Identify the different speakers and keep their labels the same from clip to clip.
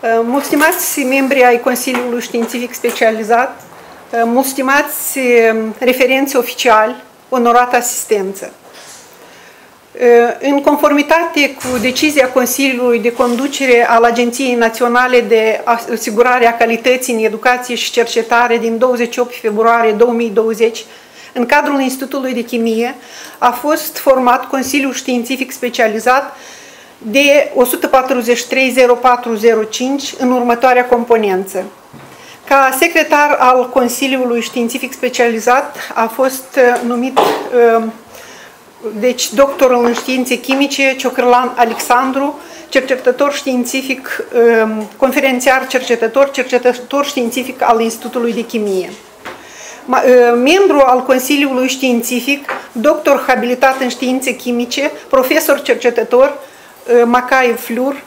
Speaker 1: Uh, Mult stimați membri ai Consiliului Științific Specializat, uh, mult stimați um, referenți oficiali, onorată asistență. Uh, În conformitate cu decizia Consiliului de conducere al Agenției Naționale de Asigurare a Calității în Educație și Cercetare din 28 februarie 2020, în cadrul Institutului de Chimie, a fost format Consiliul Științific Specializat de 1430405 în următoarea componență. Ca secretar al Consiliului Științific Specializat a fost uh, numit uh, deci doctorul în științe chimice Ciocrălan Alexandru, cercetător științific, um, conferențiar cercetător, cercetător științific al Institutului de Chimie. Uh, membru al Consiliului Științific, doctor habilitat în științe chimice, profesor cercetător, Macaev Flur,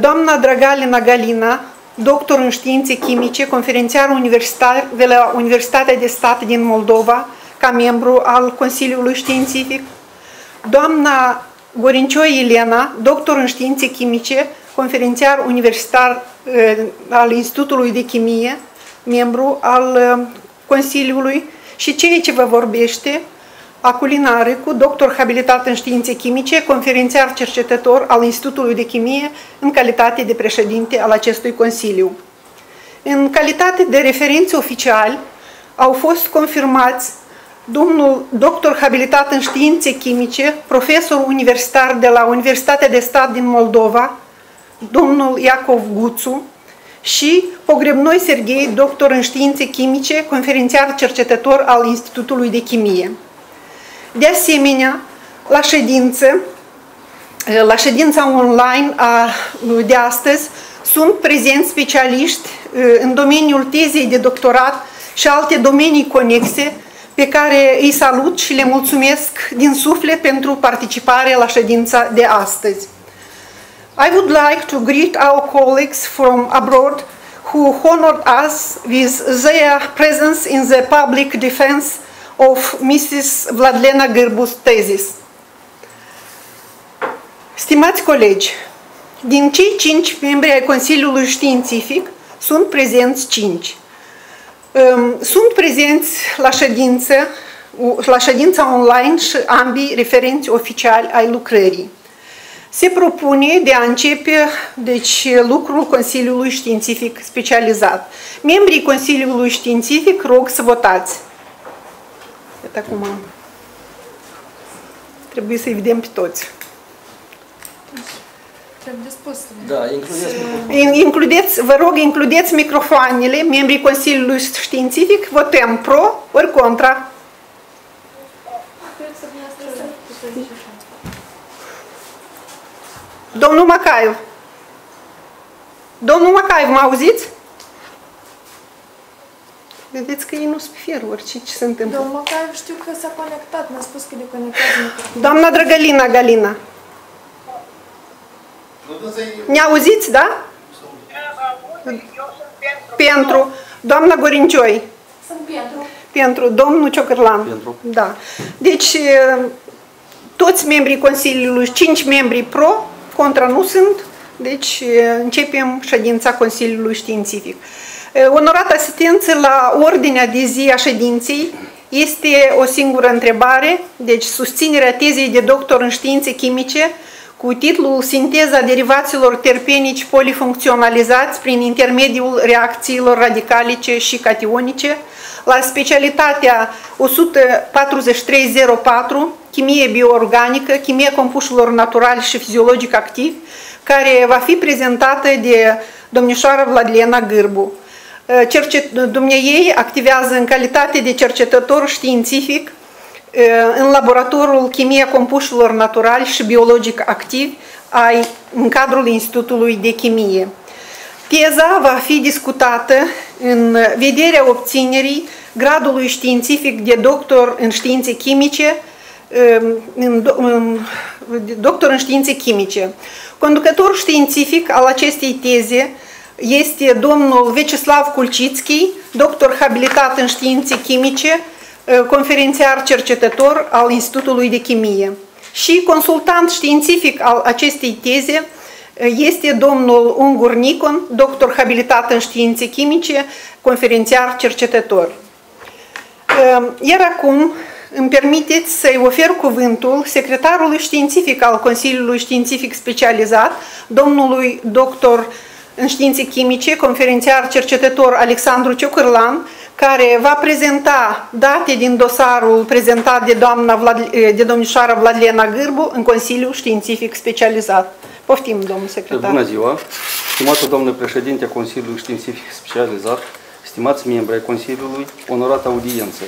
Speaker 1: doamna Dragalina Galina, doctor în științe chimice, conferențiar universitar de la Universitatea de Stat din Moldova, ca membru al Consiliului Științific, doamna Gorincioi Elena, doctor în științe chimice, conferențiar universitar al Institutului de Chimie, membru al Consiliului și ceea ce vă vorbește, Aculinare, cu doctor habilitat în științe chimice, conferențiar cercetător al Institutului de Chimie, în calitate de președinte al acestui Consiliu. În calitate de referenți oficiali, au fost confirmați domnul doctor habilitat în științe chimice, profesor universitar de la Universitatea de Stat din Moldova, domnul Iacov Guțu, și Pogrebnoi Serghei, doctor în științe chimice, conferențiar cercetător al Institutului de Chimie. De asemenea, la ședință, la ședința online a, de astăzi, sunt prezenți specialiști în domeniul tezei de doctorat și alte domenii conexe, pe care îi salut și le mulțumesc din suflet pentru participare la ședința de astăzi. I would like to greet our colleagues from abroad who honored us with their presence in the public defense of Mrs. Vladlena Gârbu's thesis. Stimați colegi, din cei cinci membri ai Consiliului Științific, sunt prezenți cinci. Sunt prezenți la ședință, la ședința online și ambii referenți oficiali ai lucrării. Se propune de a începe deci, lucrul Consiliului Științific Specializat. Membrii Consiliului Științific rog să votați. Iată acum trebuie să-i vedem pe toți.
Speaker 2: Da, includeți
Speaker 1: Includeți, vă rog, includeți microfoanele, membrii Consiliului Științific, votăm pro ori contra. Domnul Macaiu. Domnul Macaiu, mă auziți? Vedeți că ei nu sunt pe fier, orice ce se întâmplă.
Speaker 3: Domnul Macaiu știu că s-a conectat, mi-a spus că le conectează microfonul.
Speaker 1: Doamna Drăgălina Galina. Ne auziți, da? Pentru. Doamna Gorincioi.
Speaker 3: Sunt pentru.
Speaker 1: Pentru. Domnul Ciocărlan.
Speaker 2: Pentru.
Speaker 1: Da. Deci, toți membrii Consiliului, cinci membri pro, contra nu sunt, deci începem ședința Consiliului Științific. Onorat asistență la ordinea de zi a ședinței este o singură întrebare, deci susținerea tezei de doctor în științe chimice cu titlul Sinteza derivaților terpenici polifuncționalizați prin intermediul reacțiilor radicalice și cationice la specialitatea 14304, chimie bioorganică, chimie compușilor naturali și fiziologic activ, care va fi prezentată de domnișoara Vladlena Gârbu. Dumnezei activează în calitate de cercetător științific în laboratorul Chimia Compușilor Naturali și Biologic Activ ai, în cadrul Institutului de Chimie. Teza va fi discutată în vederea obținerii gradului științific de doctor în științe chimice, în doctor în științe chimice. Conducător științific al acestei teze este domnul Vecislav Kulcitski, doctor habilitat în științe chimice, conferențiar cercetător al Institutului de Chimie și consultant științific al acestei teze este domnul Ungur Nicon, doctor habilitat în științe chimice, conferențiar cercetător. Iar acum îmi permiteți să-i ofer cuvântul secretarului științific al Consiliului Științific Specializat, domnului doctor în științe chimice, conferențiar cercetător Alexandru Ciocârlan, care va prezenta date din dosarul prezentat de, doamna Vlad, de domnișoara Vladlena Gârbu în Consiliul Științific Specializat. Poftim, domnul secretar.
Speaker 4: Bună ziua! Stimată domnule președinte a Consiliului Științific Specializat, stimați membri ai Consiliului, onorată audiență,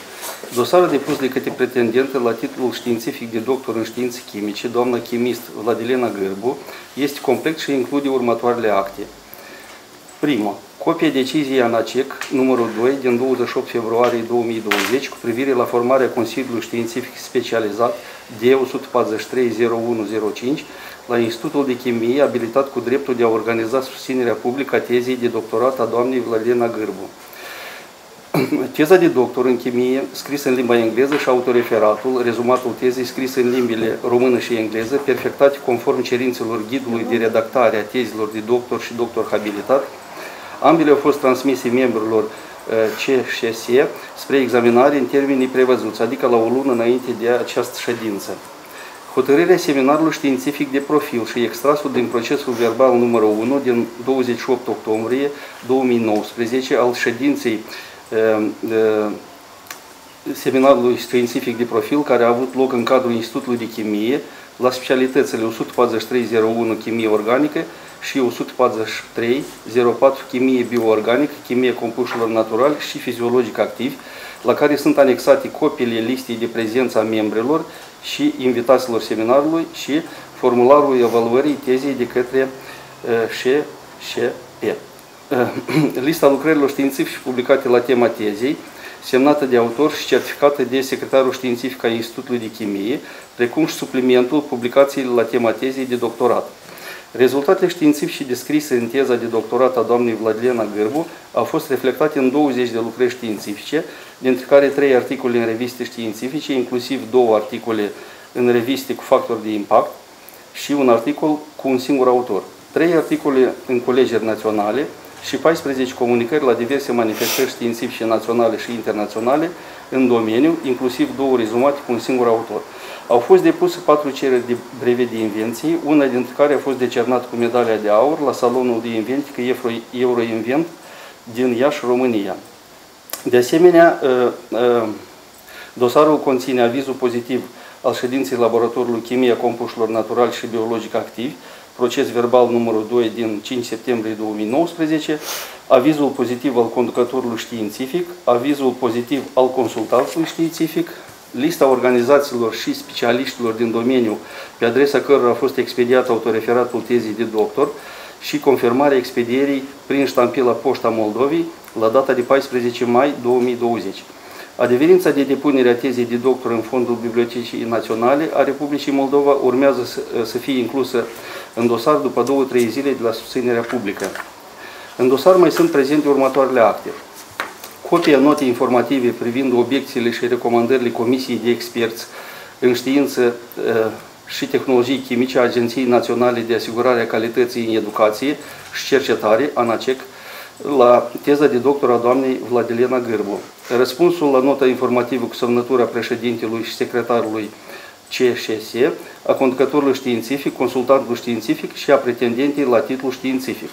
Speaker 4: dosarul depus de către pretendentă la titlul științific de doctor în științe chimice, doamna chimist Vladilena Gârbu, este complex și include următoarele acte. Prima, copia deciziei ANACEC numărul 2 din 28 februarie 2020 cu privire la formarea Consiliului Științific Specializat D1430105 la Institutul de Chimie abilitat cu dreptul de a organiza susținerea publică a tezei de doctorat a doamnei Vladena Gârbu. Teza de doctor în chimie, scrisă în limba engleză și autoreferatul, rezumatul tezei scris în limbile română și engleză, perfectate conform cerințelor ghidului de redactare a tezilor de doctor și doctor habilitat, Ambele au fost transmise membrilor uh, CSS spre examinare în termenii prevăzuți, adică la o lună înainte de această ședință. Hotărârea seminarului științific de profil și extrasul din procesul verbal numărul 1 din 28 octombrie 2019 al ședinței uh, uh, seminarului științific de profil care a avut loc în cadrul Institutului de Chimie la specialitățile 14301 Chimie Organică și 143 04 Chimie bioorganică, chimie compușilor naturali și fiziologic activi, la care sunt anexate copiile listei de prezență a membrilor și invitaților seminarului și formularul evaluării tezei de către uh, E. Uh, lista lucrărilor științifice publicate la tema tezei, semnată de autor și certificată de secretarul științific al Institutului de Chimie, precum și suplimentul publicației la tema tezei de doctorat. Rezultatele științifice descrise în teza de doctorat a doamnei Vladilena Gârbu au fost reflectate în 20 de lucrări științifice, dintre care 3 articole în reviste științifice, inclusiv două articole în reviste cu factor de impact și un articol cu un singur autor. 3 articole în colegeri naționale și 14 comunicări la diverse manifestări științifice naționale și internaționale în domeniu, inclusiv două rezumate cu un singur autor. Au fost depuse patru cereri de brevet de invenții, una dintre care a fost decernat cu medalia de aur la Salonul de Inventică Euroinvent din Iași, România. De asemenea, ă, ă, dosarul conține avizul pozitiv al ședinței laboratorului Chimia Compușilor Naturali și Biologic Activi, proces verbal numărul 2 din 5 septembrie 2019, avizul pozitiv al conducătorului științific, avizul pozitiv al consultantului științific, lista organizațiilor și specialiștilor din domeniu pe adresa cărora a fost expediat autoreferatul tezii de doctor și confirmarea expedierii prin ștampila Poșta Moldovei la data de 14 mai 2020. Adeverința de depunere a tezei de doctor în fondul Bibliotecii Naționale a Republicii Moldova urmează să, să fie inclusă în dosar după două-trei zile de la susținerea publică. În dosar mai sunt prezente următoarele acte copia notei informative privind obiecțiile și recomandările Comisiei de Experți în știință uh, și tehnologii chimice a Agenției Naționale de Asigurare a Calității în Educație și Cercetare, ANACEC, la teza de doctor a doamnei Vladilena Gârbu. Răspunsul la nota informativă cu semnătura președintelui și secretarului CSS, a conducătorului științific, consultantului științific și a pretendentei la titlul științific.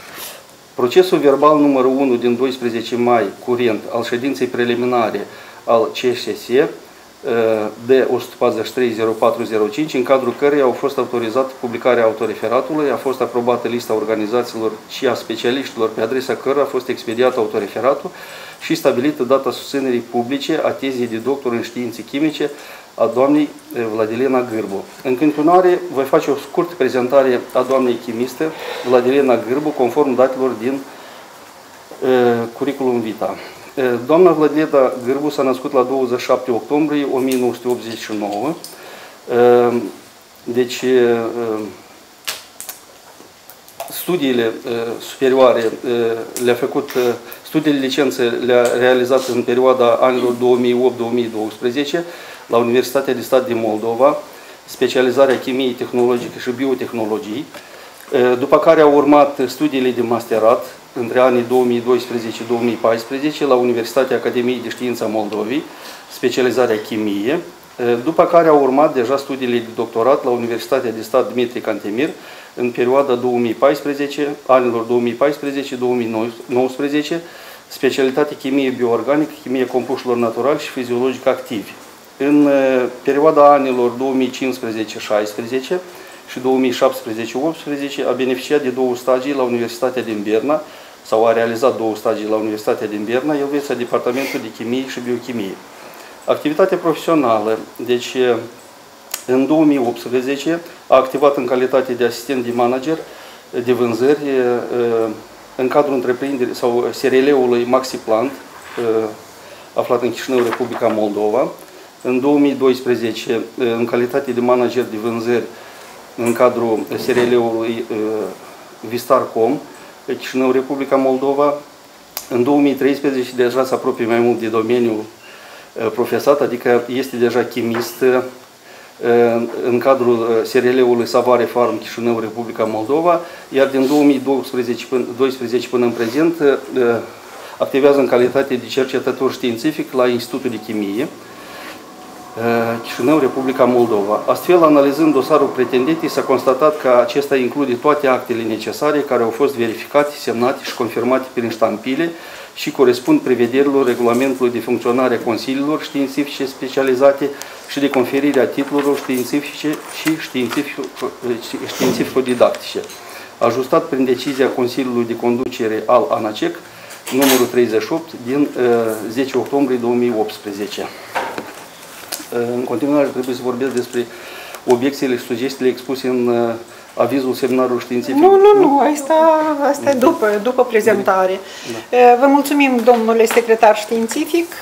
Speaker 4: Procesul verbal numărul 1 din 12 mai curent al ședinței preliminare al CSS uh, de 1430405, în cadrul căreia au fost autorizat publicarea autoreferatului, a fost aprobată lista organizațiilor și a specialiștilor pe adresa cărora a fost expediat autoreferatul și stabilită data susținerii publice a tezii de doctor în științe chimice a doamnei eh, Vladilena Gârbu. În continuare, voi face o scurtă prezentare a doamnei chimiste Vladilena Gârbu, conform datelor din uh, curriculum vita. Uh, doamna Vladilena Gârbu s-a născut la 27 octombrie 1989. Uh, deci, uh, studiile uh, superioare uh, le-a făcut, uh, studiile licențe le-a realizat în perioada anilor 2008-2012 la Universitatea de Stat din Moldova, specializarea chimiei tehnologice și biotehnologii. După care au urmat studiile de masterat între anii 2012-2014 la Universitatea Academiei de Știință Moldovii, specializarea chimie, după care au urmat deja studiile de doctorat la Universitatea de Stat Dmitri Cantemir în perioada 2014, anilor 2014-2019, specialitate chimie bioorganică, chimie compuștilor naturali și fiziologic activi. În perioada anilor 2015-16 și 2017-18 a beneficiat de două stagii la Universitatea din Berna, sau a realizat două stagii la Universitatea din Berna, Elveția, Departamentul de Chimie și Biochimie. Activitatea profesională, deci în 2018 a activat în calitate de asistent de manager de vânzări în cadrul întreprinderii sau SRL-ului MaxiPlant, aflat în Chișinău, Republica Moldova. În 2012, în calitate de manager de vânzări în cadrul SRL-ului Vistarcom, Chișinău, Republica Moldova. În 2013 deja se apropie mai mult de domeniul profesat, adică este deja chimist în cadrul SRL-ului Savare Farm Chișinău, Republica Moldova, iar din 2012 până, 12 până în prezent activează în calitate de cercetător științific la Institutul de Chimie, Chișinău, Republica Moldova. Astfel, analizând dosarul pretendentei, s-a constatat că acesta include toate actele necesare care au fost verificate, semnate și confirmate prin ștampile și corespund prevederilor regulamentului de funcționare a consiliilor științifice specializate și de conferirea titlurilor științifice și științifico-didactice, ajustat prin decizia Consiliului de Conducere al ANACEC, numărul 38, din 10 octombrie 2018. În continuare trebuie să vorbesc despre obiecțiile și sugestiile expuse în avizul seminarului științific?
Speaker 1: Nu, nu, nu, asta, asta e după, după prezentare. Da. Vă mulțumim, domnule secretar științific.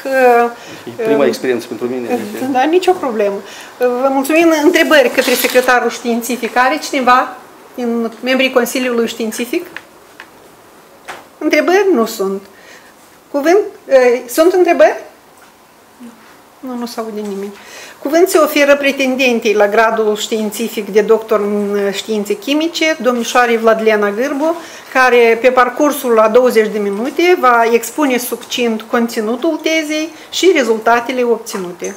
Speaker 4: E prima experiență pentru mine.
Speaker 1: Da, nicio problemă. Vă mulțumim. Întrebări către secretarul științific. Are cineva din membrii Consiliului Științific? Întrebări? Nu sunt. Cuvânt? Sunt întrebări? Nu, nu se aude nimeni. Cuvânt se oferă pretendentei la gradul științific de doctor în științe chimice, domnișoare Vladlena Gârbu, care pe parcursul la 20 de minute va expune succint conținutul tezei și rezultatele obținute.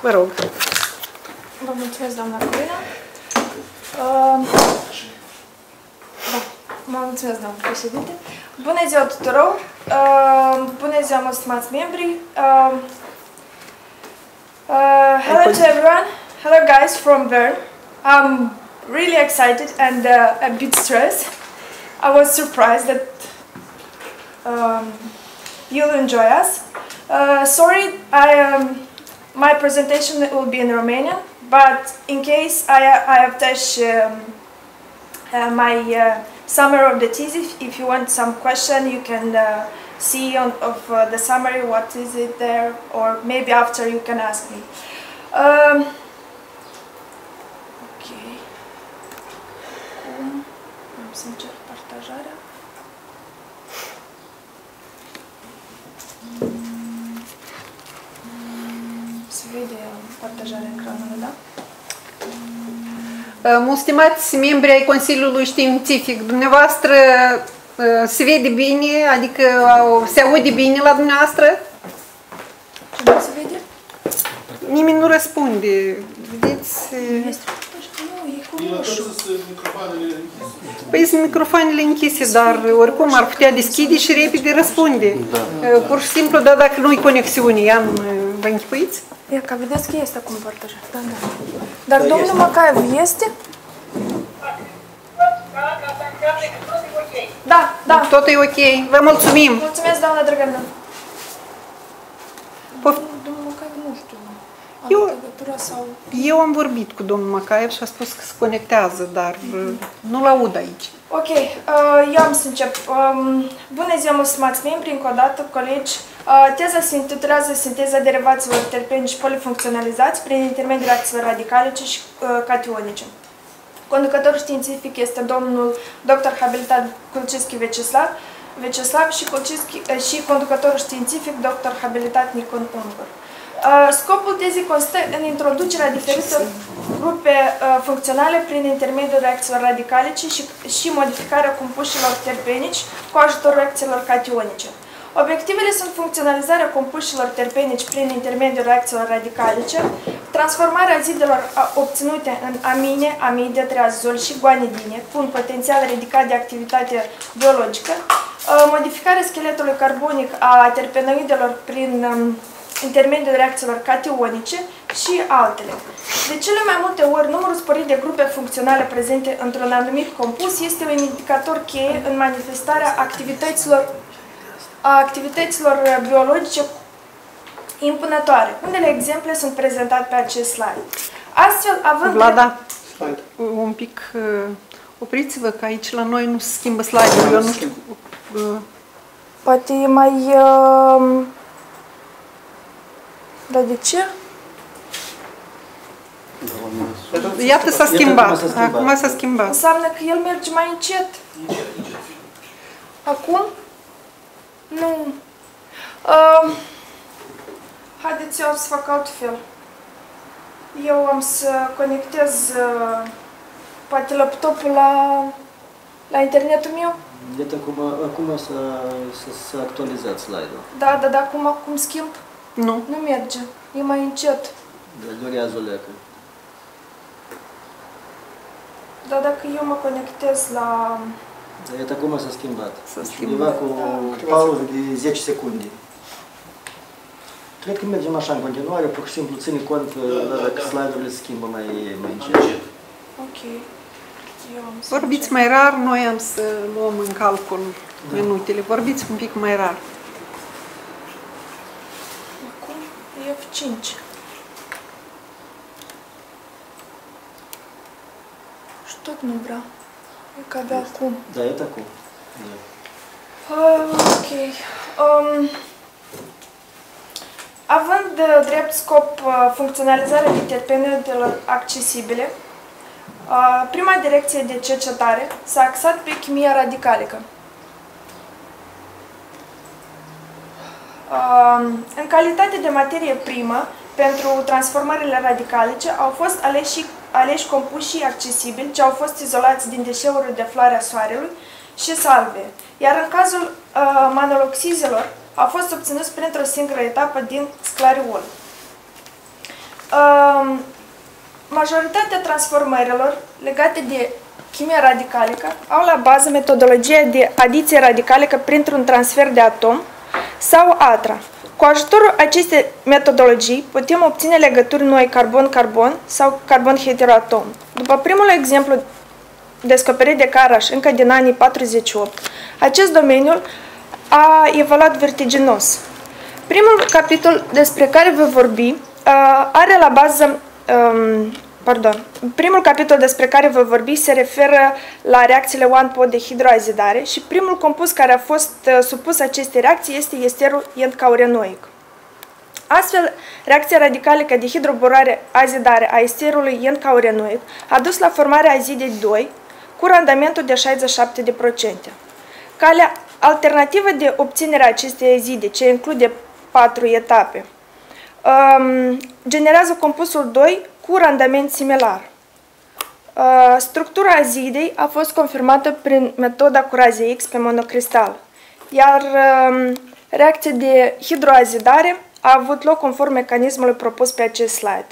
Speaker 1: Vă rog.
Speaker 3: Vă mulțumesc, doamna Corina. Uh, da, mă mulțumesc, doamna președinte. Bună ziua tuturor! Uh, bună ziua, mă stimați membri! Uh, Uh, hello to everyone. Hello guys from Bern. I'm really excited and uh, a bit stressed. I was surprised that um, you'll enjoy us. Uh, sorry, I um, my presentation will be in Romanian, but in case I, I have touched um, uh, my uh, summary of the thesis, if you want some question, you can uh, see on of uh, the summary what is it there or maybe after you can ask me. Um, ok cum am să încerc partajarea. Se vede partajarea ecranului, da?
Speaker 1: Mult stimați membri ai Consiliului Științific, dumneavoastră se vede bine, adică se aude bine la dumneavoastră?
Speaker 3: Ce nu se vede?
Speaker 1: Nimeni nu răspunde. Vedeți? Păi sunt microfoanele închise, dar oricum ar putea deschide și repede răspunde. Da. Pur și simplu, dar dacă nu-i conexiune, ea vă închipuiți?
Speaker 3: Ia, ca vedeți că este acum partajat. Da, da. Dar da, domnul Macaev este? Da, da.
Speaker 1: Tot e ok. Vă mulțumim.
Speaker 3: Mulțumesc, doamna Drăgănă.
Speaker 1: Pof...
Speaker 3: Domnul Macaev, nu știu.
Speaker 1: Eu, sau... eu am vorbit cu domnul Macaev și a spus că se conectează, dar mm -hmm. nu-l aud aici.
Speaker 3: Ok, uh, eu am să încep. Um, bună ziua, mă stimați membri, încă o dată, colegi. Uh, teza se intitulează Sinteza derivaților terpeni și polifuncționalizați prin intermediul reacțiilor radicalice și uh, cationice. Conducătorul științific este domnul dr. habilitat Kulcischi Vecislav, Vecislav și, Kulcischi, și conducătorul științific dr. habilitat Nicon Ungur. Uh, scopul tezei constă în introducerea diferitor grupe uh, funcționale prin intermediul reacțiilor radicalice și, și modificarea compușilor terpenici cu ajutorul reacțiilor cationice. Obiectivele sunt funcționalizarea compușilor terpenici prin intermediul reacțiilor radicalice, transformarea azidelor obținute în amine, amide, triazol și guanidine cu un potențial ridicat de activitate biologică, uh, modificarea scheletului carbonic a terpenoidelor prin um, intermediul reacțiilor cationice și altele. De cele mai multe ori, numărul sporit de grupe funcționale prezente într-un anumit compus este un indicator cheie în manifestarea activităților, a activităților biologice impunătoare. Unele exemple sunt prezentate pe acest slide. Astfel, având...
Speaker 1: Vlada, un pic uh, opriți-vă că aici la noi nu se schimbă slide-ul. Eu nu știu... Uh,
Speaker 3: Poate e mai... Uh, dar de ce?
Speaker 1: Iată s-a schimbat. Acum s-a schimbat.
Speaker 3: Înseamnă că el merge mai încet. Acum? Nu. Uh, haideți eu să fac altfel. Eu am să conectez uh, poate laptopul la, la internetul meu.
Speaker 5: Iată acum, acum să, să, să actualizați slide-ul.
Speaker 3: Da, da, da, acum, acum schimb.
Speaker 1: Nu.
Speaker 3: Nu merge. E mai încet.
Speaker 5: Da, durează o leacă.
Speaker 3: Da, dacă eu mă conectez la...
Speaker 5: Da, iată acum s-a schimbat.
Speaker 1: S-a
Speaker 5: deci
Speaker 1: schimbat.
Speaker 5: cu da. pauză de 10 secunde. Cred că mergem așa în continuare, pur și simplu ține cont da, dacă slide-urile se schimbă mai, mai încet.
Speaker 3: Ok.
Speaker 1: Vorbiți mai rar, noi am să luăm în calcul da. minutele. Vorbiți un pic mai rar.
Speaker 3: F5. Și tot nu vrea. E ca abia acum.
Speaker 5: Da, e acum.
Speaker 3: Da. Uh, ok. Um, având de drept scop uh, funcționalizarea terpenoidelor accesibile, uh, prima direcție de cercetare s-a axat pe chimia radicalică. În calitate de materie primă, pentru transformările radicalice au fost aleși, aleși compușii accesibili ce au fost izolați din deșeurile de floarea soarelui și salve, iar în cazul uh, manoloxizelor au fost obținuți printr-o singură etapă din sclariol. Uh, majoritatea transformărilor legate de chimia radicalică au la bază metodologia de adiție radicalică printr-un transfer de atom sau ATRA. Cu ajutorul acestei metodologii putem obține legături noi carbon-carbon sau carbon-heteroatom. După primul exemplu descoperit de Caraș încă din anii 48, acest domeniu a evoluat vertiginos. Primul capitol despre care vă vorbi uh, are la bază um, Pardon. Primul capitol despre care vă vorbi se referă la reacțiile one-pot de hidroazidare și primul compus care a fost uh, supus acestei reacții este esterul endcaurenoic. Astfel, reacția radicalică de hidroborare azidare a esterului endcaurenoic a dus la formarea azidei 2 cu randamentul de 67%. Calea alternativă de obținere a acestei azide, ce include patru etape, um, generează compusul 2 cu randament similar. Uh, structura azidei a fost confirmată prin metoda cu raze X pe monocristal, iar um, reacția de hidroazidare a avut loc conform mecanismului propus pe acest slide.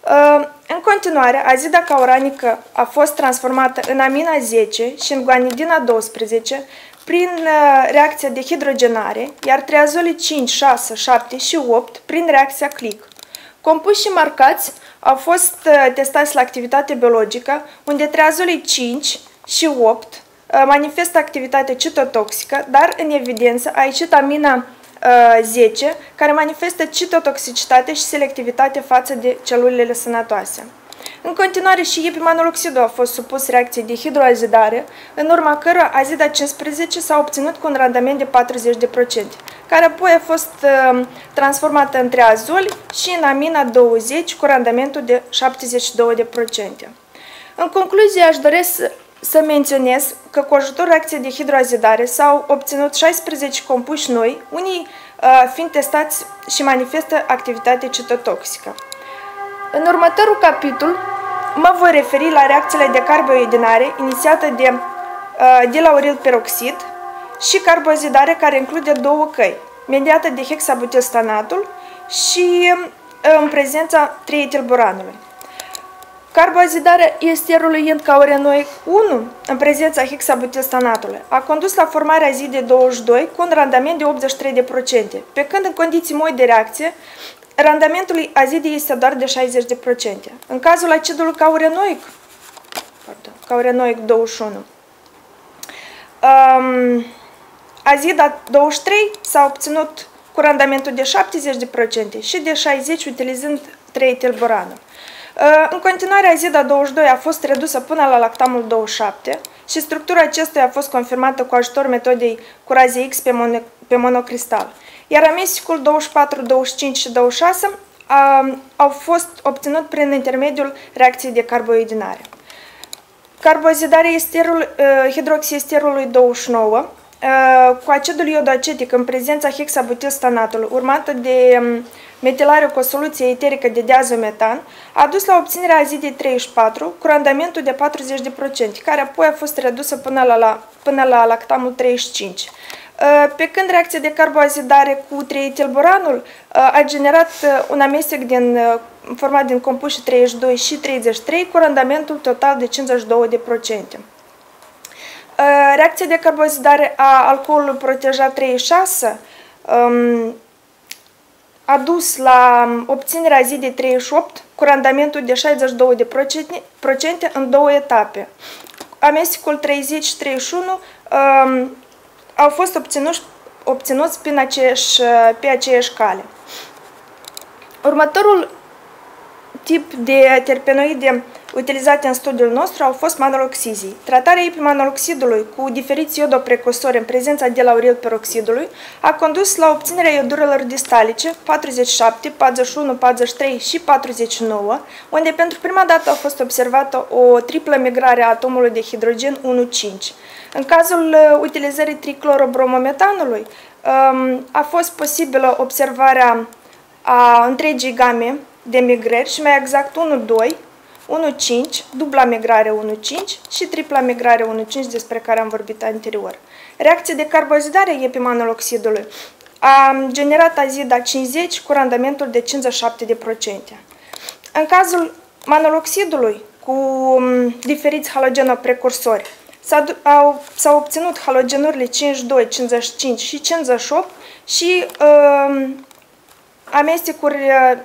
Speaker 3: Uh, în continuare, azida cauranică a fost transformată în amina 10 și în guanidina 12 prin uh, reacția de hidrogenare, iar triazolii 5, 6, 7 și 8 prin reacția click. Compuși marcați au fost uh, testați la activitate biologică, unde triazolii 5 și 8 uh, manifestă activitate citotoxică, dar în evidență a ieșit amina 10, care manifestă citotoxicitate și selectivitate față de celulele sănătoase. În continuare și epimanoloxidul a fost supus reacției de hidroazidare, în urma cărora azida 15 s-a obținut cu un randament de 40%, care apoi a fost uh, transformată în triazol și în amina 20 cu randamentul de 72%. În concluzie, aș doresc să menționez că cu ajutorul reacției de hidroazidare s-au obținut 16 compuși noi, unii fiind testați și manifestă activitate citotoxică. În următorul capitol mă voi referi la reacțiile de carboidinare inițiată de dilauril peroxid și carbozidare care include două căi, mediată de hexabutilstanatul și în prezența trietilburanului. Carbozidarea esterului endcaurenoic 1 în prezența hexabutilstanatului a condus la formarea zi de 22 cu un randament de 83%, pe când în condiții moi de reacție, randamentul azidei este doar de 60%. În cazul acidului caurenoic, pardon, caurenoic 21, um, azida 23 s-a obținut cu randamentul de 70% și de 60% utilizând 3 tilboranul. În continuare, azida 22 a fost redusă până la lactamul 27 și structura acestuia a fost confirmată cu ajutor metodei cu raze X pe, mon pe monocristal. Iar amestecul 24, 25 și 26 a, au fost obținut prin intermediul reacției de carboidinare. Carbozidarea esterul, hidroxiesterului 29 cu acidul iodoacetic în prezența hexabutilstanatului, urmată de metilare cu o soluție eterică de diazometan, a dus la obținerea azidei 34 cu randamentul de 40%, care apoi a fost redusă până la, la, până la lactamul 35. Pe când reacția de carboazidare cu trietilburanul a generat un amestec din, format din compuși 32 și 33 cu randamentul total de 52%. Reacția de carbozidare a alcoolului protejat 36 um, a dus la obținerea zi de 38 cu randamentul de 62% în două etape. Amestecul 30 și 31 um, au fost obținuți, obținuți pe, aceeași, pe aceeași cale. Următorul tip de terpenoide utilizate în studiul nostru au fost manoloxizii. Tratarea epimanoloxidului cu diferiți iodoprecursori în prezența de lauril peroxidului a condus la obținerea iodurilor distalice 47, 41, 43 și 49, unde pentru prima dată a fost observată o triplă migrare a atomului de hidrogen 1,5. În cazul uh, utilizării triclorobromometanului um, a fost posibilă observarea a întregii game de migrări și mai exact 1,2, 1,5, dubla migrare 1,5 și tripla migrare 1,5 despre care am vorbit anterior. Reacția de carbozidare a epimanoloxidului a generat azida 50 cu randamentul de 57%. În cazul manoloxidului cu um, diferiți halogenoprecursori, s-au obținut halogenurile 52, 55 și 58 și uh, amestecuri uh,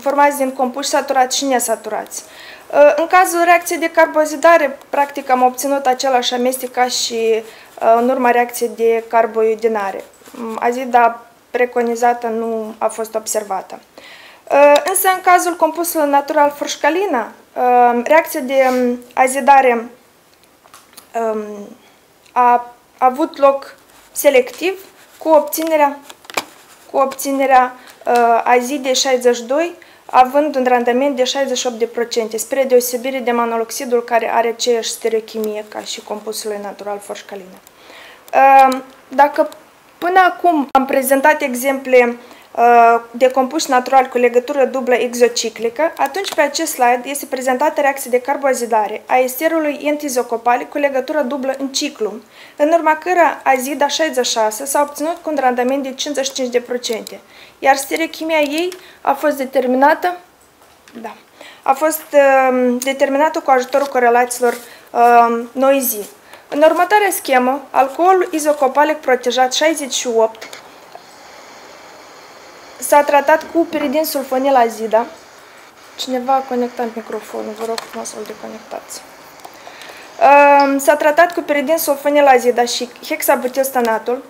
Speaker 3: formați din compuși saturați și nesaturați. Uh, în cazul reacției de carbozidare, practic am obținut același amestec ca și uh, în urma reacției de carboidinare. Mm, azida preconizată nu a fost observată. Uh, însă, în cazul compusului natural furșcalina, reacția de um, azidare um, a avut loc selectiv cu obținerea, cu obținerea azidei 62 având un randament de 68%, spre deosebire de manoloxidul care are aceeași stereochimie ca și compusul natural forșcalină. Ehm, dacă până acum am prezentat exemple Uh, de compuși natural cu legătură dublă exociclică, atunci pe acest slide este prezentată reacția de carboazidare a esterului entizocopal cu legătură dublă în ciclu, în urma cărora azida 66 s-a obținut cu un randament de 55%, iar stereochimia ei a fost determinată da, a fost uh, determinată cu ajutorul corelațiilor uh, noizii. În următoarea schemă, alcoolul izocopalic protejat 68 S-a tratat cu piridin sulfonil azida. Cineva a conectat microfonul, vă rog frumos să-l deconectați. S-a tratat cu piridin sulfonil azida și hexabutilstanatul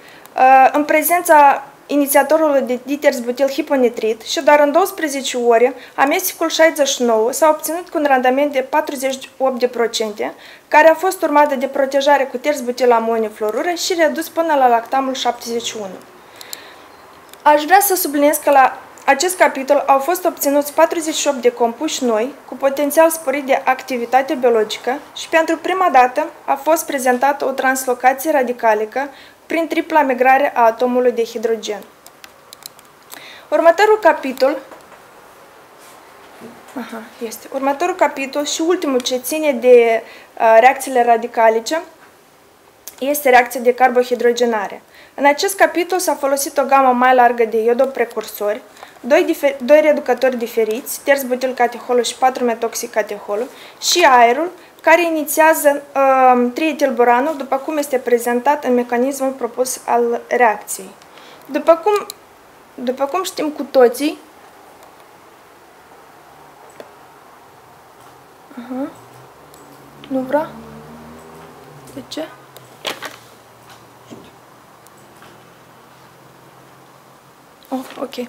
Speaker 3: în prezența inițiatorului de diterzbutil hiponitrit și doar în 12 ore amestecul 69 s-a obținut cu un randament de 48%, care a fost urmată de protejare cu terzbutil amoniu fluorură și redus până la lactamul 71. Aș vrea să subliniez că la acest capitol au fost obținuți 48 de compuși noi cu potențial sporit de activitate biologică și pentru prima dată a fost prezentată o translocație radicalică prin tripla migrare a atomului de hidrogen. Următorul capitol Aha, este. Următorul capitol și ultimul ce ține de uh, reacțiile radicalice este reacția de carbohidrogenare. În acest capitol s-a folosit o gamă mai largă de iodoprecursori, doi, doi reducători diferiți, terți butilcateholul și 4-metoxicateholul, și aerul, care inițiază uh, trietilboranul după cum este prezentat în mecanismul propus al reacției. După cum, după cum știm cu toții, uh-huh. nu vrea? De ce? Oh, ok.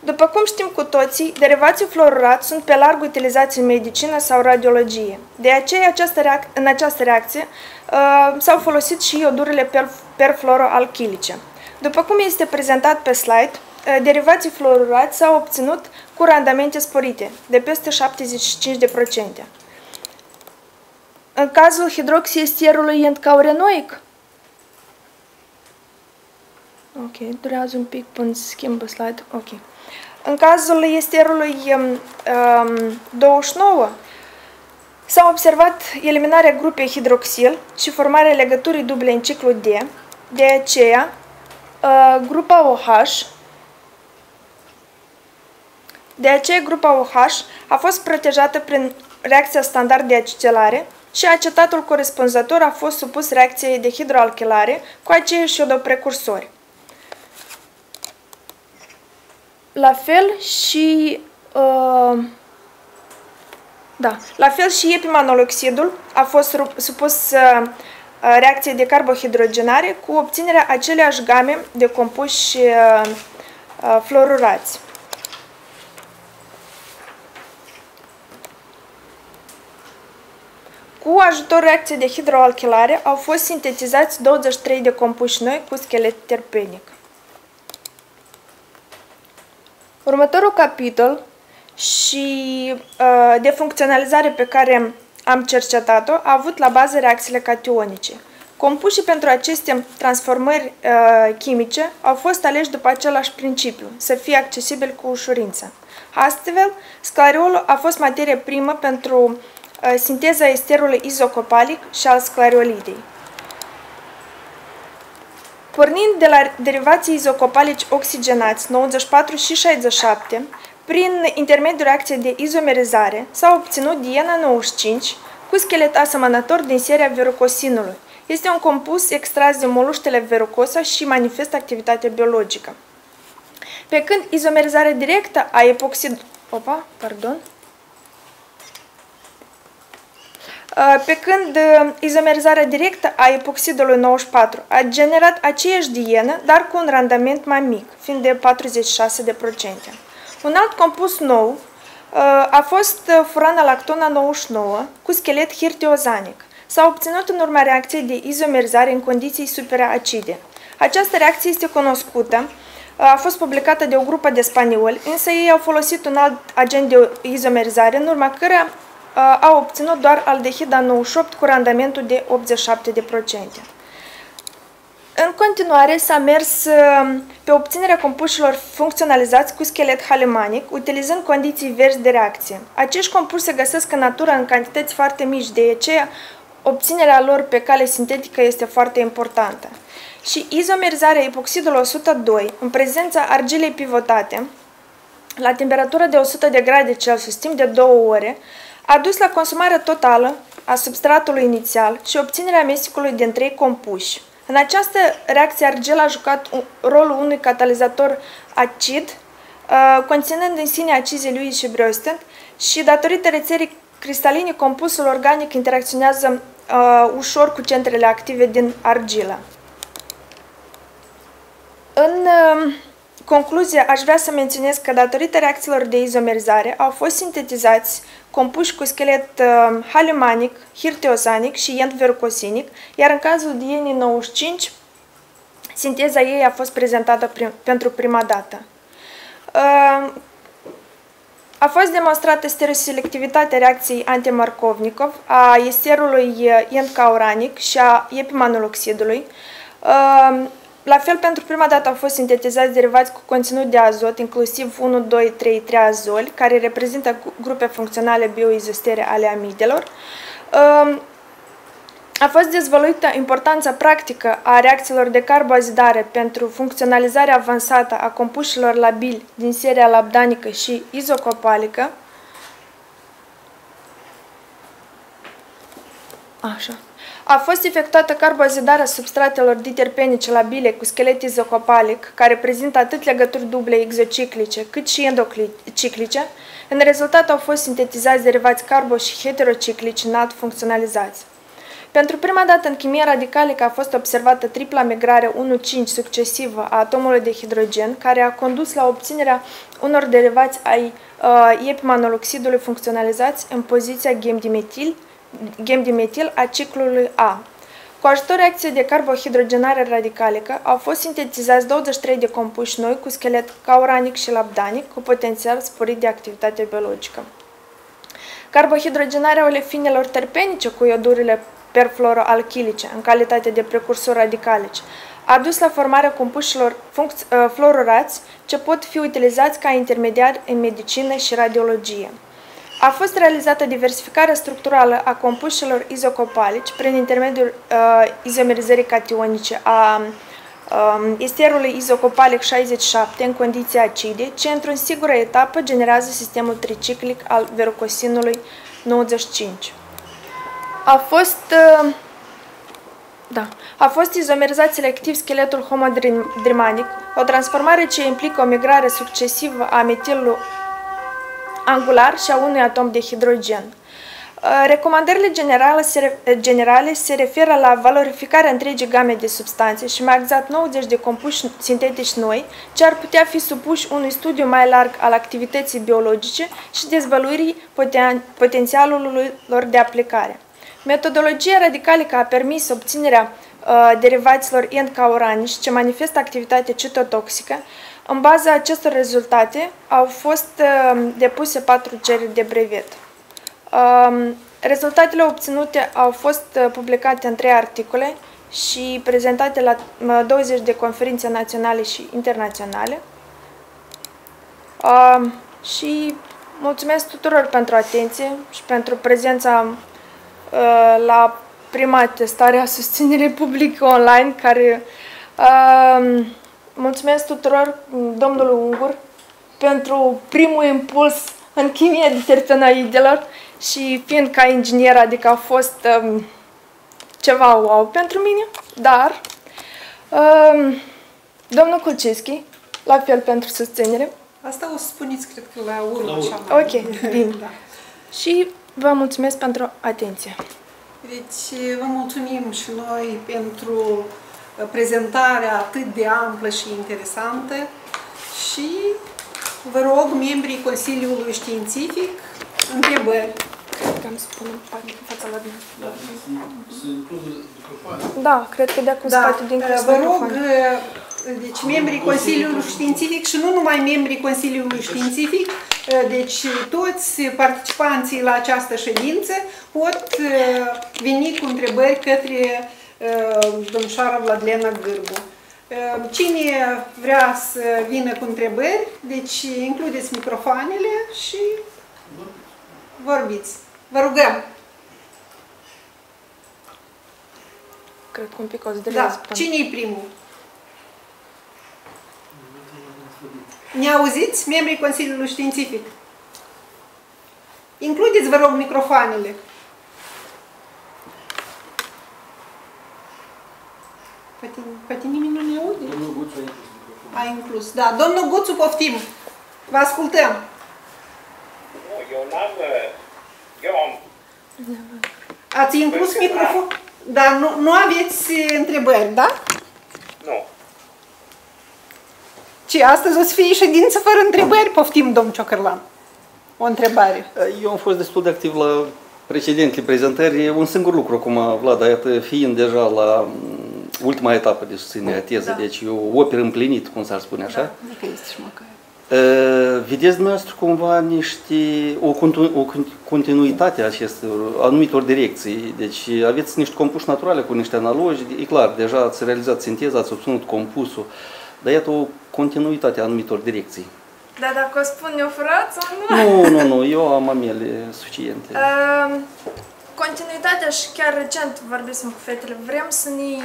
Speaker 3: După cum știm cu toții, derivații fluorurat sunt pe larg utilizați în medicină sau radiologie. De aceea, această reac- în această reacție uh, s-au folosit și iodurile perfluoroalchilice. După cum este prezentat pe slide, uh, derivații fluorurați s-au obținut cu randamente sporite, de peste 75%. În cazul hidroxiestierului endcaurenoic, Ok, durează un pic până schimbă slide. Ok. În cazul esterului um, 29, s-a observat eliminarea grupei hidroxil și formarea legăturii duble în ciclu D. De aceea, uh, grupa OH de aceea, grupa OH a fost protejată prin reacția standard de acetylare și acetatul corespunzător a fost supus reacției de hidroalchilare cu aceiași iodoprecursori. La fel și uh, da, la fel și epimanoloxidul a fost supus uh, reacției de carbohidrogenare cu obținerea aceleași game de compuși uh, uh, fluorurați. Cu ajutorul reacției de hidroalchilare au fost sintetizați 23 de compuși noi cu schelet terpenic. Următorul capitol și uh, de funcționalizare pe care am cercetat-o a avut la bază reacțiile cationice. Compușii pentru aceste transformări uh, chimice au fost aleși după același principiu, să fie accesibil cu ușurință. Astfel, sclariolul a fost materie primă pentru uh, sinteza esterului izocopalic și al sclariolidei. Pornind de la derivații izocopalici oxigenați 94 și 67, prin intermediul reacției de izomerizare s-a obținut Diena 95 cu schelet asemănător din seria verucosinului. Este un compus extras din moluștele verucosa și manifestă activitate biologică. Pe când izomerizarea directă a epoxid... Opa, pardon. Uh, pe când uh, izomerizarea directă a epoxidului 94 a generat aceeași dienă, dar cu un randament mai mic, fiind de 46%. Un alt compus nou uh, a fost furana lactona 99 cu schelet hirtiozanic. S-a obținut în urma reacției de izomerizare în condiții superacide. Această reacție este cunoscută, a fost publicată de o grupă de spanioli, însă ei au folosit un alt agent de izomerizare, în urma căreia a obținut doar aldehida 98 cu randamentul de 87%. În continuare s-a mers pe obținerea compușilor funcționalizați cu schelet halimanic, utilizând condiții verzi de reacție. Acești compuși se găsesc în natură în cantități foarte mici, de aceea obținerea lor pe cale sintetică este foarte importantă. Și izomerizarea epoxidului 102 în prezența argilei pivotate la temperatură de 100 de grade Celsius timp de 2 ore a dus la consumarea totală a substratului inițial și obținerea amestecului din trei compuși. În această reacție, argil a jucat rolul unui catalizator acid, uh, conținând în sine acizii lui și brostent și datorită rețerii cristaline, compusul organic interacționează uh, ușor cu centrele active din argilă. În uh, concluzie, aș vrea să menționez că datorită reacțiilor de izomerizare au fost sintetizați compuși cu schelet uh, halimanic, hirteosanic și endvercosinic, iar în cazul dienii 95, sinteza ei a fost prezentată prim, pentru prima dată. Uh, a fost demonstrată stereoselectivitatea reacției antimarkovnikov a esterului endcauranic și a epimanoloxidului. Uh, la fel, pentru prima dată au fost sintetizați derivați cu conținut de azot, inclusiv 1, 2, 3, 3 azoli, care reprezintă grupe funcționale bioizostere ale amidelor. Um, a fost dezvăluită importanța practică a reacțiilor de carboazidare pentru funcționalizarea avansată a compușilor labili din seria labdanică și izocopalică. Așa. A fost efectuată carboazidarea substratelor diterpenice labile cu schelet izocopalic, care prezintă atât legături duble exociclice cât și endociclice. În rezultat au fost sintetizați derivați carbo- și heterociclici înalt funcționalizați. Pentru prima dată în chimie radicalică a fost observată tripla migrare 1,5 succesivă a atomului de hidrogen, care a condus la obținerea unor derivați ai uh, epimanoloxidului funcționalizați în poziția gemdimetil, gemdimetil a ciclului A. Cu ajutorul reacției de carbohidrogenare radicalică au fost sintetizați 23 de compuși noi cu schelet cauranic și labdanic cu potențial sporit de activitate biologică. Carbohidrogenarea olefinelor terpenice cu iodurile perfluoroalchilice în calitate de precursori radicalici a dus la formarea compușilor ă, fluorurați ce pot fi utilizați ca intermediari în medicină și radiologie. A fost realizată diversificarea structurală a compușilor izocopalici prin intermediul uh, izomerizării cationice a uh, esterului izocopalic 67 în condiții acide, ce într-o sigură etapă generează sistemul triciclic al verocosinului 95. A fost uh, da. A fost izomerizat selectiv scheletul homodrimanic, o transformare ce implică o migrare succesivă a metilului angular și a unui atom de hidrogen. Uh, recomandările generale se, generale se referă la valorificarea întregii game de substanțe și mai exact 90 de compuși sintetici noi, ce ar putea fi supuși unui studiu mai larg al activității biologice și dezvăluirii poten, potențialului lor de aplicare. Metodologia radicalică a permis obținerea uh, derivaților endcauranici ce manifestă activitate citotoxică, în baza acestor rezultate au fost uh, depuse patru cereri de brevet. Um, rezultatele obținute au fost uh, publicate în trei articole și prezentate la 20 uh, de conferințe naționale și internaționale. Um, și mulțumesc tuturor pentru atenție și pentru prezența la prima testare a susținerii publică online care um, Mulțumesc tuturor, domnului Ungur, pentru primul impuls în chimie de terpenaidelor și fiind ca inginer, adică a fost um, ceva wow pentru mine, dar um, domnul Kulcinski, la fel pentru susținere.
Speaker 1: Asta o spuneți, cred că la urmă.
Speaker 3: La Ok, bine. da. Și vă mulțumesc pentru atenție.
Speaker 1: Deci, vă mulțumim și noi pentru prezentarea atât de amplă și interesantă și vă rog membrii Consiliului Științific întrebări.
Speaker 3: Cred că am să punem fața la Da, cred că de acum da. spate din
Speaker 1: Vă rog, deci membrii Consiliului Științific și nu numai membrii Consiliului Științific, deci toți participanții la această ședință pot veni cu întrebări către domnișoara Vladlena Gârbu. Cine vrea să vină cu întrebări, deci includeți microfoanele și vorbiți. Vă rugăm!
Speaker 3: Cred că un pic o să
Speaker 1: Da, cine e primul? Ne auziți, membrii Consiliului Științific? Includeți, vă rog, microfoanele. Poate, poate nimeni nu ne aude. Domnul Guțu a inclus A inclus, da. Domnul Guțu, poftim. Vă ascultăm.
Speaker 6: Nu, eu n-am... Eu am...
Speaker 1: Ați inclus păi, microfon? Dar nu, nu aveți întrebări, da?
Speaker 6: Nu.
Speaker 1: Ce, astăzi o să fie ședință fără întrebări? Poftim, domn Ciocărlan. O întrebare.
Speaker 4: Eu am fost destul de activ la precedentele prezentări. Un singur lucru, acum, Vlad, iată, fiind deja la ultima etapă de susținere a tezei, da. deci e o operă împlinit, cum s-ar spune așa.
Speaker 1: Da, este și măcar.
Speaker 4: Vedeți dumneavoastră cumva niște, o, o continuitate a acestor anumitor direcții. Deci aveți niște compuși naturale cu niște analogi, e clar, deja ați realizat sinteza, ați obținut compusul, dar iată o continuitate a anumitor direcții.
Speaker 3: Da, dacă o spun eu furat sau nu?
Speaker 4: Nu, nu, nu, eu am amele suficiente. Uh,
Speaker 3: continuitatea și chiar recent vorbesc cu fetele, vrem să ne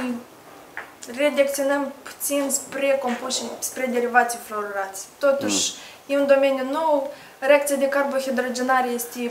Speaker 3: redirecționăm puțin spre compuși, spre derivații fluorurați. Totuși, mm. e un domeniu nou, reacția de carbohidrogenare este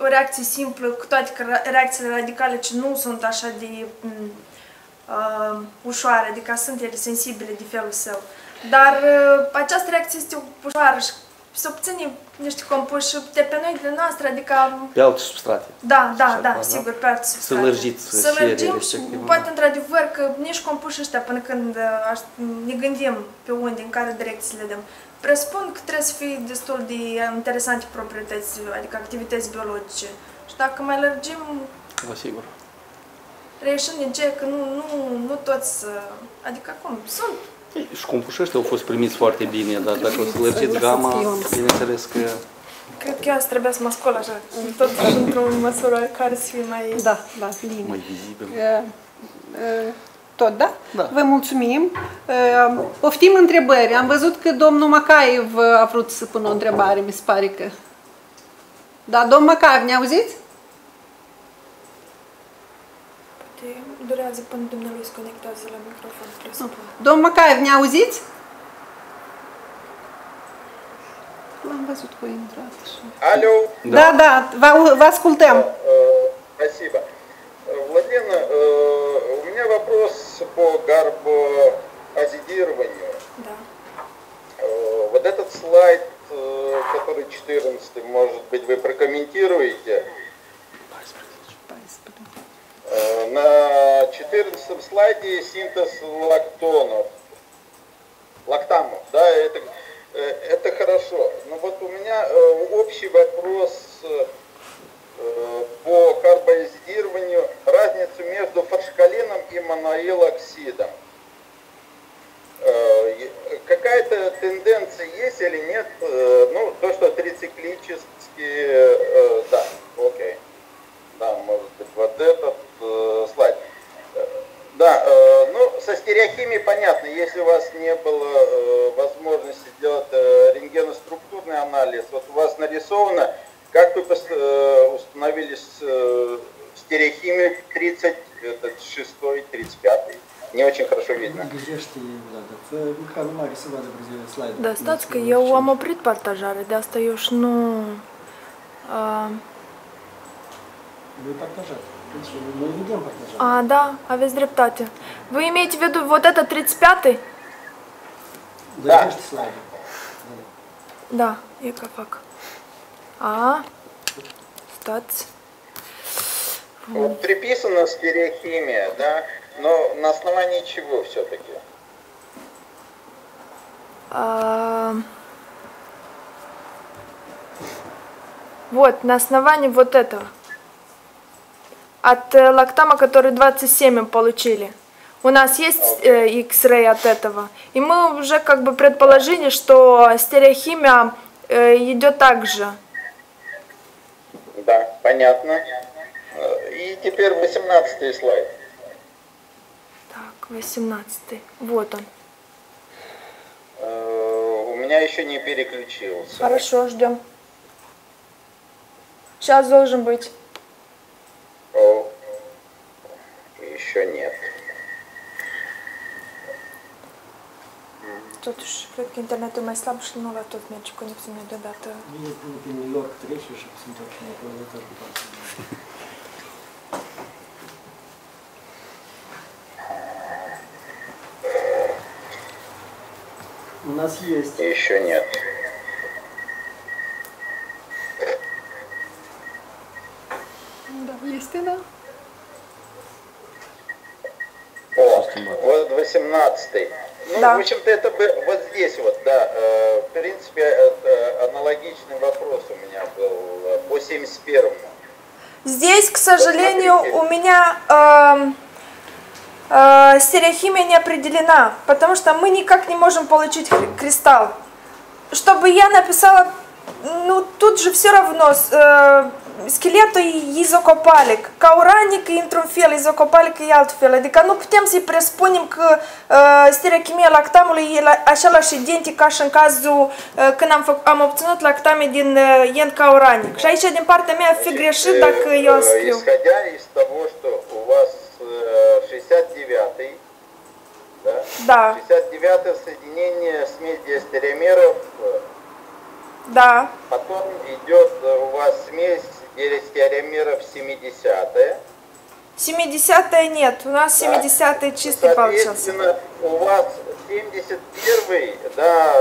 Speaker 3: o reacție simplă, cu toate că reacțiile radicale ce nu sunt așa de uh, ușoare, adică sunt ele sensibile de felul său. Dar uh, această reacție este ușoară și să obținem niște compuși de pe noi noastre, adică...
Speaker 4: Pe alte substrate.
Speaker 3: Da, da, da, da, sigur, pe alte
Speaker 4: substrate. Să lărgiți
Speaker 3: Să lărgim și poate într-adevăr că nici compuși ăștia până când uh, ne gândim pe unde, în care direcții le dăm, presupun că trebuie să fie destul de interesante proprietăți, adică activități biologice. Și dacă mai lărgim...
Speaker 4: Vă sigur.
Speaker 3: Reieșind din ce că nu, nu, nu toți, uh, adică acum sunt
Speaker 4: și compușii ăștia au fost primiți foarte bine, dar dacă o să lărgiți gama, bineînțeles că...
Speaker 3: Cred că eu asta trebuie să mă scol așa, tot într-o măsură care să fie mai...
Speaker 1: Da, da, bine.
Speaker 4: Mai vizibil.
Speaker 1: Tot, da? da? Vă mulțumim. Poftim întrebări. Am văzut că domnul Macaev a vrut să pună o întrebare, mi se pare că... Da, domnul Macaev, ne auziți?
Speaker 3: Durează până dumnealui se conectează la microfon, presupun.
Speaker 1: Domn Macaev, ne auziți? L-am văzut cu intrat.
Speaker 6: Алло.
Speaker 1: Да, да, vă, vă ascultăm.
Speaker 6: Спасибо. Владимир, у меня вопрос по гарбоазидированию.
Speaker 3: Да.
Speaker 6: Вот этот слайд, который 14, может быть, вы прокомментируете. Э, на 14 слайде синтез лактонов, лактамов, да, это, э, это хорошо. Но вот у меня э, общий вопрос по карбоизидированию, разницу между фаршкалином и моноилоксидом. Какая-то тенденция есть или нет? Ну, то, что трициклически, да, окей. Да, может быть, вот этот э. Да, э, ну, со стереохимией понятно, если у вас не было э, возможности сделать э, рентгеноструктурный анализ, вот у вас нарисовано, как вы э, установили э, стереохимию 30, этот 6 35 не очень хорошо видно.
Speaker 3: Că eu am oprit partajarea, de asta eu și nu...
Speaker 5: Вы partajat. Мы ведем.
Speaker 3: А, да, aveți dreptate. Вы имеете в виду вот это 35-й?
Speaker 5: Да.
Speaker 3: Да, я как фак. А, стать.
Speaker 6: Вот приписана стереохимия, да, но на основании чего все-таки?
Speaker 3: А... Вот, на основании вот этого от э, лактама, который 27 получили. У нас есть э, X-ray от этого. И мы уже как бы предположили, что стереохимия э, идет так же.
Speaker 6: Да, понятно. И теперь 18 слайд.
Speaker 3: Так, 18 Вот он.
Speaker 6: Э, у меня еще не переключился.
Speaker 3: Хорошо, ждем. Сейчас должен быть.
Speaker 6: О, еще нет.
Speaker 3: Totuși, cred că internetul e mai slab și nu la tot merge conexiunea deodată.
Speaker 5: Bine pune pe New York trece și se întoarce înapoi de tot У нас есть.
Speaker 6: Еще нет.
Speaker 1: Истина?
Speaker 6: О, вот 18 Ну, да. в общем-то, это бы вот здесь вот, да. Э, в принципе, это аналогичный вопрос у меня был э, по 71-му.
Speaker 3: Здесь, к сожалению, вот, у меня э, э, стереохимия не определена, потому что мы никак не можем получить кристалл. чтобы я написала, ну тут же все равно, uh, scheletul e izocopalic, ca uranic e într-un fel, izocopalic e altfel, adică nu putem să-i presupunem că uh, stereochimia lactamului e la, același identic ca și în cazul uh, când am, am obținut lactame din uh, ient ca uranic. Și aici din partea mea fi greșit dacă eu scriu.
Speaker 6: Исходя из того, что у вас uh, 69 да?
Speaker 3: Да.
Speaker 6: 69 соединение смесь диастереомеров
Speaker 3: да.
Speaker 6: Потом идет у вас смесь теоремеров 70-е.
Speaker 3: 70 нет, у нас да. 70 чистый получился.
Speaker 6: у вас 71 да,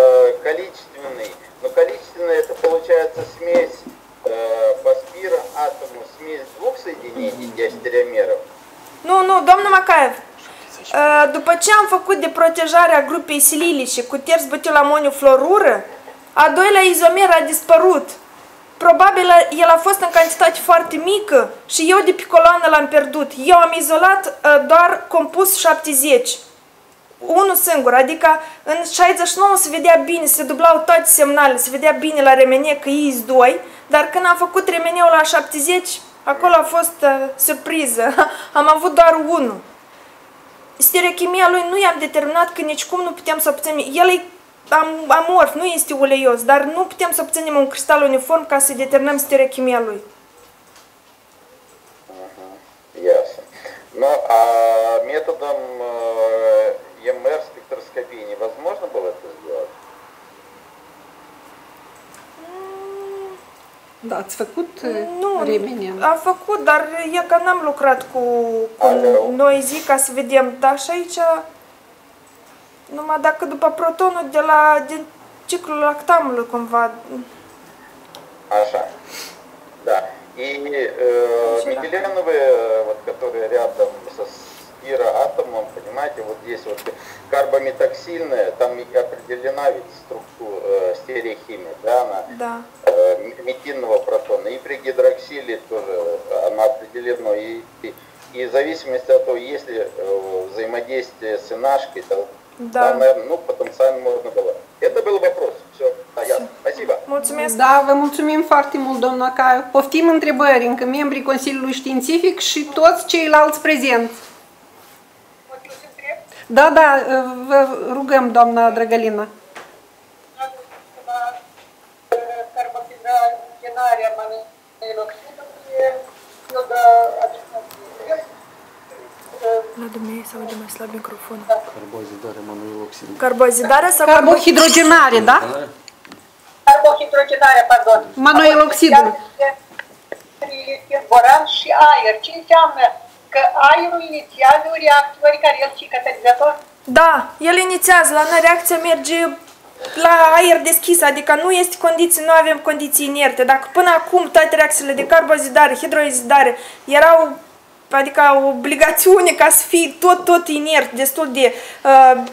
Speaker 6: количественный, но количественный это получается смесь э, по спироатому, смесь двух соединений диастереомеров.
Speaker 3: Nu, nu, domnul Macaev, după ce am făcut de protejarea grupei sililice cu terți butil amoniu fluorură, a doilea izomer a dispărut. Probabil el a fost în cantitate foarte mică și eu de pe coloană l-am pierdut. Eu am izolat uh, doar compus 70. Unul singur, adică în 69 se vedea bine, se dublau toate semnalele, se vedea bine la remene că ei 2, dar când am făcut remeneul la 70, acolo a fost uh, surpriză. am avut doar unul. Stereochimia lui nu i-am determinat că nici cum nu putem să obținem. El e am, amorf, nu este uleios, dar nu putem să obținem un cristal uniform ca să determinăm stereochimia lui.
Speaker 6: Ясно. Но а методом э, ЕМР спектроскопии невозможно было это сделать?
Speaker 1: Da, ați făcut nu, remene?
Speaker 3: Am făcut, dar e că n-am lucrat cu, cu noi zi ca să vedem. Dar și aici numai dacă după protonul de la din ciclul lactamului cumva.
Speaker 6: Așa. Da. И э, метиленовые, вот, которые рядом со спироатомом, понимаете, вот здесь вот карбометаксильная, там определена ведь структура, э, стереохимия, да, она
Speaker 3: да.
Speaker 6: Э, метинного протона. И при гидроксиле тоже она определена. И, и, и в зависимости от того, если э, взаимодействие с инашкой, то
Speaker 3: Da. Dar,
Speaker 6: наверное, ну, потенциально можно было. Это был вопрос. Все, да, ясно. Спасибо.
Speaker 3: Mulțumesc.
Speaker 1: Da, vă mulțumim foarte mult, domnul Caiu. Poftim întrebări încă membrii Consiliului Științific și toți ceilalți prezenți. Da, da, vă rugăm, doamna Drăgălina. Carbonizarea
Speaker 3: la dumneavoastră se aude mai slab microfonul.
Speaker 4: Carbozidare, monoxid.
Speaker 3: Carbozidare sau
Speaker 1: carbohidrogenare, da?
Speaker 7: Carbohidrogenare, pardon.
Speaker 1: Monoxidul.
Speaker 7: Boran și aer. Ce înseamnă? Că aerul inițiază o reacție care el și catalizator?
Speaker 3: Da, el inițiază. La noi reacția merge la aer deschis, adică nu este condiții, nu avem condiții inerte. Dacă până acum toate reacțiile de carbozidare, hidroizidare erau adică obligațiune ca să fie tot, tot inert, destul de uh,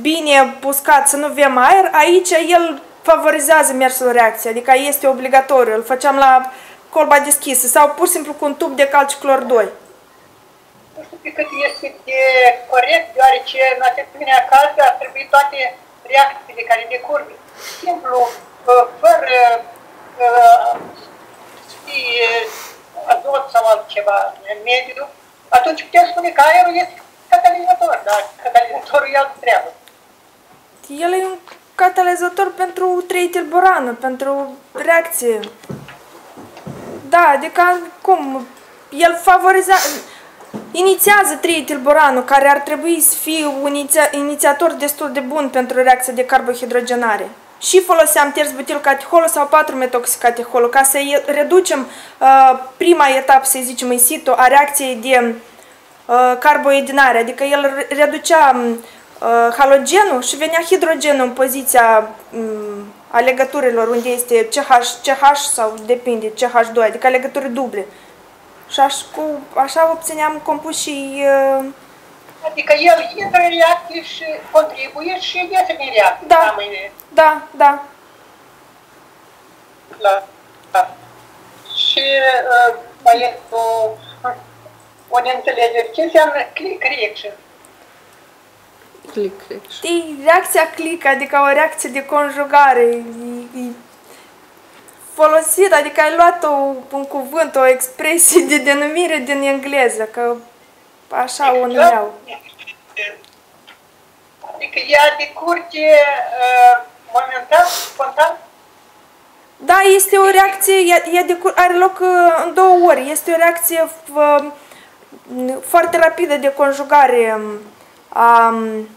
Speaker 3: bine puscat, să nu avem aer, aici el favorizează mersul reacției, adică este obligatoriu, îl făceam la colba deschisă sau pur și simplu cu un tub de calci clor 2.
Speaker 7: Nu știu pe cât este de corect, deoarece în asemenea caz ar trebui toate reacțiile care decurg simplu, uh, fără uh, azot sau altceva în mediu, atunci putem spune că aerul este catalizator, dar catalizatorul e altă treabă.
Speaker 3: El e un catalizator pentru treitilborană, pentru reacție. Da, adică cum? El favorizează, inițiază treitilboranul, care ar trebui să fie un iniția, inițiator destul de bun pentru reacția de carbohidrogenare și foloseam terțbutilcateholul sau 4-metoxicateholul ca să reducem uh, prima etapă, să zicem, în situ a reacției de uh, carboidinare, adică el reducea uh, halogenul și venea hidrogenul în poziția um, a legăturilor unde este CH, CH sau depinde, CH2, adică legături duble. Și aș, cu, așa obțineam compus și uh,
Speaker 7: Adică el intră în reacție și contribuie și iese din reacție.
Speaker 3: Da, da, da.
Speaker 7: La, da. Și uh, mai e o, o neînțelegere. Ce înseamnă click reaction?
Speaker 1: click.
Speaker 3: Știi, reacția click, adică o reacție de conjugare, e, e folosit, adică ai luat o, un cuvânt, o expresie de denumire din engleză, că așa o numeau.
Speaker 7: Adică ea decurge uh, momentan, spontan?
Speaker 3: Da, este o reacție, ea, ea decur, are loc uh, în două ori. Este o reacție uh, foarte rapidă de conjugare um, a, um,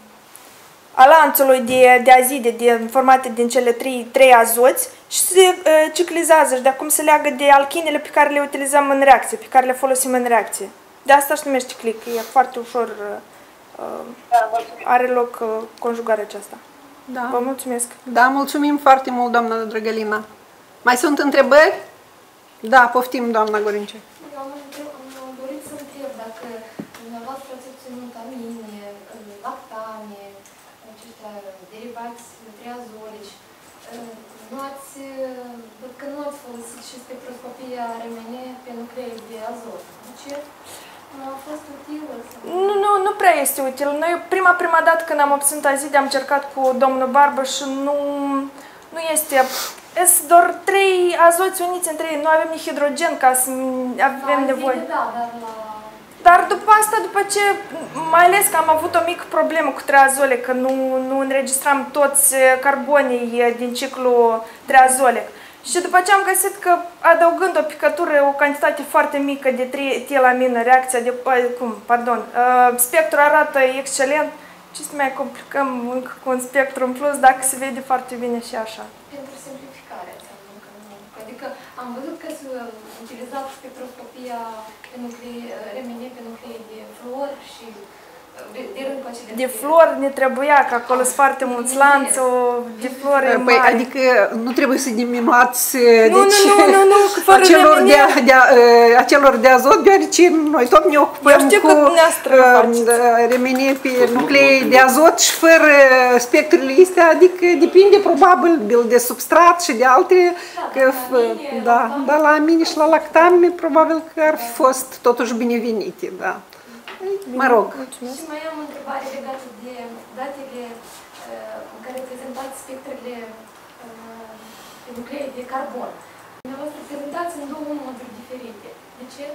Speaker 3: a lanțului de, de azide de, formate din cele trei, trei azoți și se uh, ciclizează și de acum se leagă de alchinele pe care le utilizăm în reacție, pe care le folosim în reacție. De asta se numește click, e foarte ușor, uh, da, are loc uh, conjugarea aceasta. Da. Vă mulțumesc.
Speaker 1: Da, mulțumim foarte mult, doamna Drăgălina. Mai sunt întrebări? Da, poftim, doamna Gorince.
Speaker 2: Eu am, am dorit să întreb dacă dumneavoastră ați obținut amine, lactame, aceștia derivați triazolici, nu ați, că nu ați folosit și spectroscopia RMN pe nuclee de azot. De ce? A fost utilă?
Speaker 3: Nu, nu, nu prea este util. Noi prima, prima dată când am obținut azide am încercat cu domnul Barbă și nu, nu este sunt doar trei azoți uniți între ei, nu avem nici hidrogen ca să avem
Speaker 2: da,
Speaker 3: nevoie.
Speaker 2: Da, dar la...
Speaker 3: Dar după asta, după ce, mai ales că am avut o mică problemă cu triazole, că nu, nu înregistram toți carbonii din ciclu triazolic. Și după ce am găsit că adăugând o picătură, o cantitate foarte mică de tilamină, reacția de, cum, pardon, spectrul arată excelent, ce să mai complicăm încă cu un spectru în plus dacă se vede foarte bine și așa.
Speaker 2: Pentru Adică am văzut că s-a utilizat spectroscopia pe nuclee, remene pe nuclee de fluor și
Speaker 3: de flori ne trebuia, că acolo sunt foarte mulți lanți, de flori păi,
Speaker 1: mari. Adică nu trebuie să diminuați
Speaker 3: nu, deci, nu, nu, nu, nu,
Speaker 1: acelor, de, de, acelor de azot, deoarece noi tot ne ocupăm cu remene pe nuclei de azot și fără spectrele astea, adică depinde probabil de substrat și de alte, da, că, da, da, la amine și la lactame probabil că ar fi fost totuși binevenite, da. Mă rog.
Speaker 2: Mulțumesc. Și mai am o întrebare legată de datele uh, în care prezentați spectrele uh, nuclee de carbon. Dumneavoastră prezentați în două moduri diferite. De ce?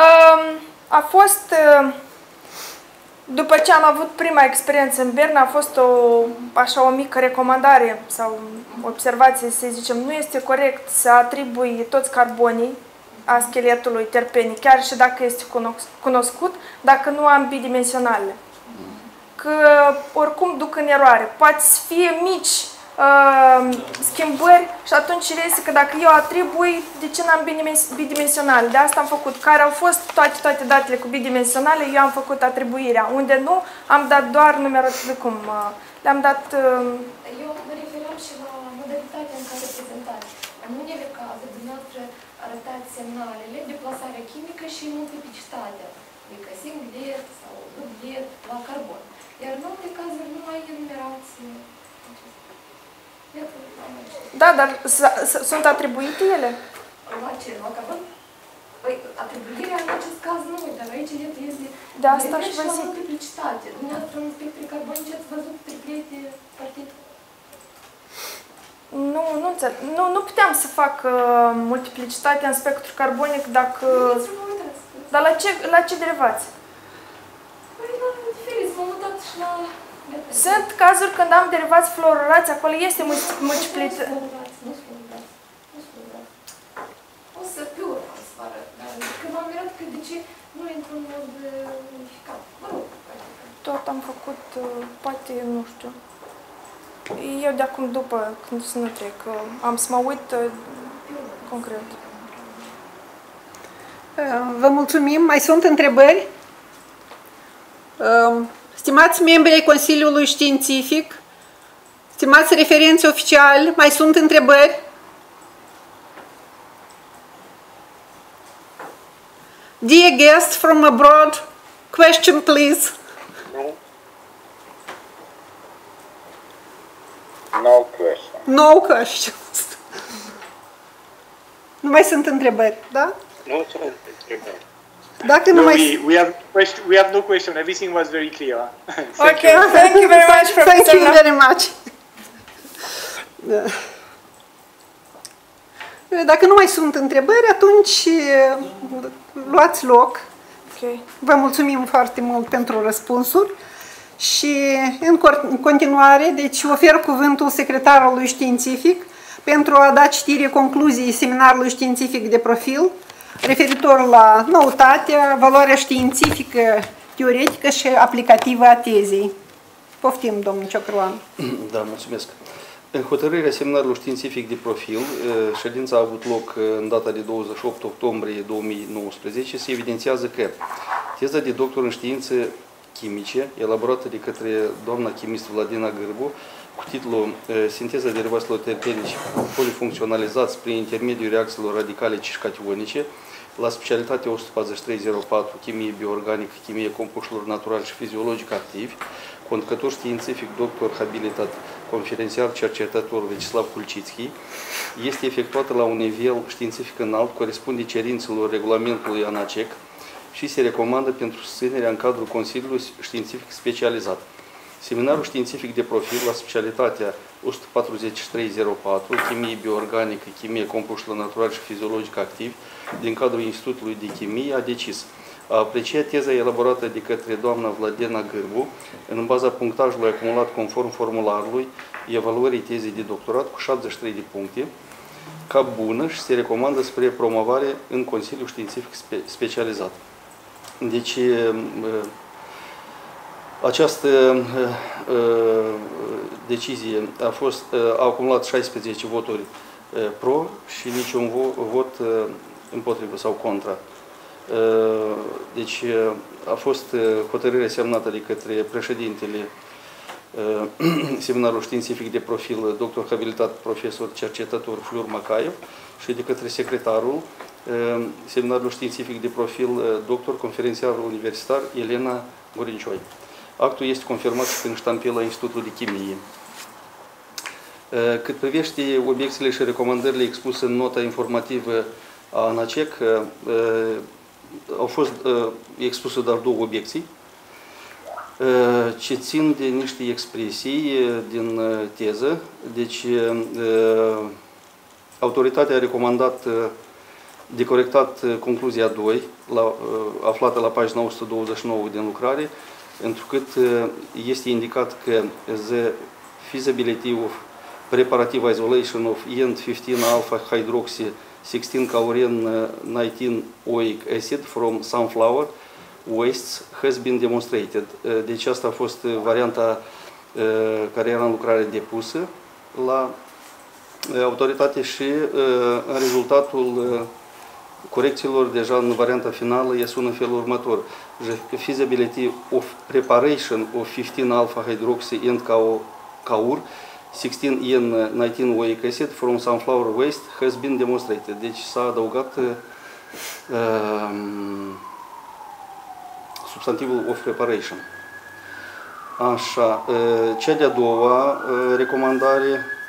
Speaker 3: Um, a fost, uh, după ce am avut prima experiență în Berna, a fost o, așa, o mică recomandare sau observație, să zicem, nu este corect să atribui toți carbonii a scheletului terpenii, chiar și dacă este cunoscut, dacă nu am bidimensionale. Că oricum duc în eroare. Poate să fie mici uh, schimbări și atunci reiese că dacă eu atribui, de ce n-am bidimensionale? De asta am făcut. Care au fost toate, toate datele cu bidimensionale, eu am făcut atribuirea. Unde nu, am dat doar numărul, cum, uh, le-am dat... Uh,
Speaker 2: eu mă referam și la modalitatea în care prezentați. În unele cazuri, dumneavoastră, arătați semnalele, deplasarea chimică și multiplicitatea, adică singlet sau dublet la carbon. Iar în alte cazuri nu mai enumerați
Speaker 3: da, dar sunt atribuite ele?
Speaker 2: La ce? La carbon? Păi, atribuirea în acest caz nu, dar aici este
Speaker 3: de asta și zic.
Speaker 2: multiplicitate. Dumneavoastră în spectri carbonice ați văzut triplete partide?
Speaker 3: Nu, nu înțeleg. Nu, nu puteam să fac uh, multiplicitatea în spectru carbonic dacă... Dar la ce, la ce derivați?
Speaker 2: Păi, la diferit, m-am mutat și la...
Speaker 3: Sunt cazuri când am derivați fluorurați, acolo este multiplicitate.
Speaker 2: Nu fluorurați, nu fluorurați. O să pe urmă să vă arăt, dar că m-am mirat că de ce nu într-un mod uh, unificat. Mă rog,
Speaker 3: Tot am făcut, uh, poate, nu știu. Eu de acum după, când să nu trec, am să mă uit uh, concret.
Speaker 1: Uh, vă mulțumim. Mai sunt întrebări? Uh, stimați membri ai Consiliului Științific, stimați referenți oficiali, mai sunt întrebări? Dear guest from abroad, question please.
Speaker 6: No questions.
Speaker 1: No questions. Nu mai sunt întrebări, da?
Speaker 6: Nu sunt întrebări.
Speaker 1: Dacă nu
Speaker 8: No,
Speaker 1: mai...
Speaker 8: we, we, have question, we have no question. Everything was very clear. Thank
Speaker 3: Okay,
Speaker 8: you.
Speaker 3: thank you very much,
Speaker 1: Thank
Speaker 3: Professor.
Speaker 1: you
Speaker 3: Nam.
Speaker 1: very much. Da. Dacă nu mai sunt întrebări, atunci uh, luați loc.
Speaker 3: Okay.
Speaker 1: Vă mulțumim foarte mult pentru răspunsuri și în cor- în continuare, deci ofer cuvântul secretarului științific pentru a da citire concluziei seminarului științific de profil referitor la noutatea, valoarea științifică, teoretică și aplicativă a tezei. Poftim, domnul Ciocroan.
Speaker 4: Da, mulțumesc. În hotărârea seminarului științific de profil, eh, ședința a avut loc eh, în data de 28 octombrie 2019, se evidențiază că teza de doctor în științe chimice, elaborată de către doamna chimist Vladina Gârbu, cu titlul eh, Sinteza derivaților terpenici polifuncționalizați prin intermediul reacțiilor radicale ciscationice, la specialitatea 14304, chimie bioorganică, chimie compuștilor naturali și fiziologic activi, conducător științific, doctor habilitat, conferențiar cercetător Vecislav Kulcitski, este efectuată la un nivel științific înalt, corespunde cerințelor regulamentului ANACEC și se recomandă pentru susținerea în cadrul Consiliului Științific Specializat. Seminarul științific de profil la specialitatea 14304, chimie bioorganică, chimie compuștilor naturali și fiziologic activi, din cadrul Institutului de Chimie, a decis a aprecia teza elaborată de către doamna Vladena Gârbu în baza punctajului acumulat conform formularului evaluării tezei de doctorat cu 73 de puncte, ca bună și se recomandă spre promovare în Consiliul Științific Spe- Specializat. Deci, e, această e, e, decizie a, fost, e, a acumulat 16 voturi e, pro și niciun vo- vot e, împotrivă sau contra. Uh, Deci uh, a fost uh, hotărârea semnată de către președintele uh, seminarul științific de profil, doctor habilitat profesor cercetător Flur Macaev și de către secretarul uh, seminarul științific de profil, uh, doctor conferențiar universitar Elena Gorincioi. Actul este confirmat și prin ștampila Institutului de Chimie. Uh, Cât privește obiecțiile și recomandările expuse în nota informativă a ANACEC, uh, au fost uh, expuse doar două obiecții, uh, ce țin de niște expresii uh, din uh, teză. Deci, uh, autoritatea a recomandat uh, de corectat uh, concluzia 2, la, uh, aflată la pagina 129 din lucrare, întrucât uh, este indicat că the feasibility of preparative isolation of EN15 alpha hydroxy 16 cauren uh, 19 oic acid from sunflower wastes has been demonstrated. Uh, Deci asta a fost uh, varianta uh, care era în lucrare depusă la uh, autoritate și uh, în rezultatul uh, corecțiilor deja în varianta finală e sună în felul următor. The feasibility of preparation of 15 alpha hydroxy and cau- caur 16 in 19 oic acid from sunflower waste has been demonstrated. Deci s-a adăugat uh, um, substantivul of preparation. Așa, uh, cea de-a doua uh, recomandare uh,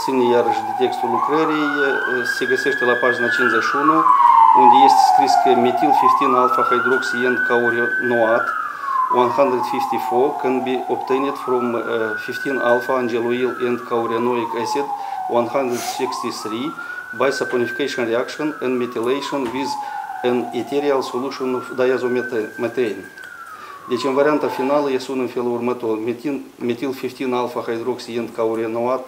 Speaker 4: ține iarăși de textul lucrării, uh, se găsește la pagina 51, unde este scris că metil 15 alpha hydroxy and caurinoat 154 can be obtained from uh, 15 alpha angeloyl and caurenoic acid 163 by saponification reaction and methylation with an ethereal solution of diazomethane. Deci în varianta finală e sună în felul următor. Metil, metil 15 alpha hydroxy and caurenoat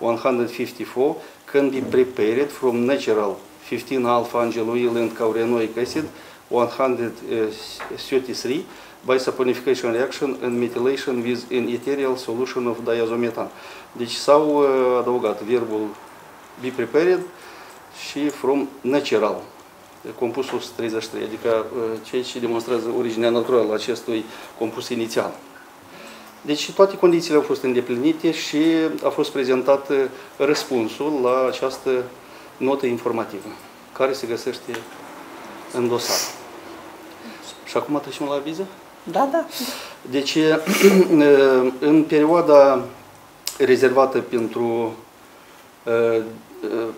Speaker 4: 154 can be prepared from natural 15 alpha angeloyl and caurenoic acid 133 by saponification reaction and methylation with an ethereal solution of diazometan. Deci s-au uh, adăugat verbul be prepared și from natural, compusul 133, adică uh, ceea ce demonstrează originea naturală a acestui compus inițial. Deci toate condițiile au fost îndeplinite și a fost prezentat uh, răspunsul la această notă informativă, care se găsește în dosar. Și acum trecem la viză?
Speaker 1: Da, da.
Speaker 4: Deci, în perioada rezervată pentru uh,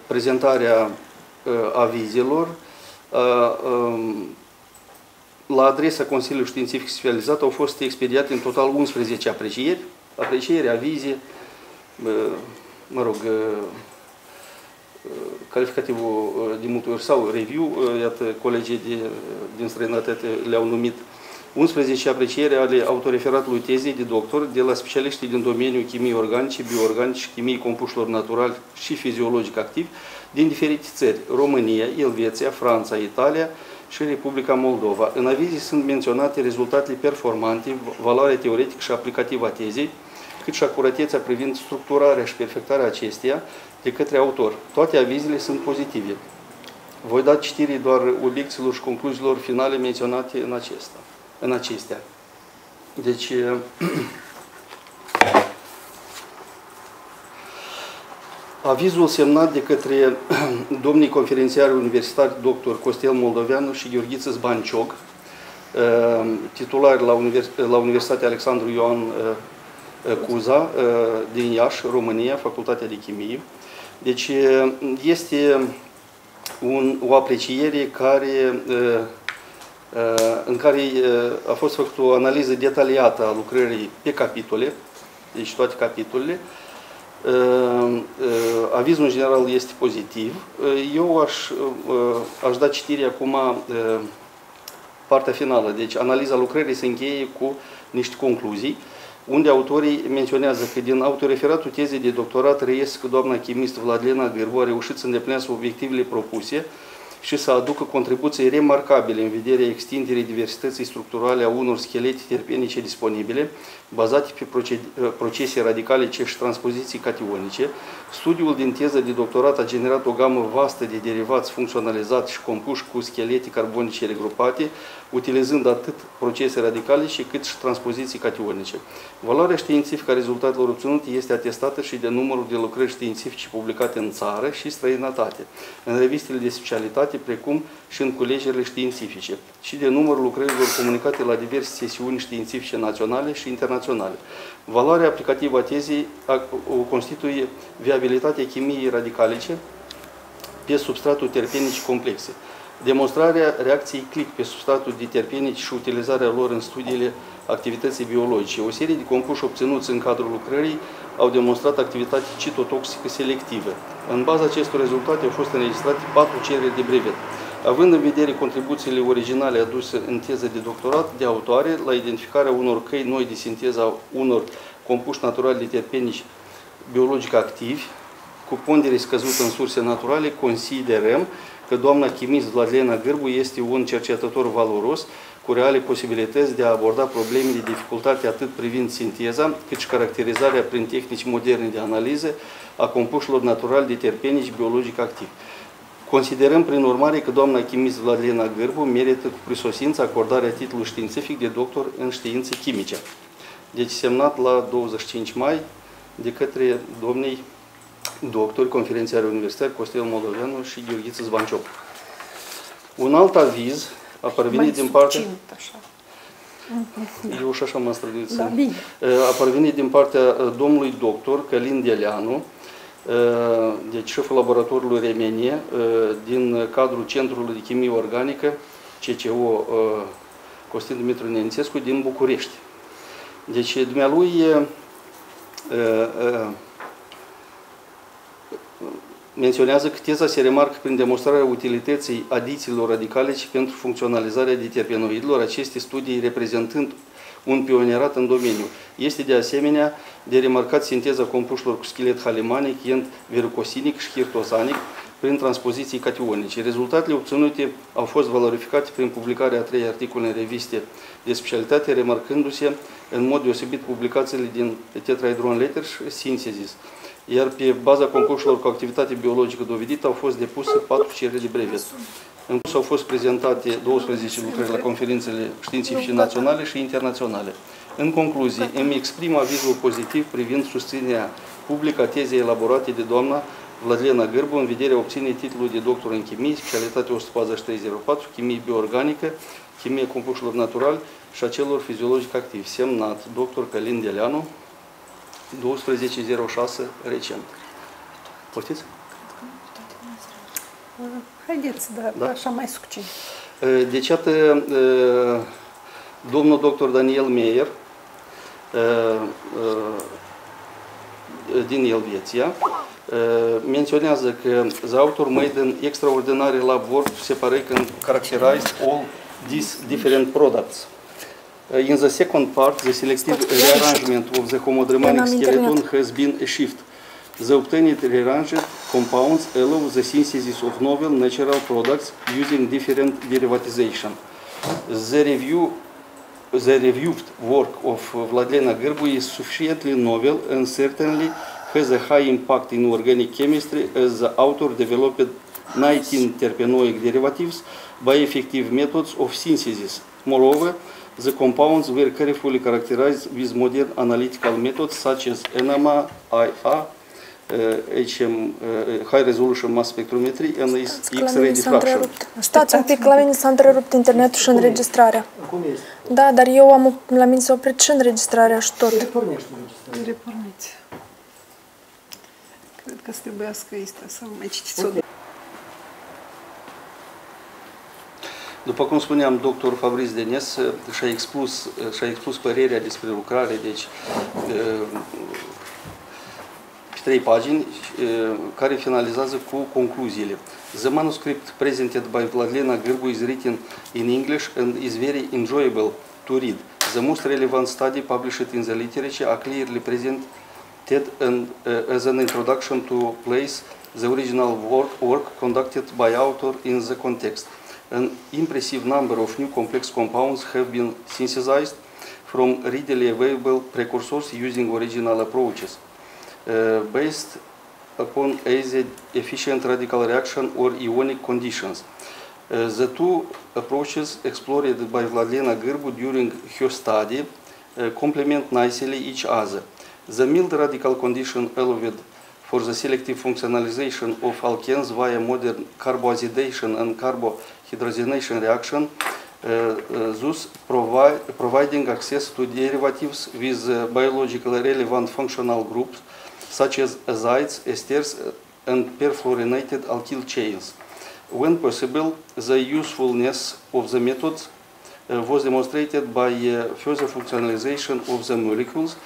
Speaker 4: prezentarea uh, avizelor, um, la adresa Consiliului Științific Specializat au fost expediate în total 11 aprecieri, aprecieri, avize, mă rog, calificativul de multe ori sau review, iată, colegii de, din străinătate le-au numit. 11 apreciere ale autoreferatului tezei de doctor de la specialiștii din domeniul chimiei organice, bioorganice, chimiei compușilor naturali și fiziologic activ din diferite țări, România, Elveția, Franța, Italia și Republica Moldova. În avize sunt menționate rezultatele performante, valoarea teoretică și aplicativă a tezei, cât și acuratețea privind structurarea și perfectarea acesteia de către autor. Toate avizele sunt pozitive. Voi da citire doar obiecțiilor și concluziilor finale menționate în, acesta, în acestea. Deci, avizul semnat de către domnii conferențiari universitari dr. Costel Moldoveanu și Gheorghiță Zbanciog, titulari la, Univers la Universitatea Alexandru Ioan Cuza din Iași, România, Facultatea de Chimie. Deci este un, o apreciere care, în care a fost făcută o analiză detaliată a lucrării pe capitole, deci toate capitolele. Avizul în general este pozitiv. Eu aș, aș da citire acum partea finală. Deci analiza lucrării se încheie cu niște concluzii unde autorii menționează că din autoreferatul tezei de doctorat reiesc că doamna chimist Vladlena Gârbu a reușit să îndeplinească obiectivele propuse și să aducă contribuții remarcabile în vederea extinderii diversității structurale a unor schelete terpenice disponibile, bazate pe procese radicalice și transpoziții cationice. Studiul din teză de doctorat a generat o gamă vastă de derivați funcționalizați și compuși cu schelete carbonice regrupate, utilizând atât procese radicalice cât și transpoziții cationice. Valoarea științifică a rezultatelor obținute este atestată și de numărul de lucrări științifice publicate în țară și străinătate, în revistele de specialitate, precum și în culegerile științifice, și de numărul lucrărilor comunicate la diverse sesiuni științifice naționale și internaționale. Valoarea aplicativă a tezei o constituie viabilitatea chimiei radicalice pe substratul terpenici complexe, demonstrarea reacției click pe substratul de terpenici și utilizarea lor în studiile activității biologice. O serie de compuși obținuți în cadrul lucrării au demonstrat activitate citotoxică selectivă. În baza acestor rezultate au fost înregistrate patru cereri de brevet. Având în vedere contribuțiile originale aduse în teză de doctorat de autoare la identificarea unor căi noi de sinteză a unor compuși naturali de terpenici biologic activi, cu pondere scăzută în surse naturale, considerăm că doamna chimist Vladlena Gârbu este un cercetător valoros cu reale posibilități de a aborda probleme de dificultate atât privind sinteza, cât și caracterizarea prin tehnici moderne de analiză a compușilor naturali de terpenici biologic activi. Considerăm, prin urmare, că doamna chimist Vladlena Gârbu merită cu prisosință acordarea titlului științific de doctor în științe chimice. Deci semnat la 25 mai de către domnii doctori, conferențiari universitari Costel Moldoveanu și Gheorghiță Zbancioc. Un alt aviz a parvenit din partea...
Speaker 1: așa.
Speaker 4: Eu și așa m-am străduit
Speaker 1: Da, bine.
Speaker 4: A parvenit din partea domnului doctor Călin Deleanu, deci șeful laboratorului Remenie, din cadrul Centrului de Chimie Organică, CCO Costin Dumitru Nențescu, din București. Deci, dumnealui menționează că teza se remarcă prin demonstrarea utilității adițiilor radicalice pentru funcționalizarea diterpenoidilor, aceste studii reprezentând un pionierat în domeniu. Este de asemenea de remarcat sinteza compușilor cu schelet halimanic, ient verocosinic și hirtosanic prin transpoziții cationice. Rezultatele obținute au fost valorificate prin publicarea a trei articole în reviste de specialitate, remarcându-se în mod deosebit publicațiile din Tetrahydron Letters și Synthesis iar pe baza concursurilor cu activitate biologică dovedită au fost depuse patru cereri de brevet. În plus au fost prezentate 12 lucrări la conferințele științifice naționale și internaționale. În concluzie, îmi exprim avizul pozitiv privind susținerea publică a tezei elaborate de doamna Vladlena Gârbu în vederea obținerii titlului de doctor în chimie, specialitate 14304, chimie bioorganică, chimie compușilor naturali și a celor fiziologic activi, semnat dr. Călin Deleanu, 1206 recent. Poftiți?
Speaker 1: Haideți, da,
Speaker 4: Da?
Speaker 1: așa mai succint.
Speaker 4: Uh, Deci, iată, uh, domnul dr. Daniel Meyer, uh, uh, din Elveția, uh, menționează că the author made an extraordinary lab work to separate and characterize all these different products. Uh, In the second part, the selective rearrangement of the homodromanic
Speaker 9: Am
Speaker 4: skeleton
Speaker 9: internet.
Speaker 4: has been achieved. The obtained rearranged compounds allow the synthesis of novel natural products using different derivatization. The review the reviewed work of Vladlena Gerbu is sufficiently novel and certainly has a high impact in organic chemistry as the author developed 19 terpenoic derivatives by effective methods of synthesis. Moreover, the compounds were carefully characterized with modern analytical methods such as NMA, IA, uh, HM, uh, high resolution mass spectrometry and is
Speaker 9: Stați că la
Speaker 4: X-ray
Speaker 9: mine s-a
Speaker 4: diffraction.
Speaker 9: întrerupt. Stați un pic, la mine s-a întrerupt internetul și înregistrarea.
Speaker 5: Acum este.
Speaker 9: Da, dar eu am, la mine s-a oprit și înregistrarea și tot.
Speaker 5: Pornește înregistrarea.
Speaker 1: Reporniți. Cred că să trebuiască asta să mai citiți o
Speaker 4: După cum spuneam, doctor Fabrice Denes uh, și-a expus, uh, și-a expus părerea despre lucrare, deci uh, pe trei pagini, uh, care finalizează cu concluziile. The manuscript presented by Vladlena Gârbu is written in English and is very enjoyable to read. The most relevant study published in the literature are clearly presented and, uh, as an introduction to place the original work, work conducted by author in the context. An impressive number of new complex compounds have been synthesized from readily available precursors using original approaches, uh, based upon either efficient radical reaction or ionic conditions. Uh, the two approaches explored by Vladlena Gerbu during her study uh, complement nicely each other. The mild radical condition allowed for the selective functionalization of alkenes via modern carboazidation and carbohydrogenation reaction, thus provi providing access to derivatives with uh, biologically relevant functional groups such as azides, esters, uh, and perfluorinated alkyl chains. When possible, the usefulness of the methods uh, was demonstrated by further functionalization of the molecules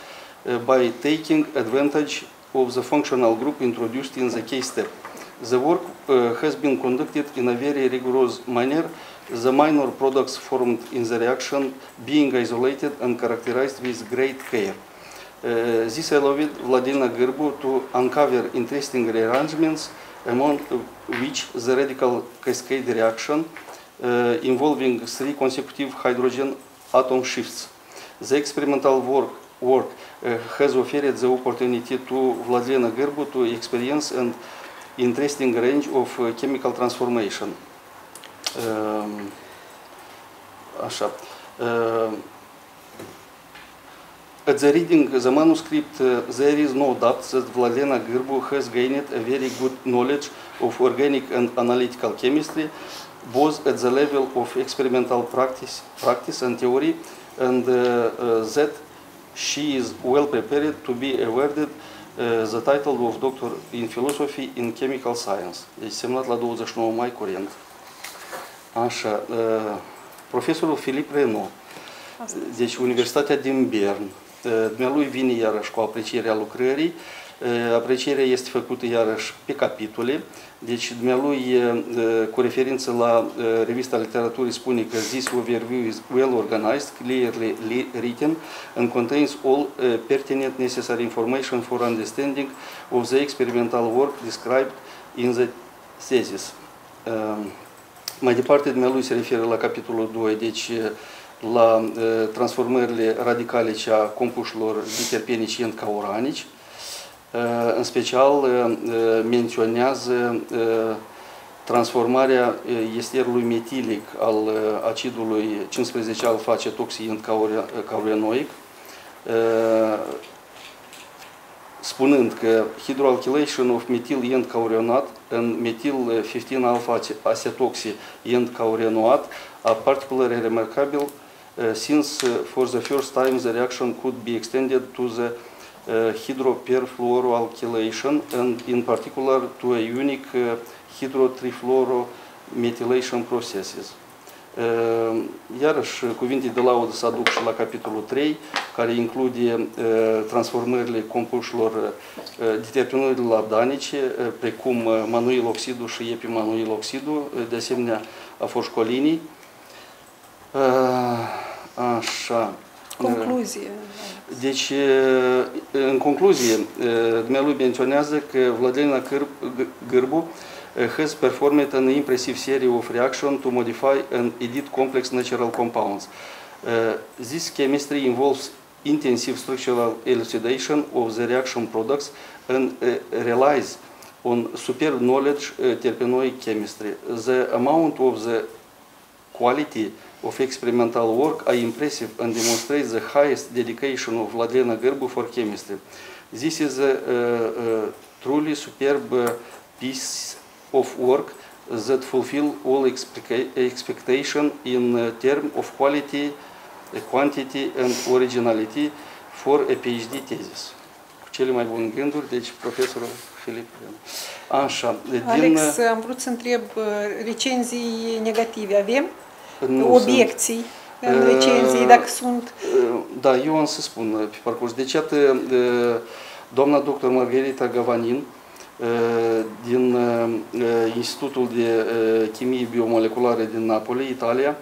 Speaker 4: by taking advantage of the functional group introduced in the case step. The work uh, has been conducted in a very rigorous manner, the minor products formed in the reaction being isolated and characterized with great care. Uh, this allowed Vladina Gerbu to uncover interesting rearrangements, among which the radical cascade reaction uh, involving three consecutive hydrogen atom shifts. The experimental work, work uh, has offered the opportunity to Vladlena Gerbu to experience an interesting range of uh, chemical transformation. Um, așa. Uh, At the reading of the manuscript, uh, there is no doubt that Vladlena Gârbu has gained a very good knowledge of organic and analytical chemistry, both at the level of experimental practice, practice and theory, and uh, uh, that she is well prepared to be awarded the title of Doctor in Philosophy in Chemical Science. Deci semnat la 29 mai curent. Așa, uh, profesorul Filip Renaud, deci Universitatea din Bern, Dumnealui vine iarăși cu aprecierea lucrării, aprecierea este făcută iarăși pe capitole, deci dumnealui cu referință la revista literaturii spune că this overview is well organized, clearly written and contains all pertinent necessary information for understanding of the experimental work described in the thesis. Mai departe, dumnealui se referă la capitolul 2, deci la uh, transformările radicalice a compușilor diterpenici endcauranici. Uh, în special uh, menționează transformarea esterului metilic al acidului 15 alfa-acetoxi-endcaurenoic, spunând că hydroalkylation of methyl endcaurenat and methyl 15 alpha-acetoxy endcaurenoat are particularly remarkable uh, since uh, for the first time the reaction could be extended to the uh, hydroperfluoroalkylation and in particular to a unique uh, hydrotrifluoro methylation processes. Uh, Iarăși, cuvinte de laudă să aduc și la capitolul 3, care include uh, transformările compușilor uh, determinările labdanice, precum manuil oxidul și epimanuil oxidul, de asemenea a foșcolinii. Așa.
Speaker 1: Concluzie.
Speaker 4: Deci, în concluzie, dumnealui menționează că Vladilina Gârbu has performed an impressive series of reactions to modify and edit complex natural compounds. Uh, this chemistry involves intensive structural elucidation of the reaction products and uh, relies on superb knowledge uh, terpenoid chemistry. The amount of the quality of experimental work are impressive and demonstrates the highest dedication of Vladlena Gerbu for chemistry. This is a, uh, uh, truly superb uh, piece of work that fulfill all expectation in uh, term of quality, uh, quantity and originality for a PhD thesis. Cu cele mai bune gânduri, deci profesorul Filip. Așa,
Speaker 1: din... Alex, am vrut să întreb, uh, recenzii negative avem? Nu Obiecții sunt. în recenzii, dacă sunt?
Speaker 4: Da, eu am să spun pe parcurs. Deci, iată, doamna doctor Margarita Gavanin, din Institutul de Chimie Biomoleculară din Napoli, Italia.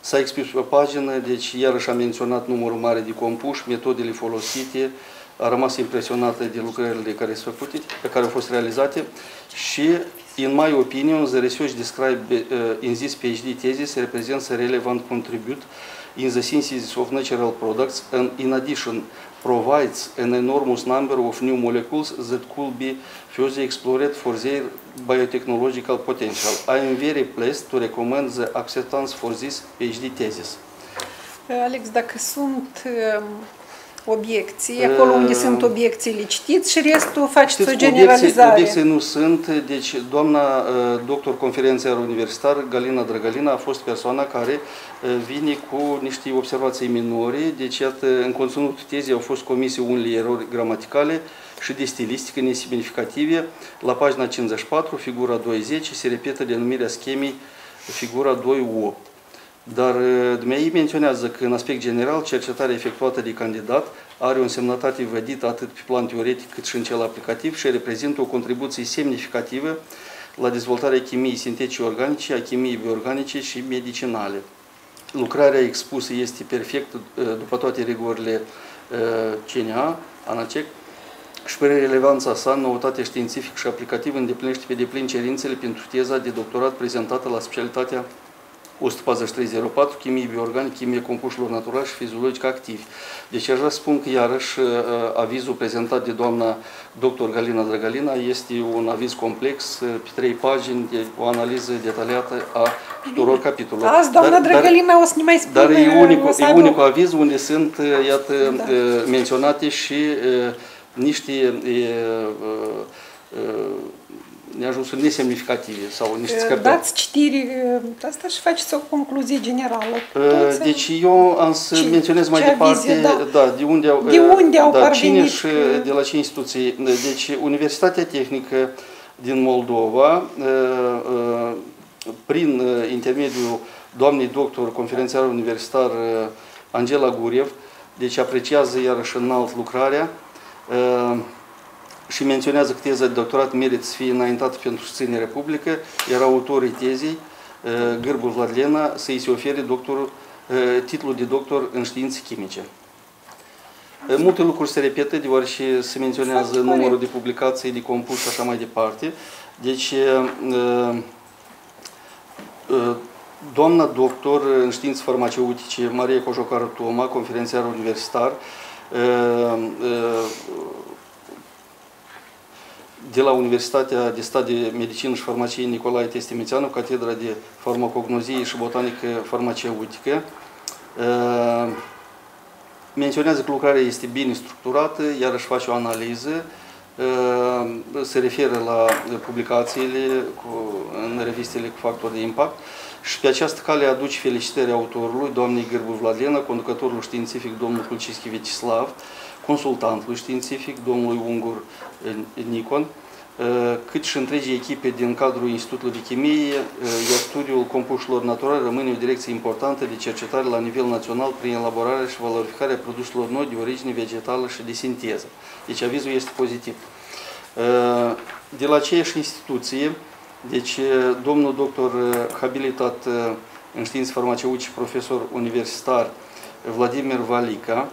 Speaker 4: S-a expus pe pagină, deci iarăși a menționat numărul mare de compuși, metodele folosite, a rămas impresionată de lucrările care, făcute, pe care au fost realizate și, in my opinion, the research described uh, in this PhD thesis represents a relevant contribute in the synthesis of natural products and, in addition, provides an enormous number of new molecules that could be further explored for their biotechnological potential. I am very pleased to recommend the acceptance for this PhD thesis.
Speaker 1: Alex, dacă sunt obiecții, acolo unde sunt obiecțiile citiți și restul faceți o generalizare.
Speaker 4: Obiecții, obiecții nu sunt, deci doamna doctor conferențiar universitar Galina Drăgalina a fost persoana care vine cu niște observații minore, deci iată, în conținutul tezei au fost comise unele erori gramaticale și de stilistică nesemnificative. La pagina 54, figura 20, se repetă denumirea schemei figura 2.8. Dar dumneai menționează că, în aspect general, cercetarea efectuată de candidat are o însemnătate vădită atât pe plan teoretic cât și în cel aplicativ și reprezintă o contribuție semnificativă la dezvoltarea chimiei sintetice organice, a chimiei bioorganice și medicinale. Lucrarea expusă este perfect după toate rigorile CNA, ANACEC, și pe relevanța sa, noutatea științifică și aplicativă îndeplinește pe deplin cerințele pentru teza de doctorat prezentată la specialitatea 14304, chimie bioorganică, chimie compușilor naturali și fiziologic activi. Deci aș vrea să spun că iarăși uh, avizul prezentat de doamna dr. Galina Drăgalina este un aviz complex, uh, pe trei pagini, de o analiză detaliată a tuturor capitolelor.
Speaker 1: Azi, doamna dar, Drăgalina, o să ne mai spună.
Speaker 4: Dar e unicul, e unicul aviz unde sunt, uh, iată, da. menționate și niște neajunsuri nesemnificative sau niște scăpări.
Speaker 1: Dați citiri asta și faceți o concluzie generală.
Speaker 4: Deci eu am să ce, menționez mai departe avizie, da. Da, de unde au,
Speaker 1: de unde au
Speaker 4: da, cine și de la ce instituții. Deci Universitatea Tehnică din Moldova, prin intermediul doamnei doctor, conferențiar universitar Angela Gurev, deci apreciază iarăși înalt lucrarea, și menționează că teza de doctorat merită să fie înaintată pentru susținere publică, iar autorii tezei, uh, Gârbu Vladlena, să-i se ofere doctorul, uh, titlul de doctor în științe chimice. Uh, multe lucruri se repetă, deoarece se menționează numărul de publicații, de compus și așa mai departe. Deci, doamna doctor în științe farmaceutice, Maria Cojocară Toma, conferențiar universitar, de la Universitatea de Stat de Medicină și Farmacie Nicolae Testimițeanu, Catedra de Farmacognozie și Botanică Farmaceutică. Menționează că lucrarea este bine structurată, iar își face o analiză, se referă la publicațiile cu, în revistele cu factor de impact și pe această cale aduce felicitări autorului, doamnei Gârbu Vladlena, conducătorul științific, domnul Kulcischi Vecislav, consultantului științific, domnului Ungur Nikon, cât și întregii echipe din cadrul Institutului de Chimie, iar studiul compușilor naturale rămâne o direcție importantă de cercetare la nivel național prin elaborarea și valorificarea produselor noi de origine vegetală și de sinteză. Deci avizul este pozitiv. De la aceeași instituție, deci domnul doctor habilitat în științe farmaceutice, profesor universitar Vladimir Valica,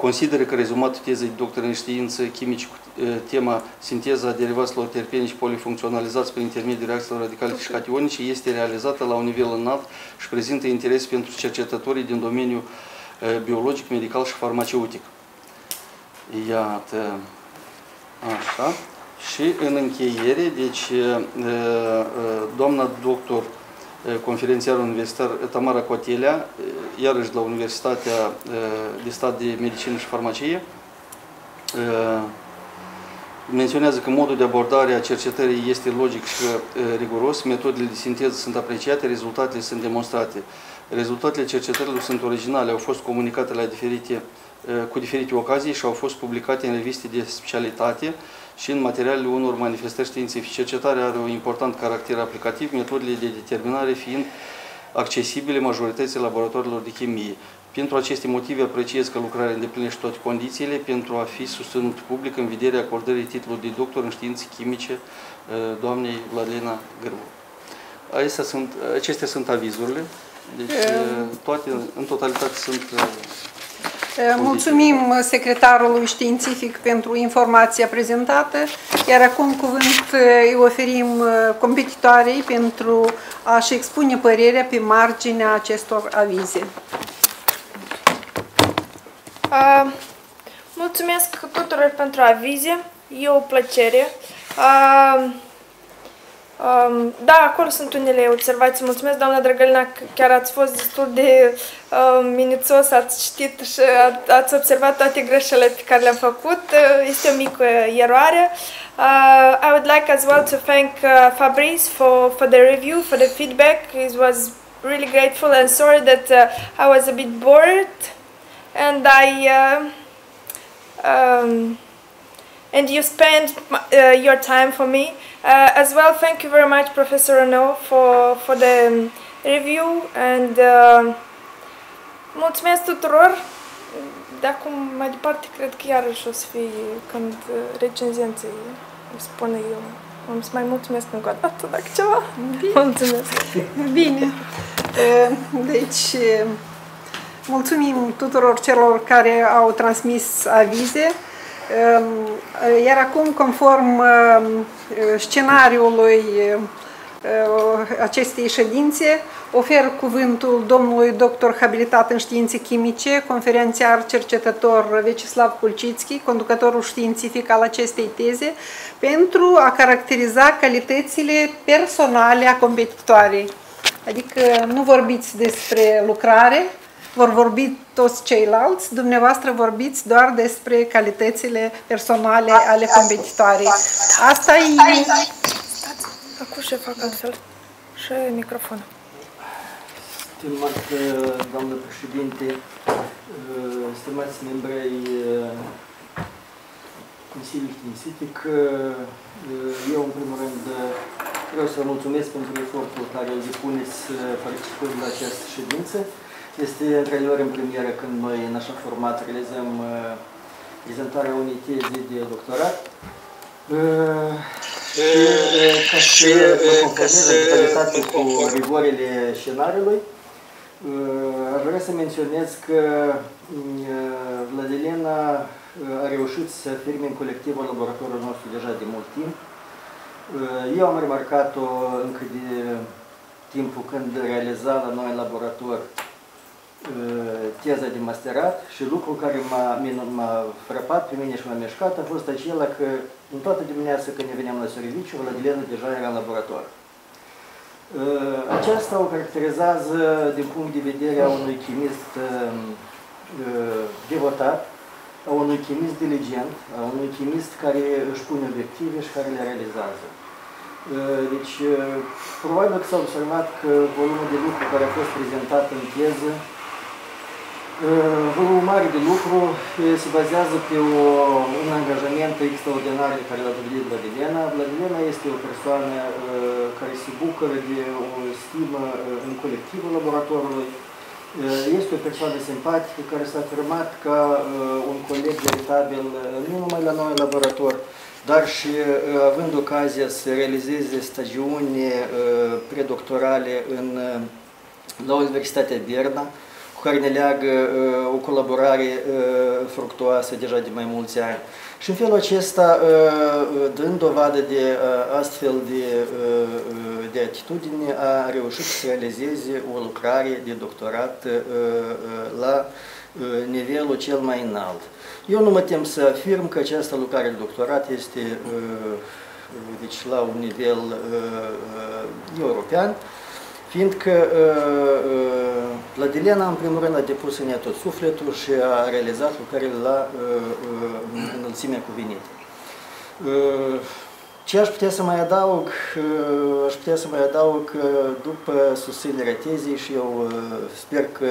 Speaker 4: consideră că rezumatul tezei de doctor în știință chimice cu tema sinteza derivaților terpenici polifuncționalizați prin intermediul reacțiilor radicale și cationice este realizată la un nivel înalt și prezintă interes pentru cercetătorii din domeniul biologic, medical și farmaceutic. Iată, așa. Și în încheiere, deci, doamna doctor conferențiar universitar Tamara Cotelea, iarăși la Universitatea de Stat de Medicină și Farmacie, menționează că modul de abordare a cercetării este logic și riguros, metodele de sinteză sunt apreciate, rezultatele sunt demonstrate. Rezultatele cercetărilor sunt originale, au fost comunicate la diferite, cu diferite ocazii și au fost publicate în reviste de specialitate și în materialele unor manifestări științifice. Cercetarea are un important caracter aplicativ, metodele de determinare fiind accesibile majorității laboratorilor de chimie. Pentru aceste motive apreciez că lucrarea îndeplinește toate condițiile pentru a fi susținut public în vederea acordării titlului de doctor în științe chimice doamnei Vladilena Gârbu. Acestea sunt, acestea sunt avizurile, deci toate, în totalitate sunt
Speaker 1: Mulțumim secretarului științific pentru informația prezentată, iar acum cuvânt îi oferim competitoarei pentru a-și expune părerea pe marginea acestor avize.
Speaker 3: Uh, mulțumesc tuturor pentru avize, e o plăcere. Uh, Um, da, acolo sunt unele observații. Mulțumesc, doamna Drăgălina, că chiar ați fost destul de uh, minuțos, ați citit și ați observat toate greșelile pe care le-am făcut. Uh, este o mică eroare. Uh, I would like as well to thank uh, Fabrice for, for the review, for the feedback. It was really grateful and sorry that uh, I was a bit bored and I uh, um, and you spent uh, your time for me. Uh, as well, thank you very much, Professor Renaud, for, for the um, review and uh, mulțumesc tuturor. De acum mai departe, cred că iarăși o să fie când uh, recenzenții îmi spune eu. Am să mai mulțumesc încă o dată, dacă ceva. Bine. Mulțumesc.
Speaker 1: Bine. Deci, mulțumim tuturor celor care au transmis avize. Iar acum, conform scenariului acestei ședințe, ofer cuvântul domnului doctor habilitat în științe chimice, conferențiar cercetător Vecislav Kulcitski, conducătorul științific al acestei teze, pentru a caracteriza calitățile personale a competitoarei. Adică nu vorbiți despre lucrare, vor vorbi toți ceilalți, dumneavoastră vorbiți doar despre calitățile personale ale competitoarei. Asta e...
Speaker 3: Acum ce fac altfel? Și microfonul.
Speaker 5: Stimat doamnă președinte, stimați membri ai Consiliului Științific, eu în primul rând vreau să vă mulțumesc pentru efortul care îl depuneți participând la această ședință. Este într-adevăr în premieră când noi în așa format realizăm uh, prezentarea unei teze de doctorat. Uh, și uh, ca să mă conformez în totalitate cu rigorile scenariului, aș vrea să menționez că Vladilena a reușit să firme în colectivul laboratorului nostru deja de mult timp. Eu am remarcat-o încă de timpul când realiza la noi în laborator teza de masterat și lucrul care m-a frapat pe mine și m-a mișcat a fost acela că în toată dimineața când ne veneam la serviciu, Vladilena deja era în laborator. Aceasta o caracterizează din punct de vedere a unui chimist devotat, a unui chimist diligent, a unui chimist care își pune obiective și care le realizează. Deci, probabil că s-a observat că volumul de lucru care a fost prezentat în teză Volumul mare de lucru se bazează pe o, un angajament extraordinar de care l-a dovedit Vladilena. Vladilena este o persoană care se bucură de o stimă în colectivul laboratorului. Este o persoană simpatică care s-a afirmat ca un coleg veritabil nu numai la noi în laborator, dar și având ocazia să realizeze stagiuni predoctorale în, la Universitatea Berna, cu care ne leagă uh, o colaborare uh, fructuoasă deja de mai mulți ani. Și în felul acesta, uh, dând dovadă de uh, astfel de, uh, de atitudine, a reușit să realizeze o lucrare de doctorat uh, uh, la uh, nivelul cel mai înalt. Eu nu mă tem să afirm că această lucrare de doctorat este uh, deci, la un nivel uh, uh, european, fiindcă uh, uh, Vladilena, în primul rând, a depus în ea tot sufletul și a realizat lucrările la uh, uh, înălțimea cuvenită. Uh, ce aș putea să mai adaug? Uh, aș putea să mai adaug că după susținerea tezei și eu uh, sper că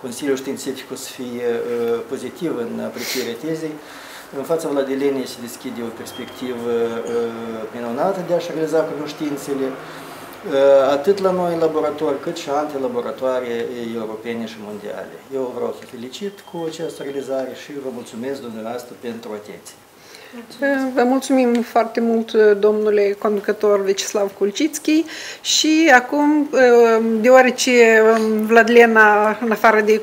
Speaker 5: Consiliul Științific o să fie uh, pozitiv în aprecierea tezei, în fața Vladilenei se deschide o perspectivă uh, minunată de a-și realiza cunoștințele, atât la noi în laborator, cât și alte laboratoare europene și mondiale. Eu vreau să felicit cu această realizare și vă mulțumesc dumneavoastră pentru atenție.
Speaker 1: Vă mulțumim foarte mult, domnule conducător Vecislav Kulcitski și acum, deoarece Vladlena, în afară de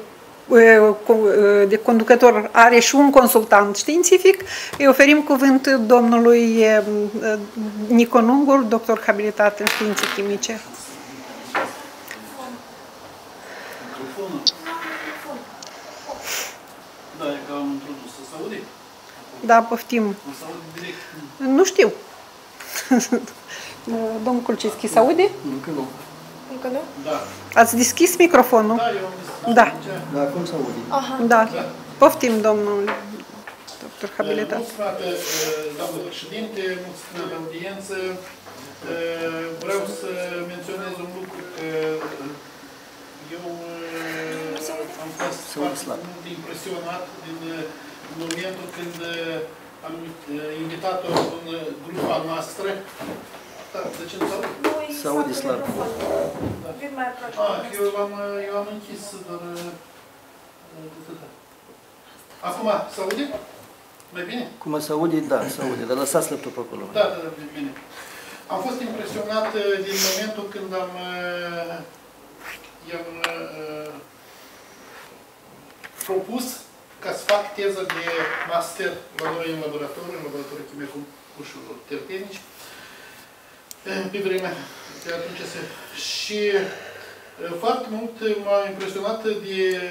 Speaker 1: de conducător are și un consultant științific, îi oferim cuvânt domnului Nicon Ungur, doctor habilitat în științe chimice.
Speaker 10: Da, e că am introdus. Să aude?
Speaker 1: Da, poftim. Nu știu. Domnul Culcischi, se aude?
Speaker 5: Încă nu.
Speaker 3: Încă nu?
Speaker 10: Da.
Speaker 1: Ați deschis microfonul?
Speaker 10: Da, eu am deschis.
Speaker 1: Da.
Speaker 5: Da, cum se aude?
Speaker 3: Aha.
Speaker 1: Da. Poftim, domnul doctor habilitat.
Speaker 10: Mulțumesc, doamnă președinte, mulțumesc de audiență. Vreau să menționez un lucru că eu am fost foarte mult impresionat din momentul când am invitat-o în grupa noastră. Da, de ce nu s-aude?
Speaker 5: Se aude slab.
Speaker 3: Vin mai aproape.
Speaker 10: Ah, eu am, eu am închis doar... atâta. Acum, se aude? Mai bine?
Speaker 5: Cum se aude? Da, se aude, dar lăsați laptopul acolo.
Speaker 10: Da, da, da, bine. Am fost impresionat uh, din momentul când am, uh, i-am uh, propus ca să fac teză de master la noi în laborator, în laboratorul chimie cu ușuri terpenici, pe vremea de atunci. Și foarte mult m-a impresionat de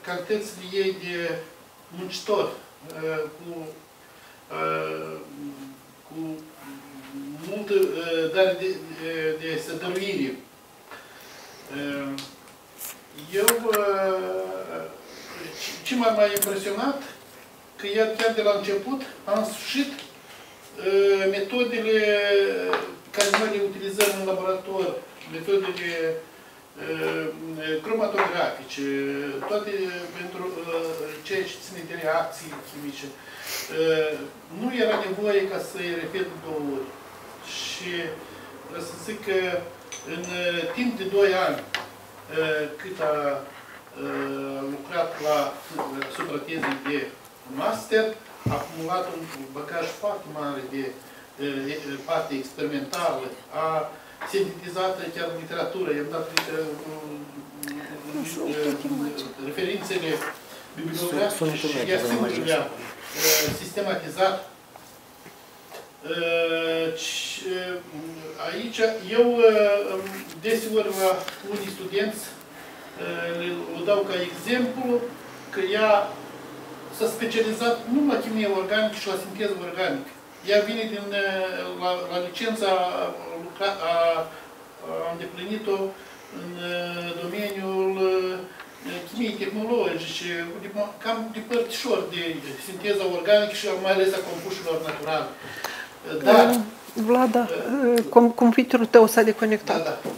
Speaker 10: calitățile ei de muncitor, cu, cu multă dare de, de, de sădăruire. Eu, ce m-a mai impresionat, că ea chiar de la început a însușit metodele care noi le utilizăm în laborator, metodele cromatografice, toate pentru ceea ce ține de reacții chimice. Nu era nevoie ca să-i repet două ori. Și vreau să zic că în timp de 2 ani cât a lucrat la asupra tezei de master, a acumulat un bagaj foarte mare de parte experimentală, a sintetizat chiar literatură, i-am dat referințele bibliografice și ea singur le-a sistematizat. Aici, eu deseori la unii studenți o dau ca exemplu că ea s-a specializat nu la chimie organică, ci la sinteză organică. Ea vine din, la, la licența, a, a, a îndeplinit-o în domeniul chimiei tehnologice, de, cam de părtișor de sinteza organică și mai ales a compușilor naturale. Dar,
Speaker 1: Vlada, computerul tău s-a deconectat.
Speaker 10: Da, da.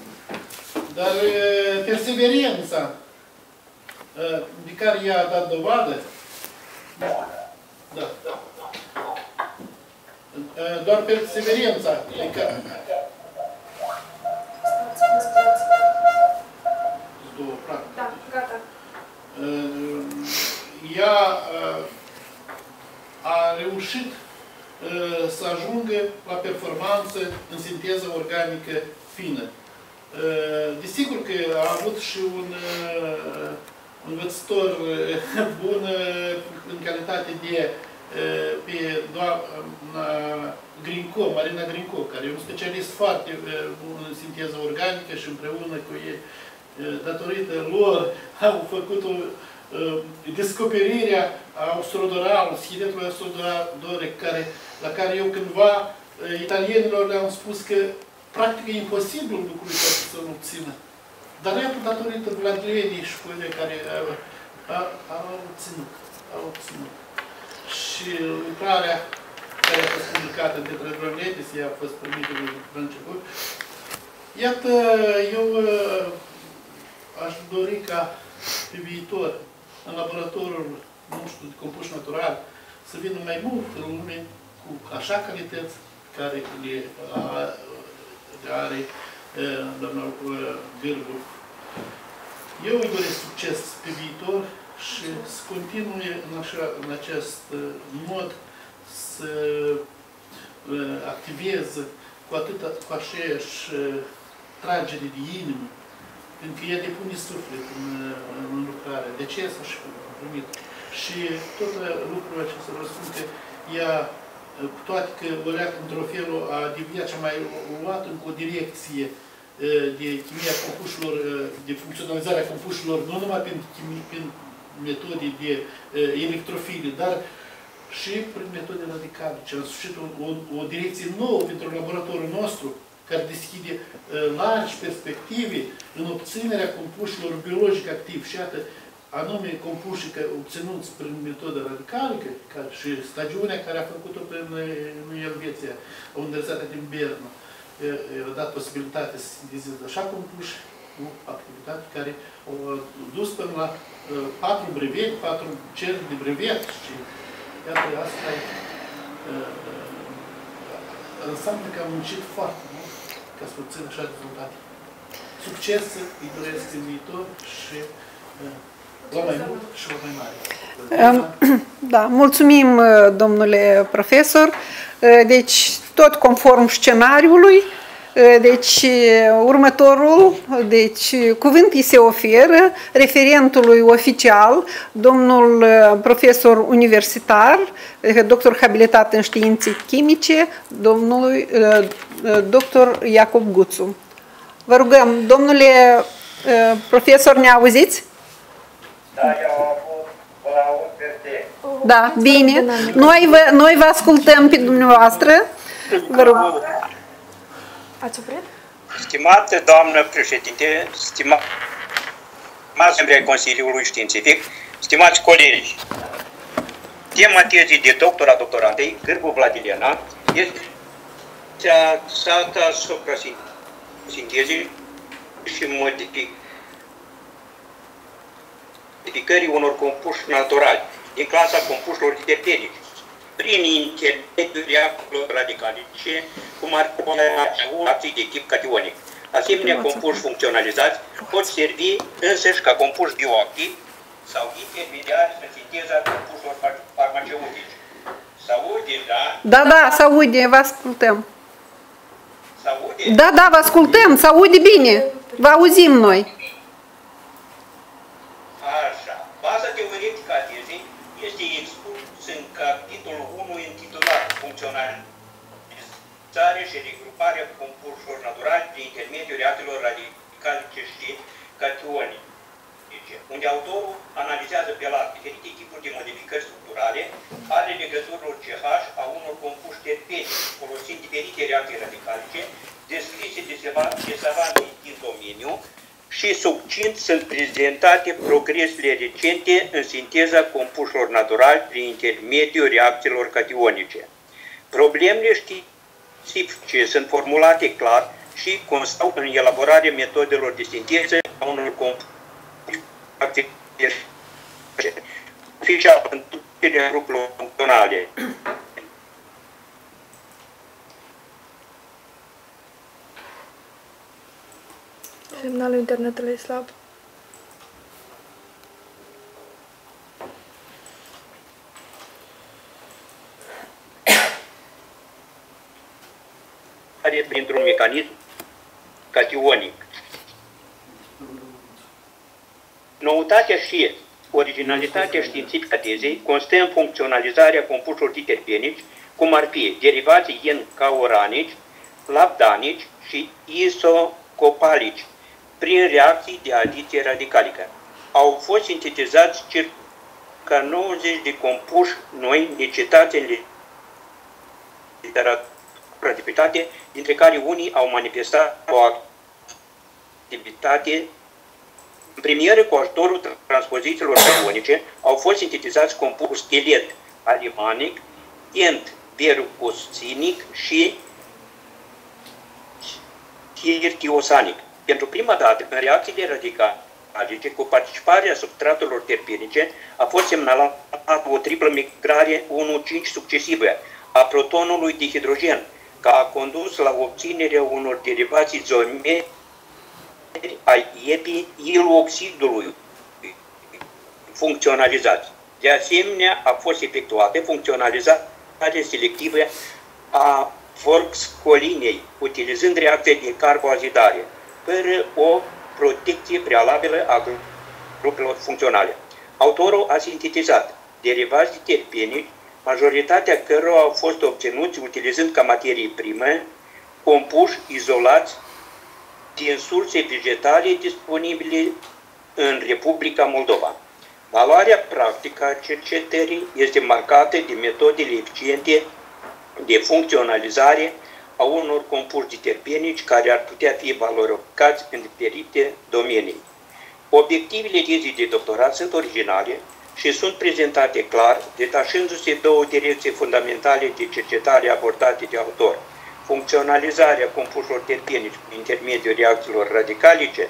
Speaker 10: Dar perseverența de care ea a dat dovadă, da. Doar perseverența pe care...
Speaker 3: Da, gata.
Speaker 10: Ea a reușit să ajungă la performanță în sinteză organică fină. Desigur că a avut și un învățător bun în calitate de pe doamna Grinco, Marina Grinco, care e un specialist foarte bun în sinteză organică și împreună cu ei, datorită lor, au făcut o descoperirea austrodoralului, schinetului austrodore, care, la care eu cândva italienilor le-am spus că practic e imposibil lucrul ăsta să-l obțină. Dar iată datorită Vladlenii și care au obținut. Au obținut. Și lucrarea care a fost publicată de Drăgrovletis, ea a fost primită de început. Iată, eu aș dori ca pe viitor, în laboratorul nostru de compuși natural, să vină mai mult lume cu așa calități care le are doamna Gârbu. Eu îi doresc succes pe viitor și să continue în, așa, în acest mod să activeze cu atâta, cu aceeași tragere de inimă, pentru că ea depune suflet în, în lucrare. De ce s-a și primit? Și tot lucrul acesta vă spun că ea, cu toate că o leacă într-o felul a deviat și a mai luat încă o direcție de chimia compușilor, de funcționalizarea compușilor, nu numai prin, chimie, prin metode de electrofile, dar și prin metode radicale. Ce am sfârșit o, o, o direcție nouă pentru laboratorul nostru, care deschide largi perspective în obținerea compușilor biologic activi. Și iată, anume compuși care obținuți prin metodă radicală, care, și stagiunea care a făcut-o în, în Elveția, Universitatea din Berna, i-a dat posibilitatea să sintezeze așa compuși cu activitate care au dus până la patru breveti, patru cereri de brevet și iată, asta e, înseamnă că am muncit foarte mult ca să obțin așa rezultate. Succes îi doresc în viitor și la mai mult și la mai mare.
Speaker 1: Da, mulțumim, domnule profesor. Deci, tot conform scenariului, deci, următorul, deci, cuvânt îi se oferă referentului oficial, domnul profesor universitar, doctor habilitat în științe chimice, domnului doctor Iacob Guțu. Vă rugăm, domnule profesor, ne auziți?
Speaker 11: Da, eu am
Speaker 1: Da, bine. Noi vă, noi vă ascultăm pe dumneavoastră. Vă rog.
Speaker 3: Ați oprit?
Speaker 11: Stimată doamnă președinte, stimați membri ai Consiliului Științific, stimați colegi, tema tezii de doctor a doctorantei, Cârbu Vladilena, este axată asupra sintezii și modificării unor compuși naturali din clasa compușilor terpenici prin intermediul reacțiilor radicalice, cum ar fi acții de tip cationic. Asemenea, compuși funcționalizați pot servi însăși ca compuși bioactivi sau intermediari în sinteza compușilor farmaceutici. S-aude, da?
Speaker 1: Da, da, s-aude, vă ascultăm.
Speaker 11: S-aude?
Speaker 1: Da, da, vă ascultăm, s-aude bine. Vă auzim noi.
Speaker 11: Așa. Baza teoretică a tezei este expus în capitolul 1 intitulat Funcționalizare și regruparea compușilor naturali prin intermediul reactelor radicalice și cationice, unde autorul analizează pe la diferite tipuri de modificări structurale ale legăturilor CH a unor compuși terpeni, folosind diferite reacții radicalice descrise de savanții din domeniu și succint sunt prezentate progresele recente în sinteza compușilor naturali prin intermediul reacțiilor cationice. Problemele științifice sunt formulate clar și constau în elaborarea metodelor de sinteză a unor compuși beneficial pentru grupurilor funcționale.
Speaker 9: Semnalul internetului e slab.
Speaker 11: Printr-un mecanism cationic. Noutatea și originalitatea științifică a tezei constă în funcționalizarea compușilor diterpenici, cum ar fi derivații N-cauranici, labdanici și isocopalici, prin reacții de adiție radicalică. Au fost sintetizați circa 90 de compuși noi necitați în literatură activitate, dintre care unii au manifestat o activitate în premieră cu ajutorul transpozițiilor carbonice au fost sintetizați compuși schelet alemanic, ent vercosinic și hirtiosanic. Pentru prima dată, în reacțiile radicale, cu participarea substratelor terpenice, a fost semnalată o triplă migrare 1-5 succesivă a protonului de hidrogen, că a condus la obținerea unor derivații zomeri ai epioxidului funcționalizați. De asemenea, a fost efectuată funcționalizarea selectivă a forxcolinei, utilizând reacția de carboazidare, fără o protecție prealabilă a grupelor funcționale. Autorul a sintetizat derivați terpenici majoritatea cărora au fost obținuți utilizând ca materie primă compuși izolați din surse vegetale disponibile în Republica Moldova. Valoarea practică a cercetării este marcată de metodele eficiente de funcționalizare a unor compuși diterpenici care ar putea fi valorificați în diferite domenii. Obiectivele tezii de doctorat sunt originale și sunt prezentate clar, detașându-se două direcții fundamentale de cercetare abordate de autor. Funcționalizarea compușilor terpenici prin intermediul reacțiilor radicalice,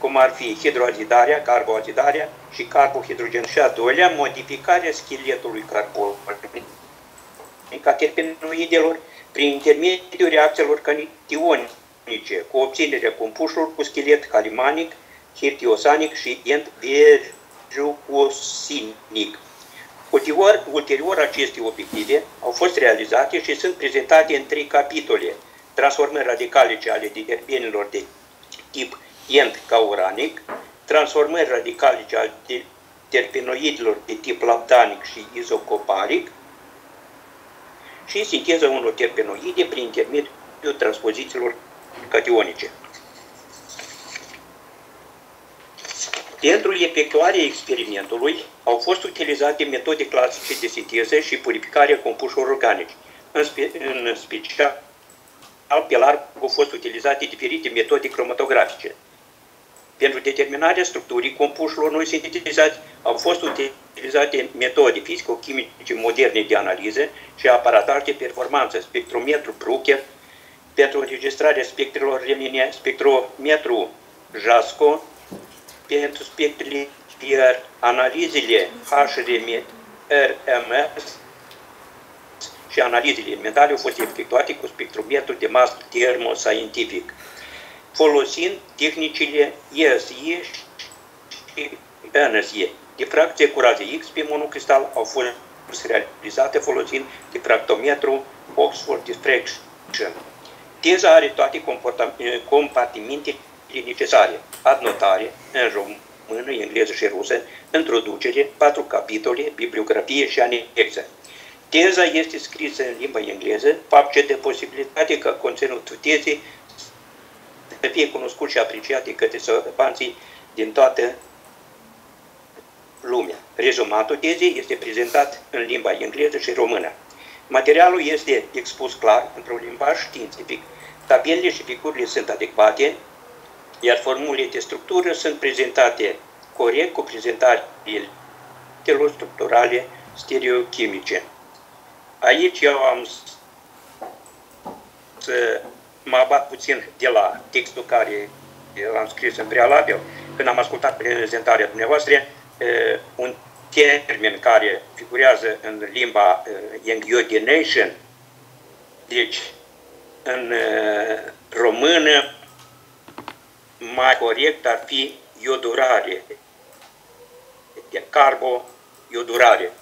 Speaker 11: cum ar fi hidroazidarea, carboazidarea și carbohidrogen. Și a doilea, modificarea scheletului carbonic a terpenoidelor prin intermediul reacțiilor cationice, cu obținerea compușilor cu schelet calimanic, hirtiosanic și entver glucosinic. Ulterior, ulterior, aceste obiective au fost realizate și sunt prezentate în trei capitole. Transformări radicalice ale diterpenilor de tip ent-cauranic, transformări radicalice ale terpenoidilor de tip labdanic și izocoparic și sinteza unor terpenoide prin intermediul transpozițiilor cationice. Pentru efectuarea experimentului au fost utilizate metode clasice de sinteză și purificare a compușilor organici. În, spe, în special, pe larg au fost utilizate diferite metode cromatografice. Pentru determinarea structurii compușilor noi sintetizați au fost utilizate metode fizico-chimice moderne de analiză și aparataj de performanță, spectrometru Brucker, pentru înregistrarea spectrelor remine, spectrometru JASCO, pentru spectrele, iar analizele HRM, RMS și analizele mentale au fost efectuate cu spectrometru de masă termoscientific, folosind tehnicile ESI și NSI. Difracție cu raze X pe monocristal au fost realizate folosind difractometru Oxford Diffraction. Teza are toate compartimentele necesare. Adnotare în română, engleză și rusă, introducere, patru capitole, bibliografie și anexe. Teza este scrisă în limba engleză, fapt ce de posibilitate ca conținutul tezei să fie cunoscut și apreciat de către sărbanții din toată lumea. Rezumatul tezei este prezentat în limba engleză și română. Materialul este expus clar într-un limbaj științific. Tabelele și figurile sunt adecvate, iar formulele de structură sunt prezentate corect cu prezentarea structurale stereochimice. Aici eu am să mă abat puțin de la textul care l-am scris în prealabil, când am ascultat prezentarea dumneavoastră, uh, un termen care figurează în limba Engiodination, deci în română mai corect ar fi iodurare, de carbo-iodurare.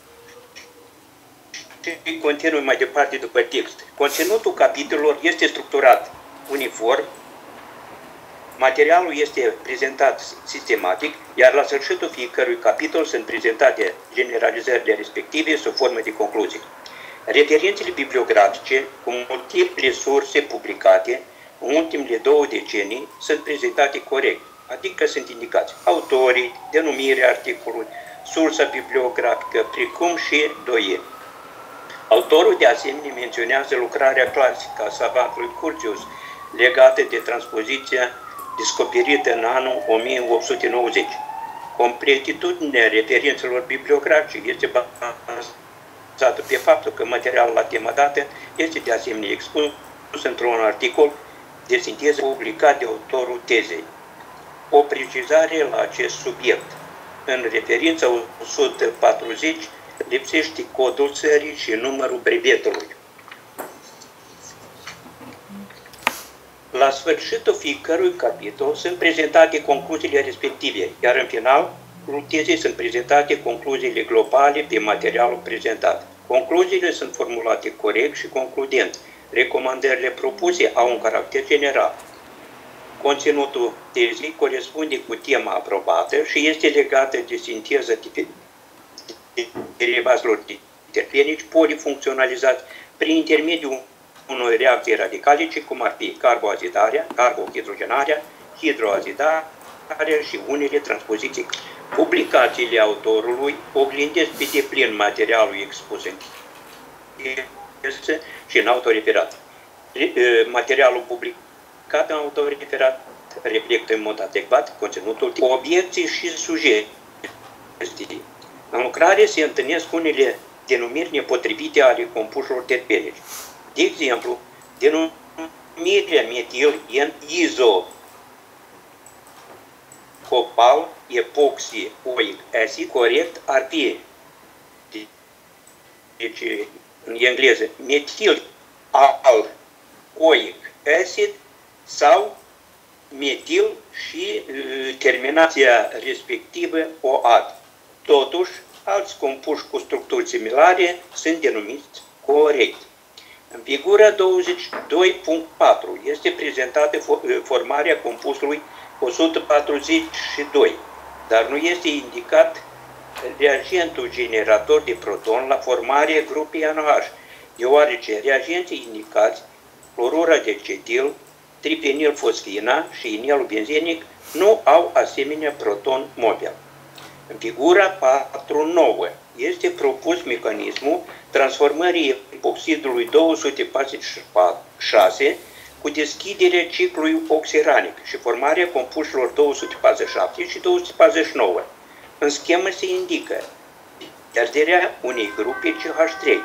Speaker 11: Și continui mai departe după text. Conținutul capitolelor este structurat uniform, materialul este prezentat sistematic, iar la sfârșitul fiecărui capitol sunt prezentate generalizările respective sub formă de concluzii. Referințele bibliografice cu multiple surse publicate în ultimele două decenii sunt prezentate corect, adică sunt indicați autorii, denumirea articolului, sursa bibliografică, precum și doieni. Autorul de asemenea menționează lucrarea clasică a savantului Curtius legată de transpoziția descoperită în anul 1890. Completitudinea referințelor bibliografice este bazată pe faptul că materialul la tema dată este de asemenea expus într-un articol de sinteză publicat de autorul tezei. O precizare la acest subiect. În referința 140 lipsește codul țării și numărul brevetului. La sfârșitul fiecărui capitol sunt prezentate concluziile respective, iar în final tezei sunt prezentate concluziile globale pe materialul prezentat. Concluziile sunt formulate corect și concludent. Recomandările propuse au un caracter general. Conținutul tezei corespunde cu tema aprobată și este legată de sinteză derivaților terpenici polifuncționalizați prin intermediul unor reacții radicalice, cum ar fi carboazidarea, carbohidrogenarea, hidroazidarea și unele transpoziții. Publicațiile autorului oglindesc pe deplin materialul expus în și în autoreferat. Materialul publicat în autoreferat reflectă în mod adecvat conținutul, obiecții și sugestii. În lucrare se întâlnesc unele denumiri nepotrivite ale compușilor terpenici. De exemplu, denumirea metil în izo copal epoxy oic acid corect ar fi deci în engleză metil al oic acid sau metil și uh, terminația respectivă OAD. Totuși, alți compuși cu structuri similare sunt denumiți corect. În figura 22.4 este prezentată formarea compusului 142, dar nu este indicat reagentul generator de proton la formarea grupii NH, deoarece reagenții indicați, clorura de cetil, triphenilfosfina și inelul benzenic nu au asemenea proton mobil. În figura 4.9 este propus mecanismul transformării epoxidului 246 cu deschiderea ciclului oxiranic și formarea compușilor 247 și 249. În schemă se indică pierderea unei grupe CH3,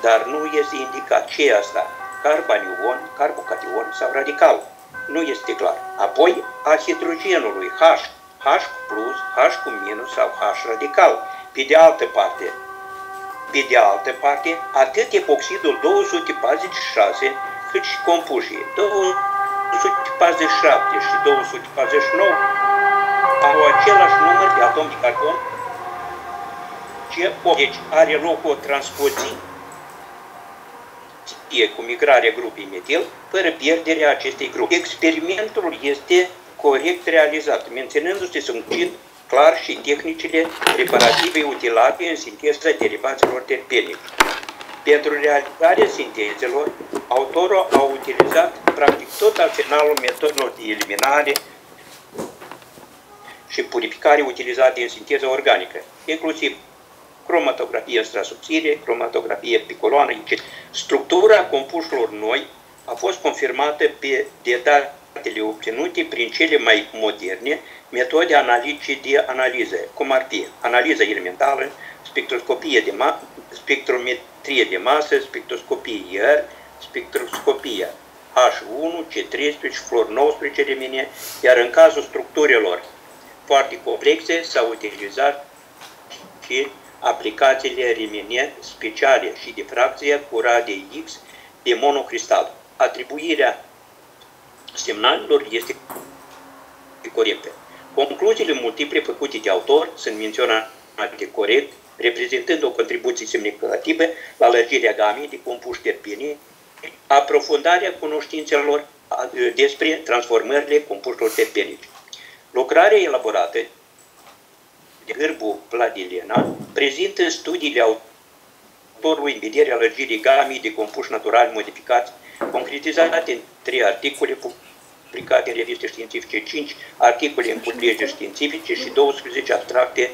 Speaker 11: dar nu este indicat ce e asta, carbanion, carbocation sau radical. Nu este clar. Apoi, a hidrogenului H, H plus, H cu minus sau H radical. Pe de altă parte, pe de altă parte, atât epoxidul 246 cât și compușii 247 și 249 au același număr de atomi de carbon ce deci are loc o transpoziție cu migrarea grupii metil fără pierderea acestei grupi. Experimentul este corect realizat, menținându-se succint clar și tehnicile preparative utilate în sinteza derivaților terpenice. Pentru realizarea sintezelor, autorul a utilizat practic tot arsenalul metodelor de eliminare și purificare utilizate în sinteză organică, inclusiv cromatografie extrasubțire, cromatografie picoloană, etc. Structura compușilor noi a fost confirmată pe de datele obținute prin cele mai moderne metode analitice de analiză, cum ar fi analiza elementală, spectroscopie de ma- spectrometrie de masă, spectroscopie IR, spectroscopia H1, C13 și flor 19 de mine, iar în cazul structurilor foarte complexe s-a utilizat și aplicațiile remine speciale și difracția cu radii X de monocristal. Atribuirea semnalelor este corectă. Concluziile multiple făcute de autor sunt menționate corect, reprezentând o contribuție semnificativă la lărgirea gamei de compuși terpeni, aprofundarea cunoștințelor despre transformările compuștilor terpenici. Lucrarea elaborată de Gârbu Vladilena prezintă studiile autorului în vederea alergirii gamii de compuși naturali modificați, concretizate în trei articole publicate în reviste științifice, 5 articole în publicări științifice și 12 abstracte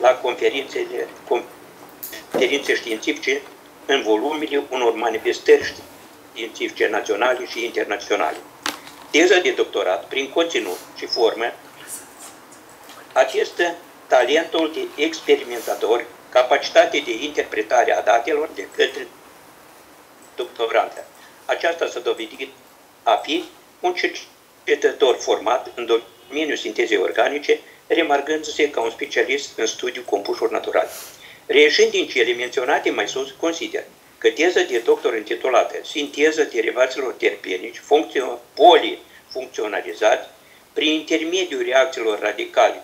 Speaker 11: la conferințele, conferințe științifice în volumele unor manifestări științifice naționale și internaționale. Teza de doctorat, prin conținut și formă, acest talentul de experimentator, capacitatea de interpretare a datelor de către doctorantă. Aceasta s-a dovedit a fi un cercetător format în domeniul sintezei organice, remarcându-se ca un specialist în studiul compușuri naturale. Reieșind din cele menționate mai sus, consider că teza de doctor intitulată Sinteza derivaților terpenici polifuncționalizați prin intermediul reacțiilor radicale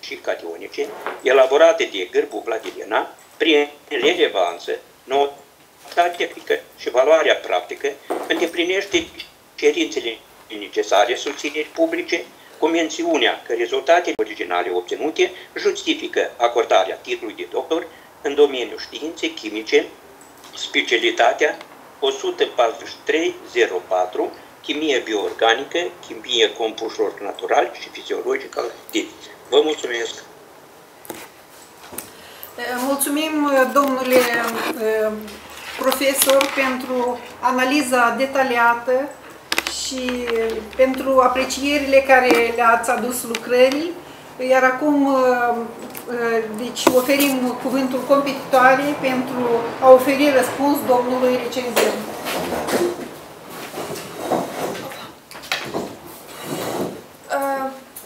Speaker 11: și cationice, elaborate de Gârbu Vladilena, prin relevanță, noutate tehnică și valoarea practică, îndeplinește cerințele necesare susțineri publice, cu mențiunea că rezultatele originale obținute justifică acordarea titlului de doctor în domeniul științei chimice, specialitatea 14304, chimie bioorganică, chimie compușilor naturali și fiziologică activi. Vă mulțumesc!
Speaker 1: Mulțumim, domnule profesor, pentru analiza detaliată și pentru aprecierile care le-ați adus lucrării. Iar acum deci, oferim cuvântul competitoare pentru a oferi răspuns domnului recenzent.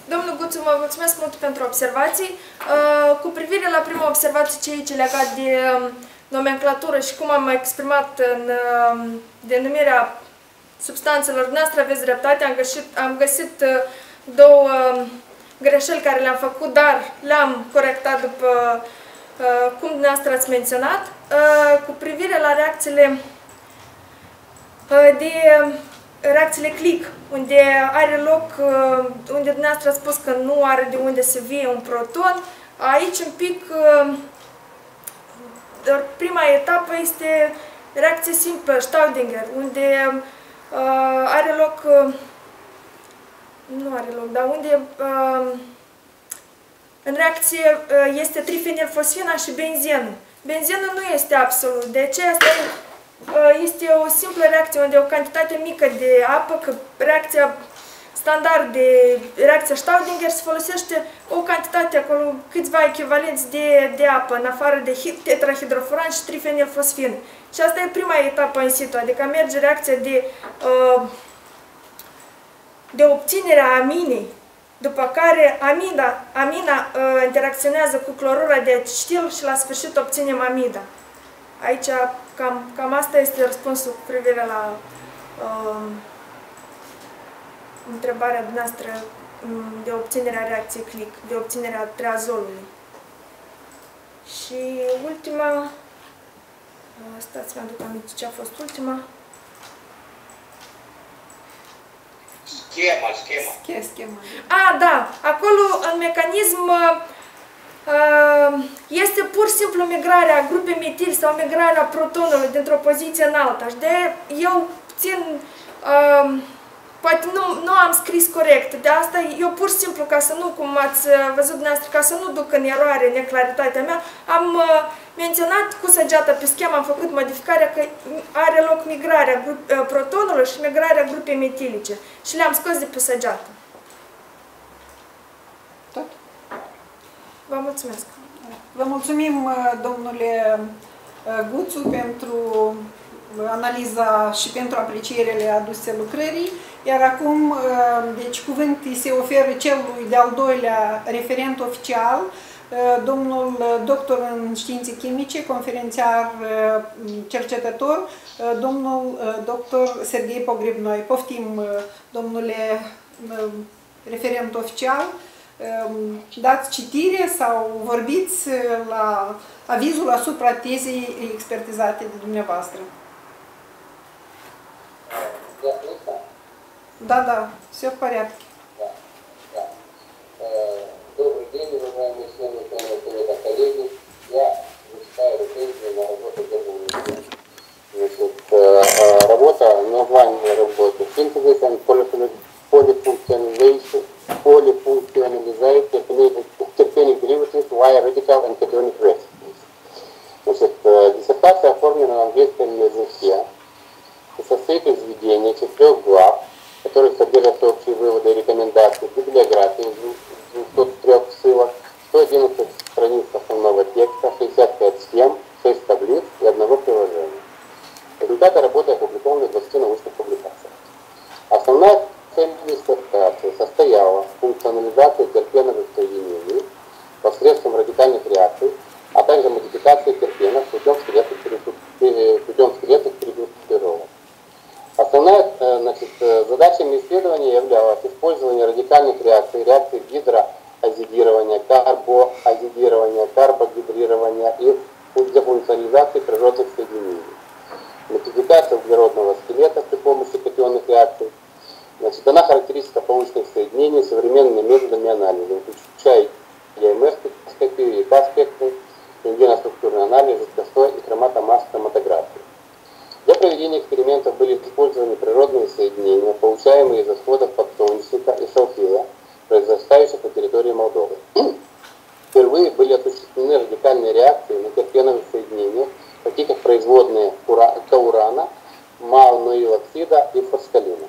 Speaker 3: Domnul Guțu, vă mulțumesc mult pentru observații. Cu privire la prima observație, ce aici legat de nomenclatură și cum am exprimat în denumirea substanțelor noastre, aveți dreptate, am găsit, am găsit două greșeli care le-am făcut, dar le-am corectat după cum dumneavoastră ați menționat. Cu privire la reacțiile de reacțiile click, unde are loc, uh, unde dumneavoastră a spus că nu are de unde să vie un proton, aici un pic, uh, doar prima etapă este reacție simplă, Staudinger, unde uh, are loc, nu are loc, dar unde în reacție este trifenilfosfina și benzenul. Benzenul nu este absolut, de ce? Asta Uh, este o simplă reacție unde o cantitate mică de apă, că reacția standard de reacția Staudinger se folosește o cantitate acolo, câțiva echivalenți de, de apă, în afară de tetrahidrofuran și trifenilfosfin. Și asta e prima etapă în situ, adică merge reacția de, uh, de obținerea aminei, după care amida, amina uh, interacționează cu clorura de acetil și la sfârșit obținem amida. Aici cam, cam asta este răspunsul cu privire la uh, întrebarea noastră um, de obținerea reacției click, de obținerea triazolului. Și ultima, uh, stați mi aduc aminte ce a fost ultima.
Speaker 11: Schema, schema.
Speaker 1: Schema.
Speaker 3: A, da, acolo în mecanism uh, este pur și simplu migrarea grupei metil sau migrarea protonului dintr-o poziție în alta. Și de eu țin, poate nu, nu am scris corect, de asta eu pur și simplu, ca să nu, cum ați văzut dumneavoastră, ca să nu duc în eroare neclaritatea mea, am menționat cu săgeata pe schemă, am făcut modificarea că are loc migrarea protonului și migrarea grupei metilice și le-am scos de pe săgeată. Vă mulțumesc!
Speaker 1: Vă mulțumim, uh, domnule uh, Guțu, pentru analiza și pentru aprecierile aduse lucrării. Iar acum, uh, deci cuvânt se oferă celui de-al doilea referent oficial, uh, domnul uh, doctor în științe chimice, conferențiar cercetător, domnul doctor Serghei Pogrebnoi. Poftim, domnule referent oficial, um, dați citire sau vorbiți la avizul asupra tezei expertizate de dumneavoastră. Да, да, все в порядке.
Speaker 12: Да, да. Добрый день, уважаемые члены Совета коллеги. Я зачитаю рецензию на работу Германии. Значит, работа, название работы. Synthesis and polyfunctionalization, polyfunctionalization terpenic derivatives via radical and cationic recipes. Значит, диссертация оформлена на английском языке и состоит из введения четырех глав, которые содержат общие выводы и рекомендации, библиографии из 203 ссылок, 111 страниц основного текста, 65 схем, 6 таблиц и одного приложения. Результаты работы опубликованы в 20 научных публикациях. Основная цель диссертации состояла в функционализации терпеновых соединений посредством радикальных реакций, а также модификации терпенов путем скелетных, перегруппировок. Основная э, значит, э, задачами исследования являлось использование радикальных реакций, реакций гидроазидирования, карбоазидирования, карбогидрирования и дефункционализации природных соединений. Модификация углеродного скелета при помощи катионных реакций. Значит, дана характеристика полученных соединений современными методами анализа, включая EMR-спектроскопию, ИК-спектры, рентгеноструктурный анализ, жидкостной и хроматомасс хроматографии. Для проведения экспериментов были использованы природные соединения, получаемые из отходов подсолнечника и салфила, произрастающих на территории Молдовы. Впервые были осуществлены радикальные реакции на терпеновых соединениях, такие как производные каурана, малноилоксида и фоскалина.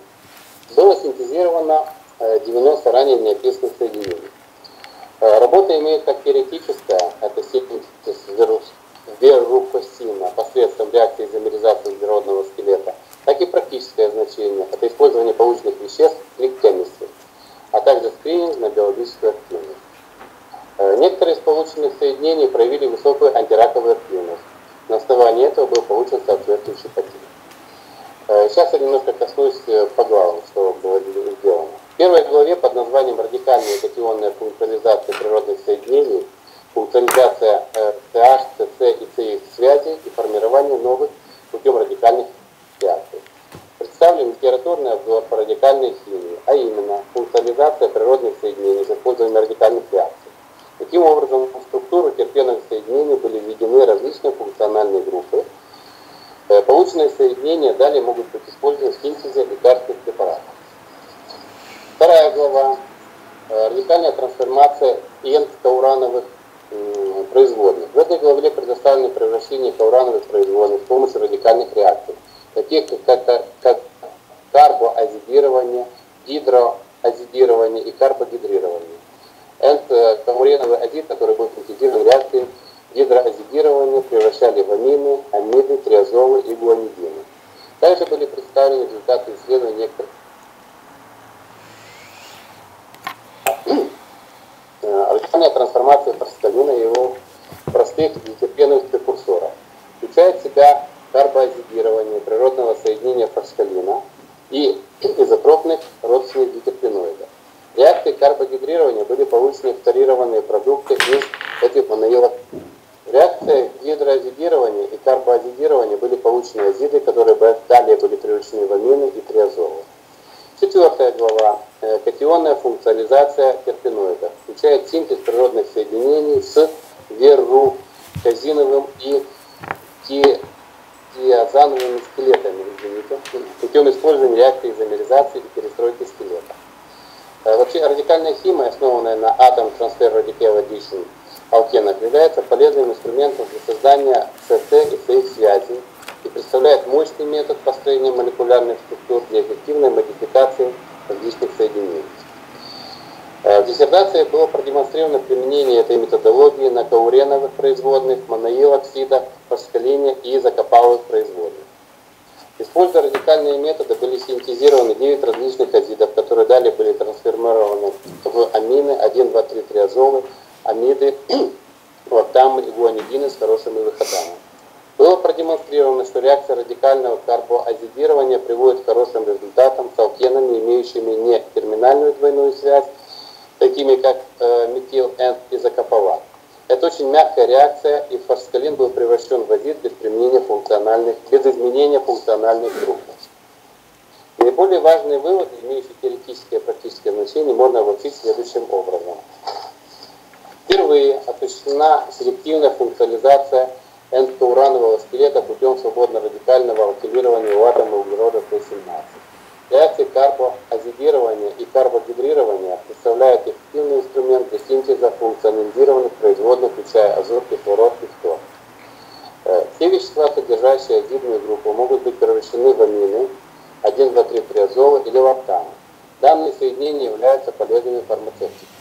Speaker 12: Было синтезировано 90 ранее неописанных соединений. Работа имеет как теоретическое, это синтез веррукосина посредством реакции изомеризации углеродного скелета, так и практическое значение – это использование полученных веществ при хемистре, а также скрининг на биологическую активность. Некоторые из полученных соединений проявили высокую антираковую активность. На основании этого был получен соответствующий патент. Сейчас я немножко коснусь по главам, что было сделано. В первой главе под названием «Радикальная катионная функционализация природных соединений» функционализация CH, CC и CX связей и формирование новых путем радикальных реакций. Представлен литературный обзор по радикальной химии, а именно функционализация природных соединений с использованием радикальных реакций. Таким образом, в структуру терпеновых соединений были введены различные функциональные группы. Полученные соединения далее могут быть использованы в синтезе лекарственных препаратов. Вторая глава. Радикальная трансформация энткаурановых производных. В этой главе предоставлены превращение каурановых производных с помощью радикальных реакций, таких как, как, как карбоазидирование, гидроазидирование и карбогидрирование. Энт-кауреновый азид, который был синтезирован реакцией гидроазидирования, превращали в амины, амиды, триазолы и гуанидины. Также были представлены результаты исследований некоторых радикальная трансформация проскалина и его простых дитерпеновых прекурсоров включает в себя карбоазидирование природного соединения фосфолина и изотропных родственных дитерпеноидов. Реакции карбогидрирования были получены фторированные продукты из этих Реакция гидроазидирования и карбоазидирования были получены азиды, которые далее были превращены в амины и триазолы. Четвертая глава. Катионная функционализация терпеноидов. Включает синтез природных соединений с веррукозиновым и диазановыми скелетами, извините, путем использования реакции изомеризации и перестройки скелета. Вообще радикальная химия, основанная на Transfer Radical Addition алкенах, является полезным инструментом для создания СТ и СХ связей и представляет мощный метод построения молекулярных структур для эффективной модификации различных соединений. В диссертации было продемонстрировано применение этой методологии на кауреновых производных, моноилоксидах, фосфолине и изокопаловых производных. Используя радикальные методы, были синтезированы 9 различных азидов, которые далее были трансформированы в амины 1, 2, 3 триазолы, амиды, лактамы и гуанидины с хорошими выходами. Было продемонстрировано, что реакция радикального карбоазидирования приводит к хорошим результатам с алкенами, имеющими не терминальную двойную связь, такими как э, метил-энд изокоповат. Это очень мягкая реакция, и форскалин был превращен в азид без применения функциональных, без изменения функциональных групп. Наиболее важные выводы, имеющие теоретическое и практическое значение, можно обобщить следующим образом. Впервые осуществлена селективная функционализация энтоуранового скелета путем свободно-радикального алкилирования у атома углерода Т-17. Реакции карбоазидирования и карбогидрирования представляют эффективный инструмент для синтеза функционализированных производных, включая азот, кислород и фтор. Все вещества, содержащие азидную группу, могут быть превращены в амины 1, 2, 3 триазола или лаптаны. Данные соединения являются полезными фармацевтиками.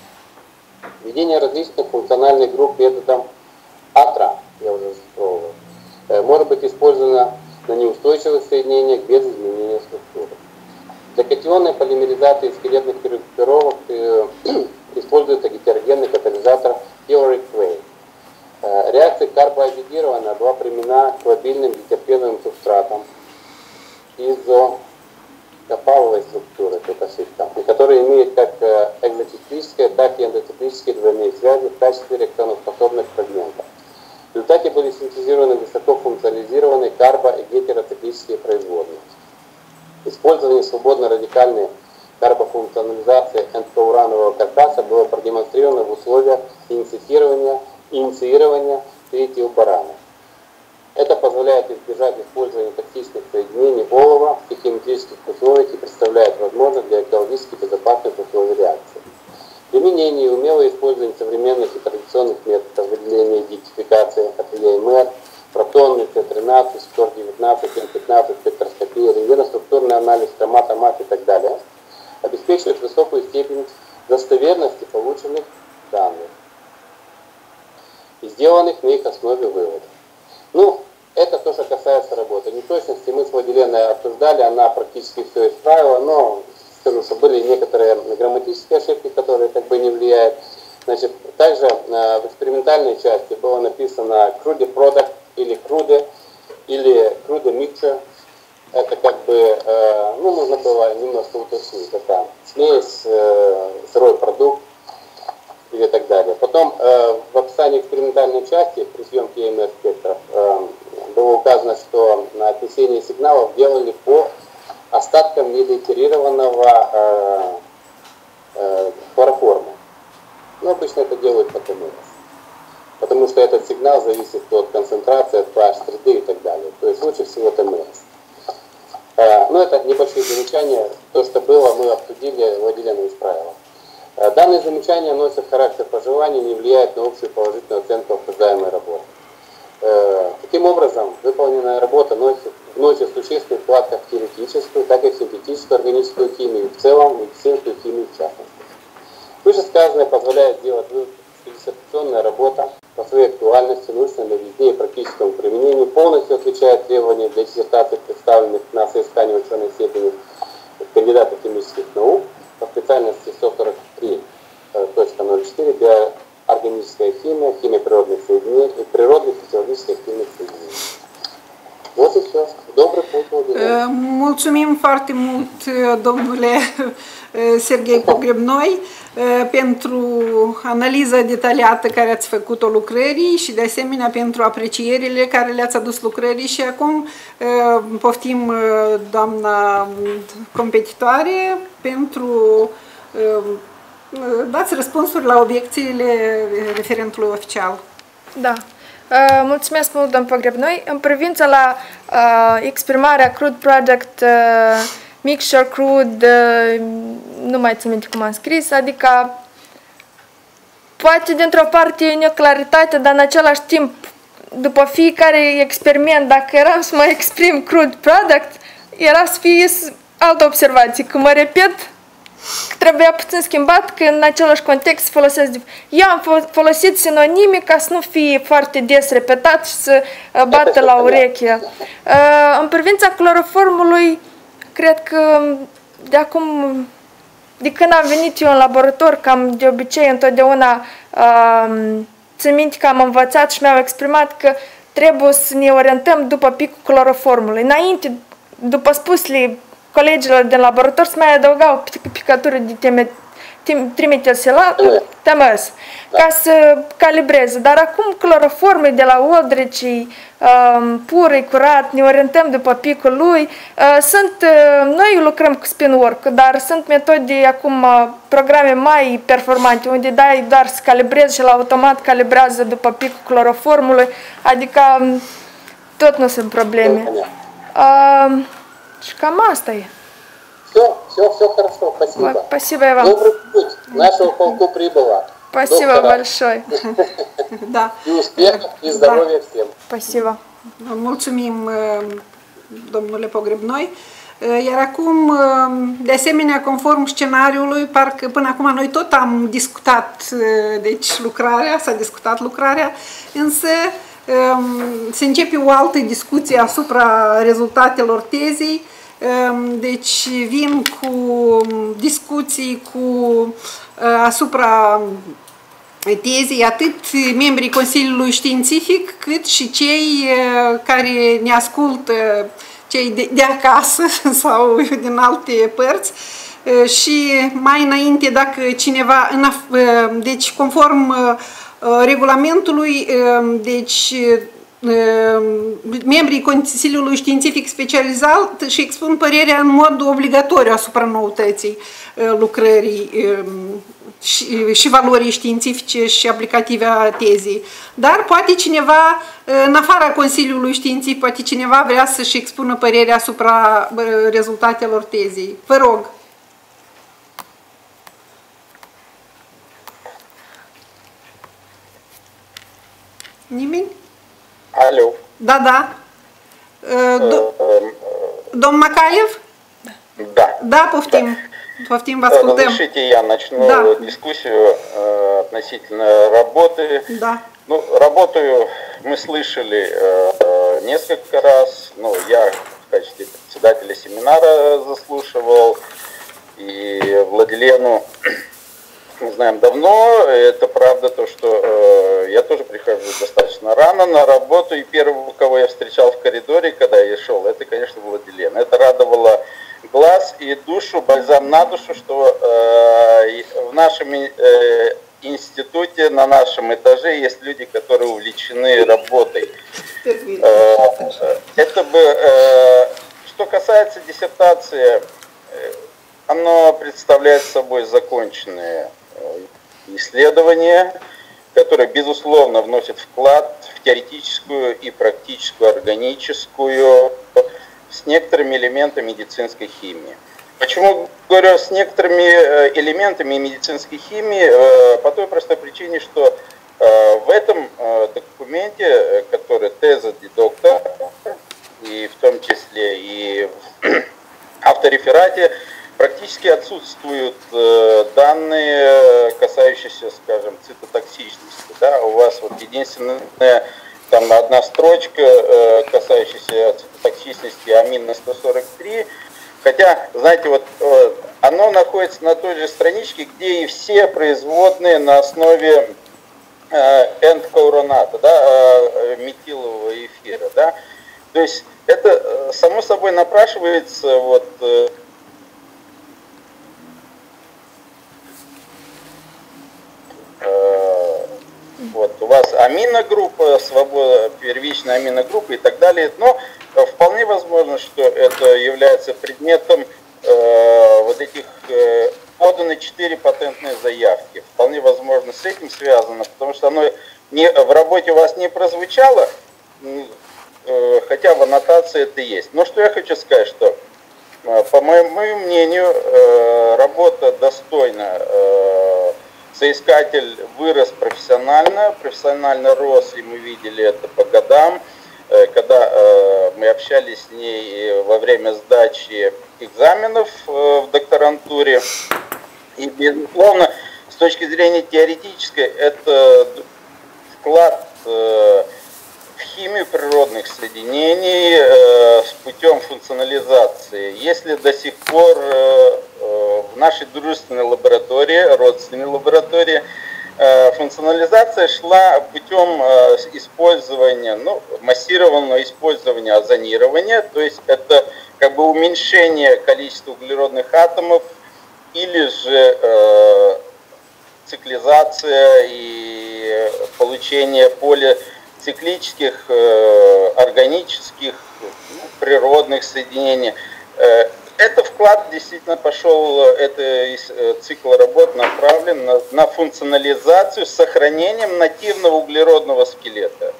Speaker 12: Введение различных функциональных групп методом АТРА, я уже зашифровывал, э, может быть использовано на неустойчивых соединениях без изменения структуры. Для катионной полимеризации скелетных группировок э, используется гетерогенный катализатор Theoric Way. Э, реакция карбоазидирования была применена к лобильным гетерпеновым субстратам изо копаловой структуры, это ошибка, и которые имеют как э, экзоциклические, так и эндоциклические двойные связи в качестве реакционоспособных фрагментов. В результате были синтезированы высоко функционализированные карбо- и гетероциклические производные. Использование свободно-радикальной карбофункционализации энтоуранового каркаса было продемонстрировано в условиях инициирования, инициирования третьего барана. Это позволяет избежать использования токсичных соединений олова в химических условиях и представляет возможность для экологически безопасных условий реакции. Применение и умелое использование современных и традиционных методов выделения идентификации от ЕМР, протонный Т13, СТОР-19, М15, спектроскопия, рентгеноструктурный анализ, томата, мат и так далее, обеспечивает высокую степень достоверности полученных данных и сделанных на их основе выводов. Ну, это то, что касается работы. Неточности мы с Владиленой обсуждали, она практически все исправила, но скажу, что были некоторые грамматические ошибки, которые как бы не влияют. Значит, также э, в экспериментальной части было написано crude product или crude, или crude mixture. Это как бы, э, ну, нужно было немножко уточнить. Это смесь, э, сырой продукт и так далее. Потом в описании экспериментальной части при съемке EMR спектров было указано, что на отнесение сигналов делали по остаткам нелитерированного э, э, хлороформа. Ну, обычно это делают по ТМС. Потому что этот сигнал зависит от концентрации, от pH среды и так далее. То есть лучше всего ТМС. Э, ну, это небольшие замечания. То, что было, мы обсудили, Владилена исправила. Э, данные замечания носят характер пожеланий, не влияют на общую положительную оценку обсуждаемой работы. Э, таким образом, выполненная работа носит, вносит существенный вклад как в теоретическую, так и в синтетическую органическую химию, и в целом медицинскую химию в частности. Вышесказанное позволяет сделать вывод, что работа по своей актуальности, научной новизне и практическому применению полностью отвечает требованиям для диссертаций, представленных на соискание ученой степени кандидата химических наук по специальности 143.04 для органическая химия, химия природных соединений, природных физиологических химных соединений. Вот и все. Добрый путь.
Speaker 1: Mulțumim foarte mult, domnule Serghei Pogrebnoi, pentru analiza detaliată care ați făcut-o lucrării și de asemenea pentru aprecierile care le-ați adus lucrării și acum poftim doamna competitoare pentru dați răspunsuri la obiecțiile referentului oficial.
Speaker 9: Da. Mulțumesc mult, domn Pogrebnoi. În privința la uh, exprimarea crude product, uh, mixture crude, uh, nu mai țin minte cum am scris, adică poate dintr-o parte e neclaritate, dar în același timp, după fiecare experiment, dacă eram să mă exprim crude product, era să fie altă observație, că mă repet Trebuia puțin schimbat că în același context folosesc... Eu am folosit sinonime ca să nu fie foarte des repetat și să bată la ureche. În privința cloroformului, cred că de acum
Speaker 3: de când am venit eu în laborator, cam de obicei întotdeauna uh, țin minte că am învățat și mi-au exprimat că trebuie să ne orientăm după picul cloroformului. Înainte, după spusele colegilor din laborator, să mai adăugau picături de teme, trimite-se la TMS ca să calibreze. Dar acum cloroformul de la Oldrich um, pur, e curat, ne orientăm după picul lui. Uh, sunt, uh, noi lucrăm cu spinwork, dar sunt metode acum, uh, programe mai performante, unde dai doar să calibrezi și la automat calibrează după picul cloroformului, adică um, tot nu sunt probleme. Uh, și cam asta e.
Speaker 12: Все, все, все хорошо, спасибо.
Speaker 3: Спасибо и вам.
Speaker 12: Добрый путь. Нашего полку прибыло.
Speaker 3: Спасибо Доктора. большое.
Speaker 1: Da.
Speaker 12: И успехов, и здоровья всем.
Speaker 3: Спасибо.
Speaker 1: Mulțumim, domnule Pogrebnoi. Iar acum, de asemenea, conform scenariului, parcă până acum noi tot am discutat deci lucrarea, s-a discutat lucrarea, însă se începe o altă discuție asupra rezultatelor tezei, deci vin cu discuții cu asupra tezei atât membrii Consiliului Științific cât și cei care ne ascultă cei de, de acasă sau din alte părți. Și mai înainte dacă cineva, deci conform regulamentului, deci membrii Consiliului Științific Specializat și expun părerea în mod obligatoriu asupra noutății lucrării și, și valorii științifice și aplicative a tezei. Dar poate cineva, în afara Consiliului Științific, poate cineva vrea să-și expună părerea asupra rezultatelor tezei. Vă rog. Nimeni?
Speaker 6: Alo.
Speaker 1: Da, da. Do Domn Макаев?
Speaker 6: Да.
Speaker 1: Да, пoftim. Пoftim, вас ascultăm.
Speaker 6: Разрешите, я начну да. дискуссию э, относительно работы.
Speaker 1: Да.
Speaker 6: Ну, работаю, мы слышали э, несколько раз, ну, я в качестве председателя семинара заслушивал, и Владилену мы знаем давно. Это правда то, что э, я тоже рано на работу, и первого, кого я встречал в коридоре, когда я шел, это, конечно, была Дилена. Это радовало глаз и душу, бальзам на душу, что э, в нашем э, институте, на нашем этаже есть люди, которые увлечены работой. Э, это бы, э, что касается диссертации, э, оно представляет собой законченные Э, исследование, которое, безусловно, вносит вклад теоретическую и практическую органическую с некоторыми элементами медицинской химии. Почему говорю с некоторыми э, элементами медицинской химии? Э, по той простой причине, что в этом документе, который теза доктора, и в том числе и в автореферате, Практически отсутствуют э, данные, касающиеся, скажем, цитотоксичности. Да? У вас вот единственная там одна строчка, э, касающаяся цитотоксичности амина 143. Хотя, знаете, вот э, оно находится на той же страничке, где и все производные на основе эндкауроната, да, метилового эфира. Да? То есть это само собой напрашивается вот вот, у вас аминогруппа, свобода, первичная аминогруппа и так далее. Но э, вполне возможно, что это является предметом э, вот этих э, поданы 4 патентные заявки. Вполне возможно с этим связано, потому что оно не, в работе у вас не прозвучало, э, хотя в аннотации это есть. Но что я хочу сказать, что э, по моему мнению э, работа достойна э, Соискатель вырос профессионально, профессионально рос, и мы видели это по годам, э, когда э, мы общались с ней во время сдачи экзаменов э, в докторантуре. И, безусловно, с точки зрения теоретической, это вклад в химию природных соединений э, с путем функционализации. Если до сих пор э, э, в нашей дружественной лаборатории, родственной лаборатории, функционализация шла путем использования, ну, массированного использования озонирования, то есть это как бы уменьшение количества углеродных атомов или же циклизация и получение полициклических э, органических ну, природных соединений. Э, это вклад действительно пошел, это цикл работ направлен на, на функционализацию с сохранением нативного углеродного скелета,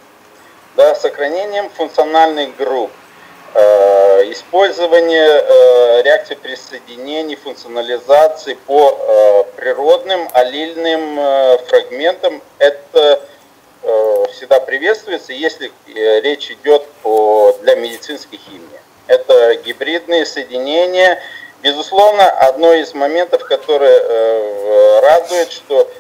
Speaker 6: да, сохранением функциональных групп. Э, использование э, реакции присоединений, функционализации по э, природным аллильным фрагментам, это всегда приветствуется, если речь идет о, для медицинской химии. Это гибридные соединения. Безусловно, одно из моментов, которое радует, что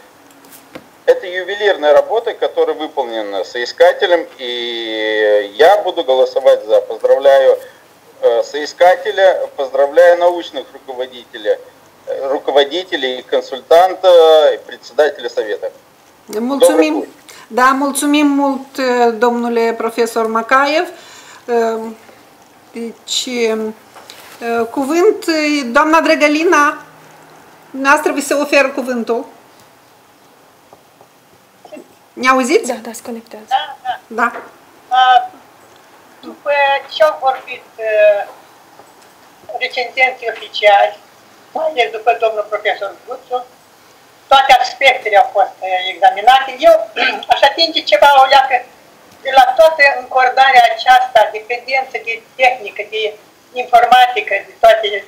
Speaker 6: это ювелирная работа, которая выполнена соискателем, и я буду голосовать за. Поздравляю э, соискателя, поздравляю научных руководителей, э, руководителей, консультанта, председателя совета.
Speaker 1: Mulțumim, da, mulțumim mult, domnule profesor Macaev. Deci, cuvânt, doamna Drăgălina, noastră vi se oferă cuvântul. Ne auziți?
Speaker 9: Da, da, se conectează.
Speaker 7: Da, da.
Speaker 1: Da.
Speaker 7: După ce au vorbit recenzenții oficiali, mai ales după domnul profesor Guțu, toate aspectele au fost examinate. Eu aș atinge ceva o leacă de la toată încordarea aceasta, dependență de tehnică, de informatică, de toate.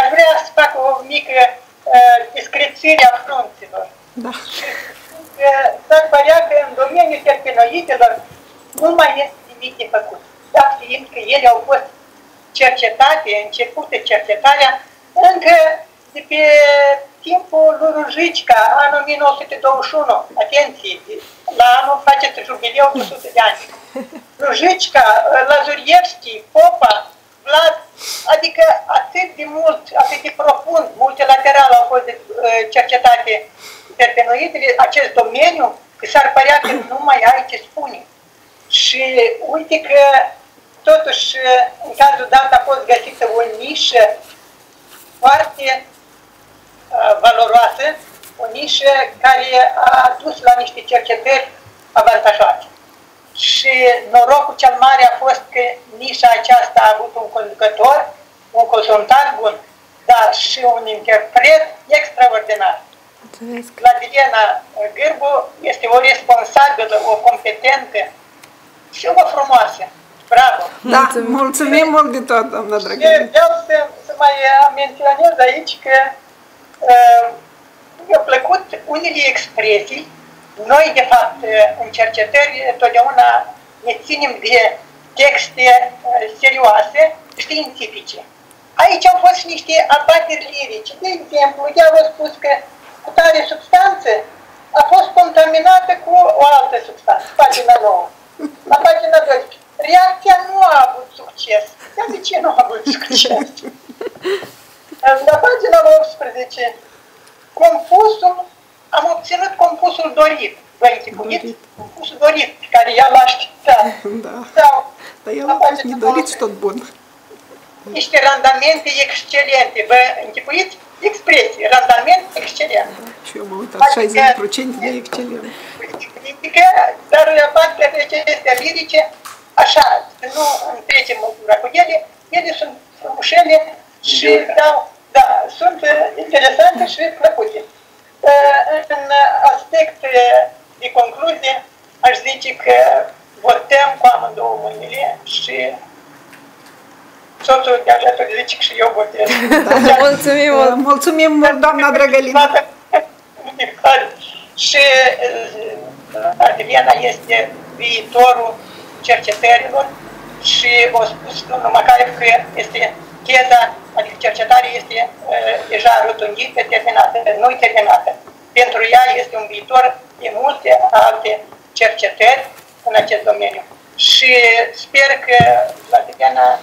Speaker 7: Aș vrea să fac o mică uh, discrețire a frunților.
Speaker 1: Da.
Speaker 7: Și s-ar părea că în domeniul terpenoidelor nu mai este nimic de făcut. Dat fiind că ele au fost cercetate, începute cercetarea, încă de pe timpul lui Rujica, anul 1921, atenție, la anul faceți jubileu de 100 de ani. Rujica, Lazurievski, Popa, Vlad, adică atât de mult, atât de profund, multilateral au fost cercetate terpenoidele, acest domeniu, că s-ar părea că nu mai ai ce spune. Și uite că totuși în cazul dat a fost găsită o nișă foarte uh, valoroasă, o nișă care a dus la niște cercetări avantajoase. Și norocul cel mare a fost că nișa aceasta a avut un conducător, un consultant bun, dar și un interpret extraordinar.
Speaker 9: Mulțumesc.
Speaker 7: Vladilena Gârbu este o responsabilă, o competentă și o frumoasă. Bravo!
Speaker 1: Da, mulțumim, mulțumim mult de tot, doamna Drăgălina.
Speaker 7: Și vreau să, să mai menționez aici că uh, mi-au plăcut unele expresii. Noi, de fapt, în cercetări, totdeauna ne ținem de texte uh, serioase, științifice. Aici au fost niște abateri lirice. De exemplu, ea a spus că cu tare substanță a fost contaminată cu o altă substanță, pagina 9. La pagina 2. Reacția nu a avut succes. Dar de ce nu a avut succes? La pagina 18, compusul, am obținut compusul dorit. Vă închipuiți? Compusul dorit, care ea l-a așteptat.
Speaker 1: Da.
Speaker 7: Sau,
Speaker 1: Dar el a nedorit și tot bun.
Speaker 7: Niște randamente excelente. Vă închipuiți? expresie, randament excelent.
Speaker 1: Și eu m-am uitat, 60% de excelent.
Speaker 7: Critică, dar partea de acestea lirice, așa, nu întrecem măsura cu ele, ele sunt frumușele și dau, da, sunt interesante și plăcute. În aspect de concluzie, aș zice că votăm cu amândouă mâinile și soțul de alături zice și eu votez.
Speaker 9: Da, mulțumim mult!
Speaker 1: Mulțumim mult, doamna Drăgălina!
Speaker 7: și Adriana este viitorul cercetărilor și o spus domnul Macarev că este teza, adică cercetarea este uh, deja rotundită, terminată, nu terminată. Pentru ea este un viitor de multe alte cercetări în acest domeniu. și sper că Vladimena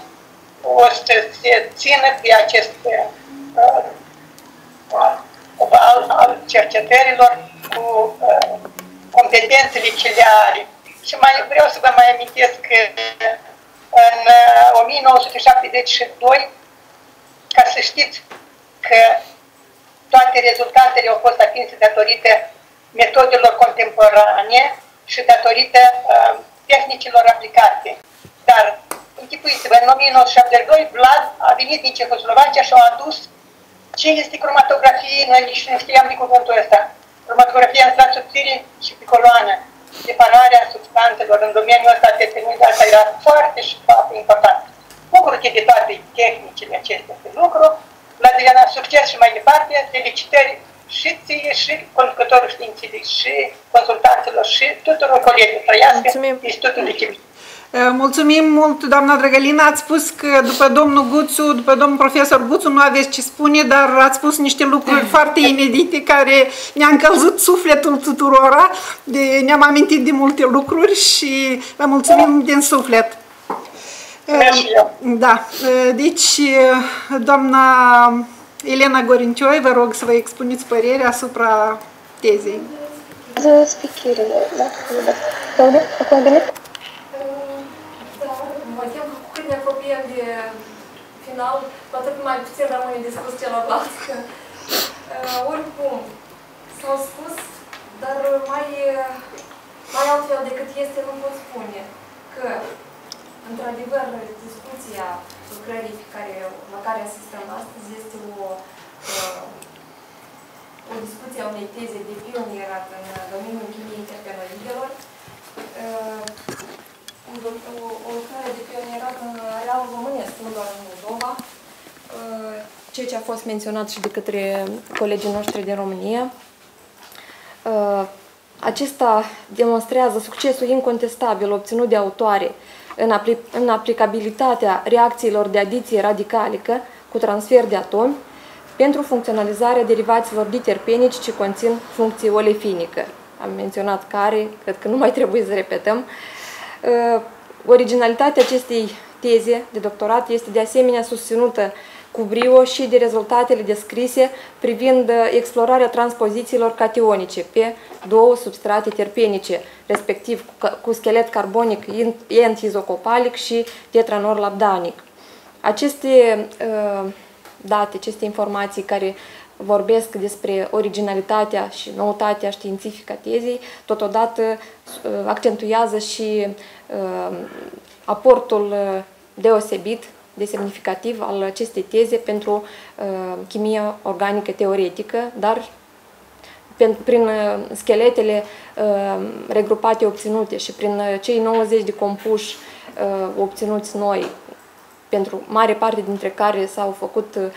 Speaker 7: o să se țină pe acest uh, al, al cercetărilor cu uh, competențele ce le are. Și mai vreau să vă mai amintesc că în uh, 1972, ca să știți că toate rezultatele au fost atinse datorită metodelor contemporane și datorită uh, tehnicilor aplicate. Dar închipuiți-vă, în 1972 Vlad a venit din Cehoslovacia și a adus ce este cromatografie, noi nici nu știam de cuvântul ăsta. Cromatografia în strat subțire și pe coloană. Separarea substanțelor în domeniul ăsta de asta era foarte și foarte important. Bucură-te de toate tehnicile acestea de lucru, la Diana succes și mai departe, felicitări și ție, și conducătorul științific, și consultanților, și tuturor colegilor trăiască Institutul de Chimie.
Speaker 1: Eh, mulțumim mult, doamna Drăgălina. Ați spus că după domnul Guțu, după domnul profesor Guțu, nu aveți ce spune, dar ați spus niște lucruri foarte inedite care ne-a încălzit sufletul tuturora. De, ne-am amintit de multe lucruri și vă mulțumim din suflet. Eh, da, eh, deci, doamna Elena Gorincioi, vă rog să vă expuneți părerea asupra tezei.
Speaker 13: Speak da? Da.
Speaker 2: ne apropiem de final, cu atât mai puțin rămâne de spus celălalt. Uh, oricum, s-au spus, dar mai, mai altfel decât este nu pot spune că, într-adevăr, discuția lucrării pe care, la care asistăm astăzi este o, uh, o discuție a unei teze de pionierat în domeniul chimiei terpenoidelor. Uh, o, o lucrare de pionierat în arealul românesc, nu doar în Moldova, uh, ceea ce a fost menționat și de către colegii noștri din România. Uh, acesta demonstrează succesul incontestabil obținut de autoare în, apli în aplicabilitatea reacțiilor de adiție radicalică cu transfer de atomi pentru funcționalizarea derivaților diterpenici ce conțin funcție olefinică. Am menționat care, cred că nu mai trebuie să repetăm. Uh, Uh, originalitatea acestei teze de doctorat este de asemenea susținută cu brio și de rezultatele descrise privind uh, explorarea transpozițiilor cationice pe două substrate terpenice, respectiv cu schelet carbonic N-izocopalic și tetranorlabdanic. Aceste uh, date, aceste informații care vorbesc despre originalitatea și noutatea științifică a tezei, totodată uh, accentuează și uh, aportul uh, deosebit de semnificativ al acestei teze pentru chimia organică teoretică, dar prin scheletele regrupate obținute și prin cei 90 de compuși obținuți noi pentru mare parte dintre care s-au făcut uh,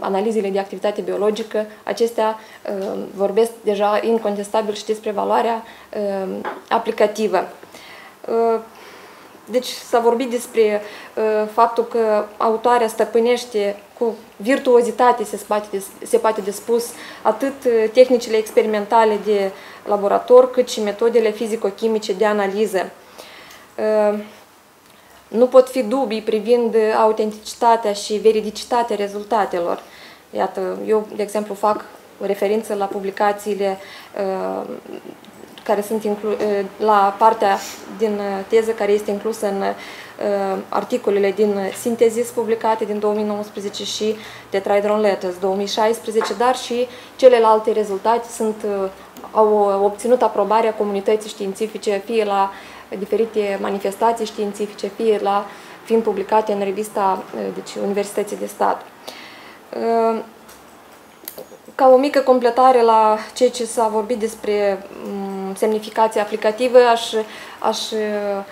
Speaker 2: analizele de activitate biologică, acestea uh, vorbesc deja incontestabil și despre valoarea uh, aplicativă. Uh, deci s-a vorbit despre uh, faptul că autoarea stăpânește cu virtuozitate, se, poate de, se poate de spus, atât uh, tehnicile experimentale de laborator, cât și metodele fizico-chimice de analiză. Uh, nu pot fi dubii privind autenticitatea și veridicitatea rezultatelor. Iată, eu, de exemplu, fac o referință la publicațiile uh, care sunt inclu- uh, la partea din uh, teză care este inclusă în uh, articolele din Sintezis publicate din 2019 și Tetraedron Letters 2016, dar și celelalte rezultate sunt, uh, au obținut aprobarea comunității științifice, fie la diferite manifestații științifice, fie la fiind publicate în revista eh, deci, Universității de Stat. Eh, ca o mică completare la ceea ce s-a vorbit despre mm, semnificația aplicativă, aș, aș eh,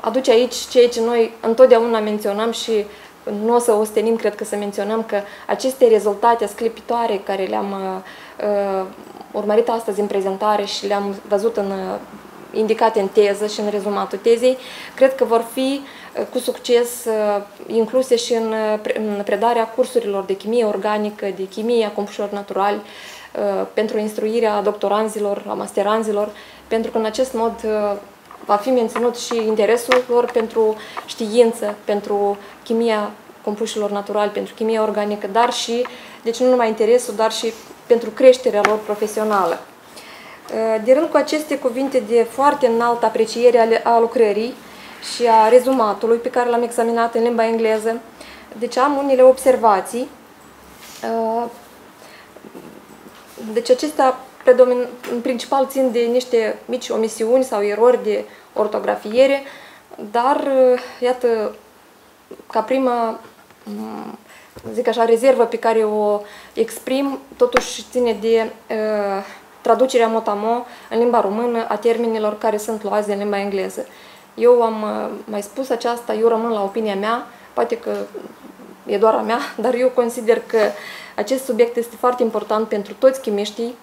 Speaker 2: aduce aici ceea ce noi întotdeauna menționăm și nu o să ostenim, cred că să menționăm că aceste rezultate sclipitoare care le-am uh, urmărit astăzi în prezentare și le-am văzut în indicate în teză și în rezumatul tezei, cred că vor fi uh, cu succes uh, incluse și în, uh, în predarea cursurilor de chimie organică, de chimie a compușilor naturali, pentru instruirea doctoranzilor, a masteranzilor, pentru că în acest mod va fi menținut și interesul lor pentru știință, pentru chimia compușilor naturali, pentru chimia organică, dar și, deci nu numai interesul, dar și pentru creșterea lor profesională. De rând cu aceste cuvinte de foarte înaltă apreciere a lucrării și a rezumatului pe care l-am examinat în limba engleză, deci am unele observații. Deci acestea predomin, în principal țin de niște mici omisiuni sau erori de ortografiere, dar, iată, ca prima, zic așa, rezervă pe care o exprim, totuși ține de uh, traducerea motamo în limba română a termenilor care sunt luați din limba engleză. Eu am mai spus aceasta, eu rămân la opinia mea, poate că e doar a mea, dar eu consider că acest subiect este foarte important pentru toți chimiștii,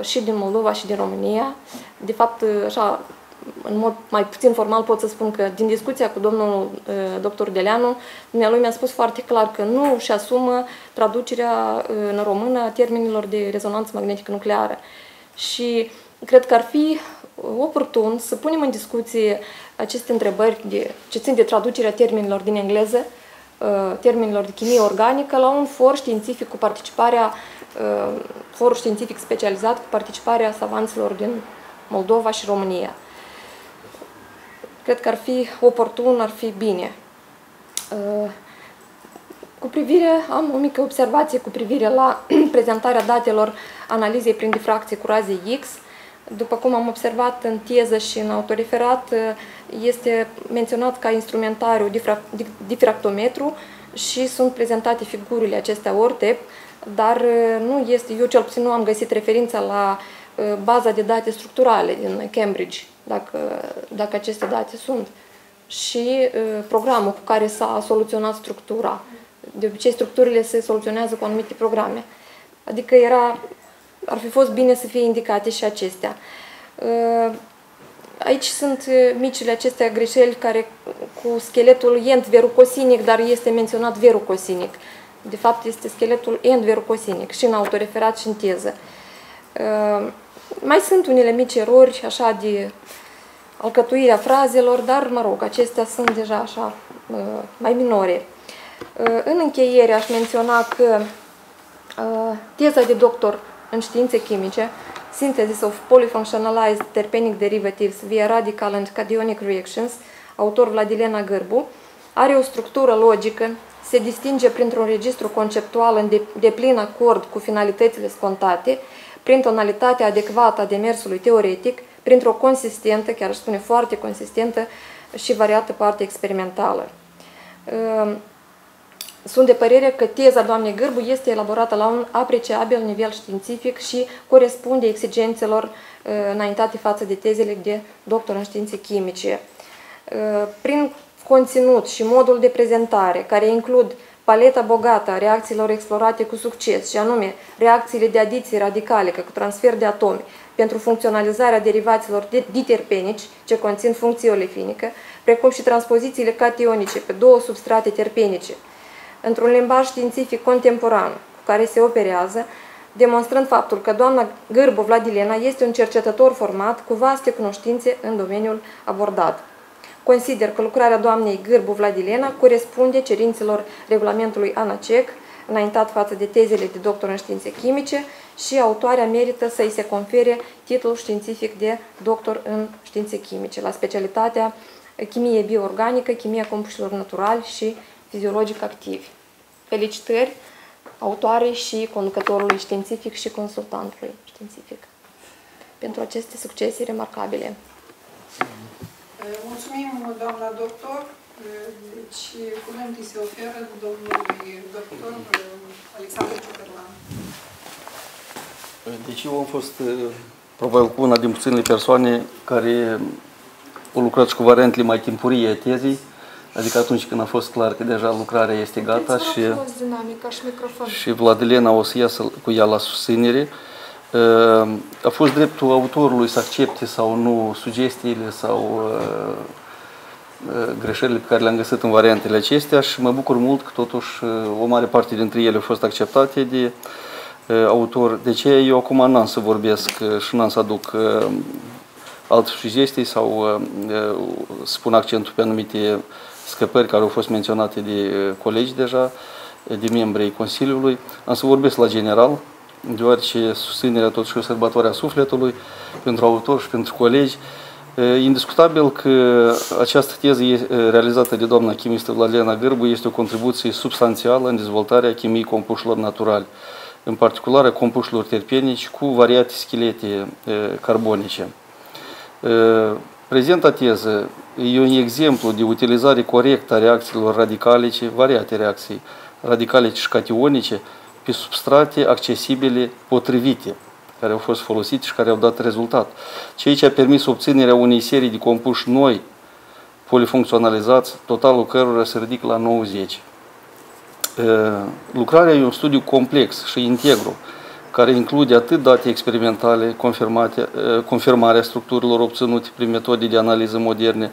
Speaker 2: și din Moldova și din România. De fapt, așa, în mod mai puțin formal pot să spun că din discuția cu domnul doctor Deleanu, dumnealui mi-a spus foarte clar că nu și asumă traducerea în română a termenilor de rezonanță magnetică nucleară. Și cred că ar fi oportun să punem în discuție aceste întrebări de, ce țin de traducerea termenilor din engleză, termenilor de chimie organică, la un for științific cu participarea for științific specializat cu participarea savanților din Moldova și România. Cred că ar fi oportun, ar fi bine. Cu privire, am o mică observație cu privire la prezentarea datelor analizei prin difracție cu raze X. După cum am observat în teză și în autoreferat, este menționat ca instrumentariu difractometru și sunt prezentate figurile acestea ORTEP, dar nu este, eu cel puțin nu am găsit referința la baza de date structurale din Cambridge, dacă, dacă aceste date sunt, și programul cu care s-a soluționat structura. De obicei, structurile se soluționează cu anumite programe. Adică era, ar fi fost bine să fie indicate și acestea. Aici sunt micile acestea greșeli care cu skeletul ent verucosinic, dar este menționat verucosinic. De fapt, este skeletul end-verocosinic și în autoreferat și în teză. Mai sunt unele mici erori, așa, de alcătuirea frazelor, dar, mă rog, acestea sunt deja așa mai minore. În încheiere aș menționa că teza de doctor în științe chimice, Synthesis of Polyfunctionalized Terpenic Derivatives via Radical and Cationic Reactions, autor Vladilena Gârbu, are o structură logică se distinge printr-un registru conceptual în deplin acord cu finalitățile scontate, prin tonalitatea adecvată a demersului teoretic, printr-o consistentă, chiar aș spune foarte consistentă și variată parte experimentală. Ehm, sunt de părere că teza doamnei Gârbu este elaborată la un apreciabil nivel științific și corespunde exigențelor ehm, înaintate față de tezele de doctor în științe chimice. Ehm, prin conținut și modul de prezentare, care includ paleta bogată a reacțiilor explorate cu succes, și anume reacțiile de adiție radicale cu transfer de atomi pentru funcționalizarea derivaților diterpenici ce conțin funcție olefinică, precum și transpozițiile cationice pe două substrate terpenice, într-un limbaj științific contemporan cu care se operează, demonstrând faptul că doamna Gârbu Vladilena este un cercetător format cu vaste cunoștințe în domeniul abordat. Consider că lucrarea doamnei Gârbu Vladilena corespunde cerințelor regulamentului ANACEC, înaintat față de tezele de doctor în științe chimice și autoarea merită să îi se confere titlul științific de doctor în științe chimice la specialitatea chimie bioorganică, chimia compușilor naturali și fiziologic activi. Felicitări autoarei și conducătorului științific și consultantului științific pentru aceste succese remarcabile.
Speaker 1: Mulțumim, doamna doctor. Deci, cuvântul se oferă domnului doctor Alexandru Ciuperlan.
Speaker 4: Deci eu am fost probabil cu una din puținele persoane care au lucrat și cu variantele mai timpurii a tezii, adică atunci când a fost clar că deja lucrarea este gata și, și Vladilena o să iasă cu ea la susținere. A fost dreptul autorului să accepte sau nu sugestiile sau greșelile pe care le-am găsit în variantele acestea și mă bucur mult că totuși o mare parte dintre ele au fost acceptate de autor. De ce eu acum n-am să vorbesc și n-am să aduc altsujestii sau spun accentul pe anumite scăpări care au fost menționate de colegi deja, de membrii Consiliului. Am să vorbesc la general, deoarece susținerea totuși o sărbătoare a sufletului pentru autor și pentru colegi. Indiscutabil că această teză realizată de doamna chimistă Vladlena Gârbu este o contribuție substanțială în dezvoltarea chimiei compușilor naturali, în particular a compușilor terpenici cu variate schelete carbonice. Prezenta teză e un exemplu de utilizare corectă a reacțiilor radicalice, variate reacții radicalice și cationice, pe substrate accesibile potrivite, care au fost folosite și care au dat rezultat. Ceea ce a permis obținerea unei serii de compuși noi, polifuncționalizați, totalul cărora se ridică la 90. Lucrarea e un studiu complex și integru, care include atât date experimentale, confirmate, confirmarea structurilor obținute prin metode de analiză moderne,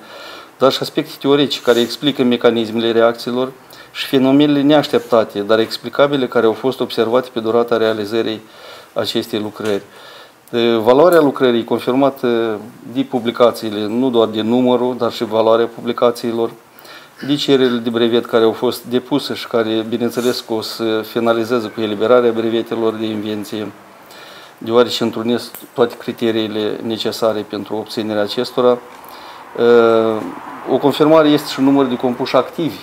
Speaker 4: dar și aspecte teoretice care explică mecanismele reacțiilor și fenomenele neașteptate, dar explicabile, care au fost observate pe durata realizării acestei lucrări. Valoarea lucrării confirmată de publicațiile, nu doar de numărul, dar și valoarea publicațiilor, de cererile de brevet care au fost depuse și care, bineînțeles, că o să finalizeze cu eliberarea brevetelor de invenție, deoarece întrunesc toate criteriile necesare pentru obținerea acestora. O confirmare este și numărul de compuși activi,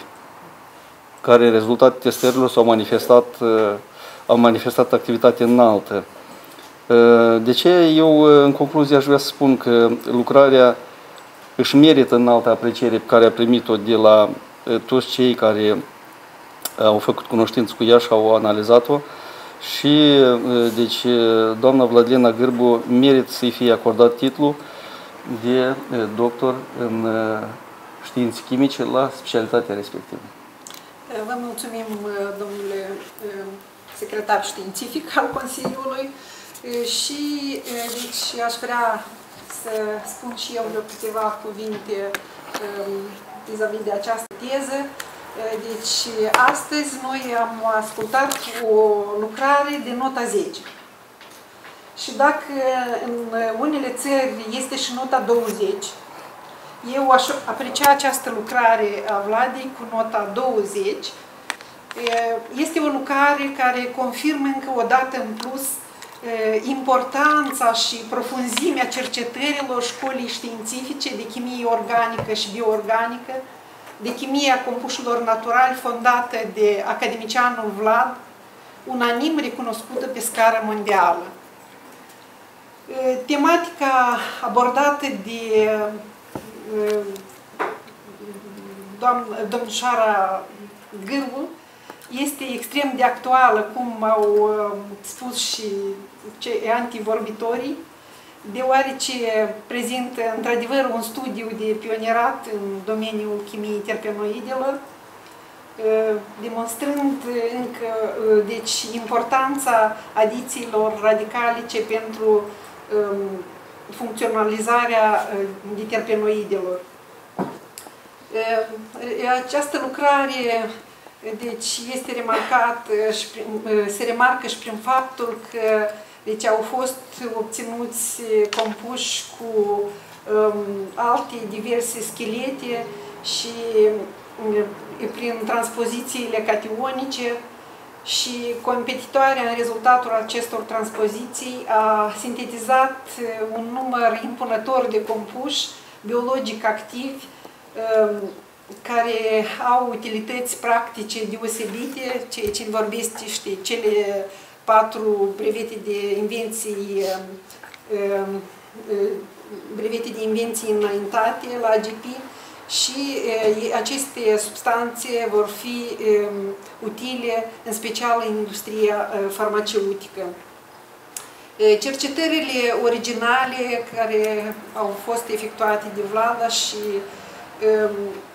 Speaker 4: care, rezultat testărilor, s-au manifestat, au manifestat activitate înaltă. De ce eu, în concluzie, aș vrea să spun că lucrarea își merită înaltă apreciere pe care a primit-o de la toți cei care au făcut cunoștință cu ea și au analizat-o și deci doamna Vladlena Gârbu merită să-i fie acordat titlul de doctor în științe chimice la specialitatea respectivă.
Speaker 1: Vă mulțumim, domnule secretar științific al Consiliului și deci aș vrea să spun și eu câteva cuvinte vis-a-vis -vis de această teză. Deci, astăzi noi am ascultat o lucrare de nota 10. Și dacă în unele țări este și nota 20, eu aș aprecia această lucrare a Vladei cu nota 20. Este o lucrare care confirmă încă o dată în plus importanța și profunzimea cercetărilor școlii științifice de chimie organică și bioorganică, de chimia compușilor naturali fondată de academicianul Vlad, unanim recunoscută pe scară mondială. Tematica abordată de domnișoara Gârbu este extrem de actuală, cum au spus și cei antivorbitorii, deoarece prezintă într-adevăr un studiu de pionierat în domeniul chimiei terpenoidelor, demonstrând încă deci, importanța adițiilor radicalice pentru funcționalizarea diterpenoidelor. Această lucrare deci este remarcat și prin, se remarcă și prin faptul că deci au fost obținuți compuși cu um, alte diverse schelete și um, prin transpozițiile cationice și competitoarea în rezultatul acestor transpoziții a sintetizat un număr impunător de compuși biologic activi um, care au utilități practice deosebite, ceea ce vorbește știi, cele patru brevete de invenții brevete de invenții înaintate la AGP și aceste substanțe vor fi utile în special în industria farmaceutică. Cercetările originale care au fost efectuate de Vlada și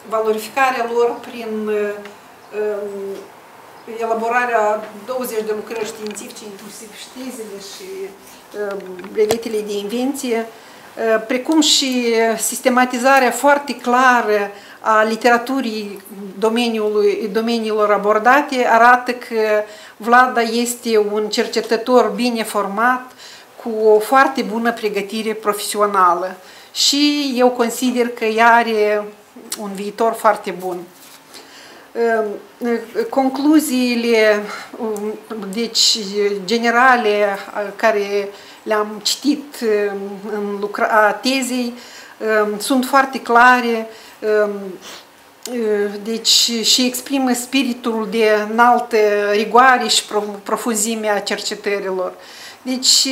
Speaker 1: valorificarea lor prin elaborarea 20 de lucrări științifice, inclusiv știzele și brevetele de invenție, precum și sistematizarea foarte clară a literaturii domeniului, domeniilor abordate, arată că Vlada este un cercetător bine format, cu o foarte bună pregătire profesională și eu consider că ea are un viitor foarte bun. Concluziile deci, generale care le-am citit în lucra, tezei sunt foarte clare deci și exprimă spiritul de înaltă rigoare și profuzime a cercetărilor. Deci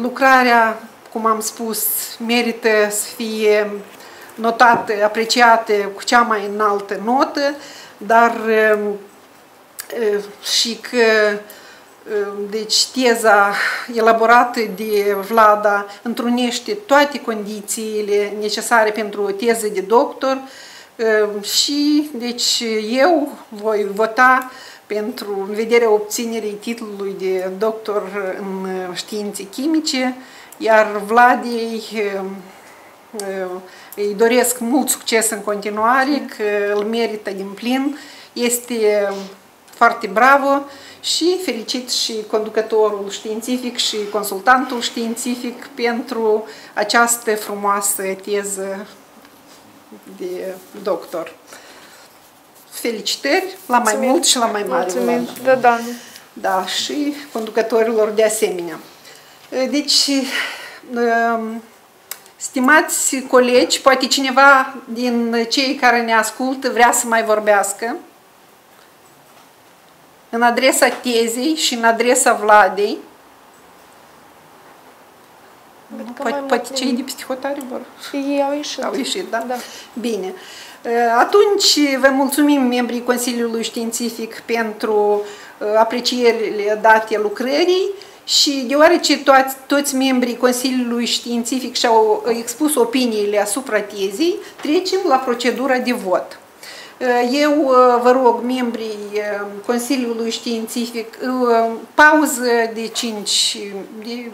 Speaker 1: lucrarea, cum am spus, merită să fie notată, apreciată cu cea mai înaltă notă, dar și că deci teza elaborată de Vlada întrunește toate condițiile necesare pentru o teză de doctor și deci eu voi vota pentru în vederea obținerii titlului de doctor în științe chimice, iar Vladei îi doresc mult succes în continuare, că îl merită din plin, este foarte bravo și felicit și conducătorul științific și consultantul științific pentru această frumoasă teză de doctor. Felicitări la mai Mulțumim. mult și la mai mare.
Speaker 9: Mulțumim, da, doamne.
Speaker 1: Da, și conducătorilor de asemenea. Deci, um, stimați colegi, poate cineva din cei care ne ascultă vrea să mai vorbească în adresa tezei și în adresa Vladei. Poate, poate cei de psihotare vor.
Speaker 9: Ei au ieșit.
Speaker 1: Au ieșit, da? da. Bine. Atunci vă mulțumim membrii Consiliului Științific pentru aprecierile date lucrării și deoarece toți, toți membrii Consiliului Științific și-au expus opiniile asupra tezei, trecem la procedura de vot. Eu vă rog membrii Consiliului Științific pauză de 5, de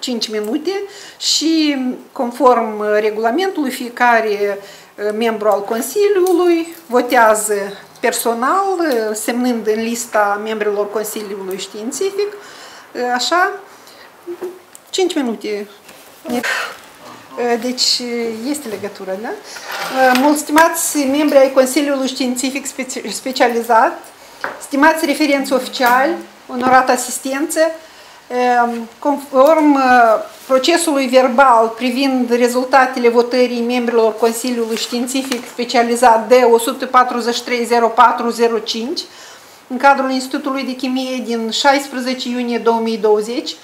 Speaker 1: 5 minute și conform regulamentului fiecare membru al Consiliului votează personal, semnând în lista membrilor Consiliului Științific, așa, 5 minute. Deci este legătură, da? Mulți stimați membri ai Consiliului Științific Specializat, stimați referenți oficiali, onorat asistență, Conform procesului verbal privind rezultatele votării membrilor Consiliului Științific Specializat D 1430405 în cadrul Institutului de Chimie din 16 iunie 2020,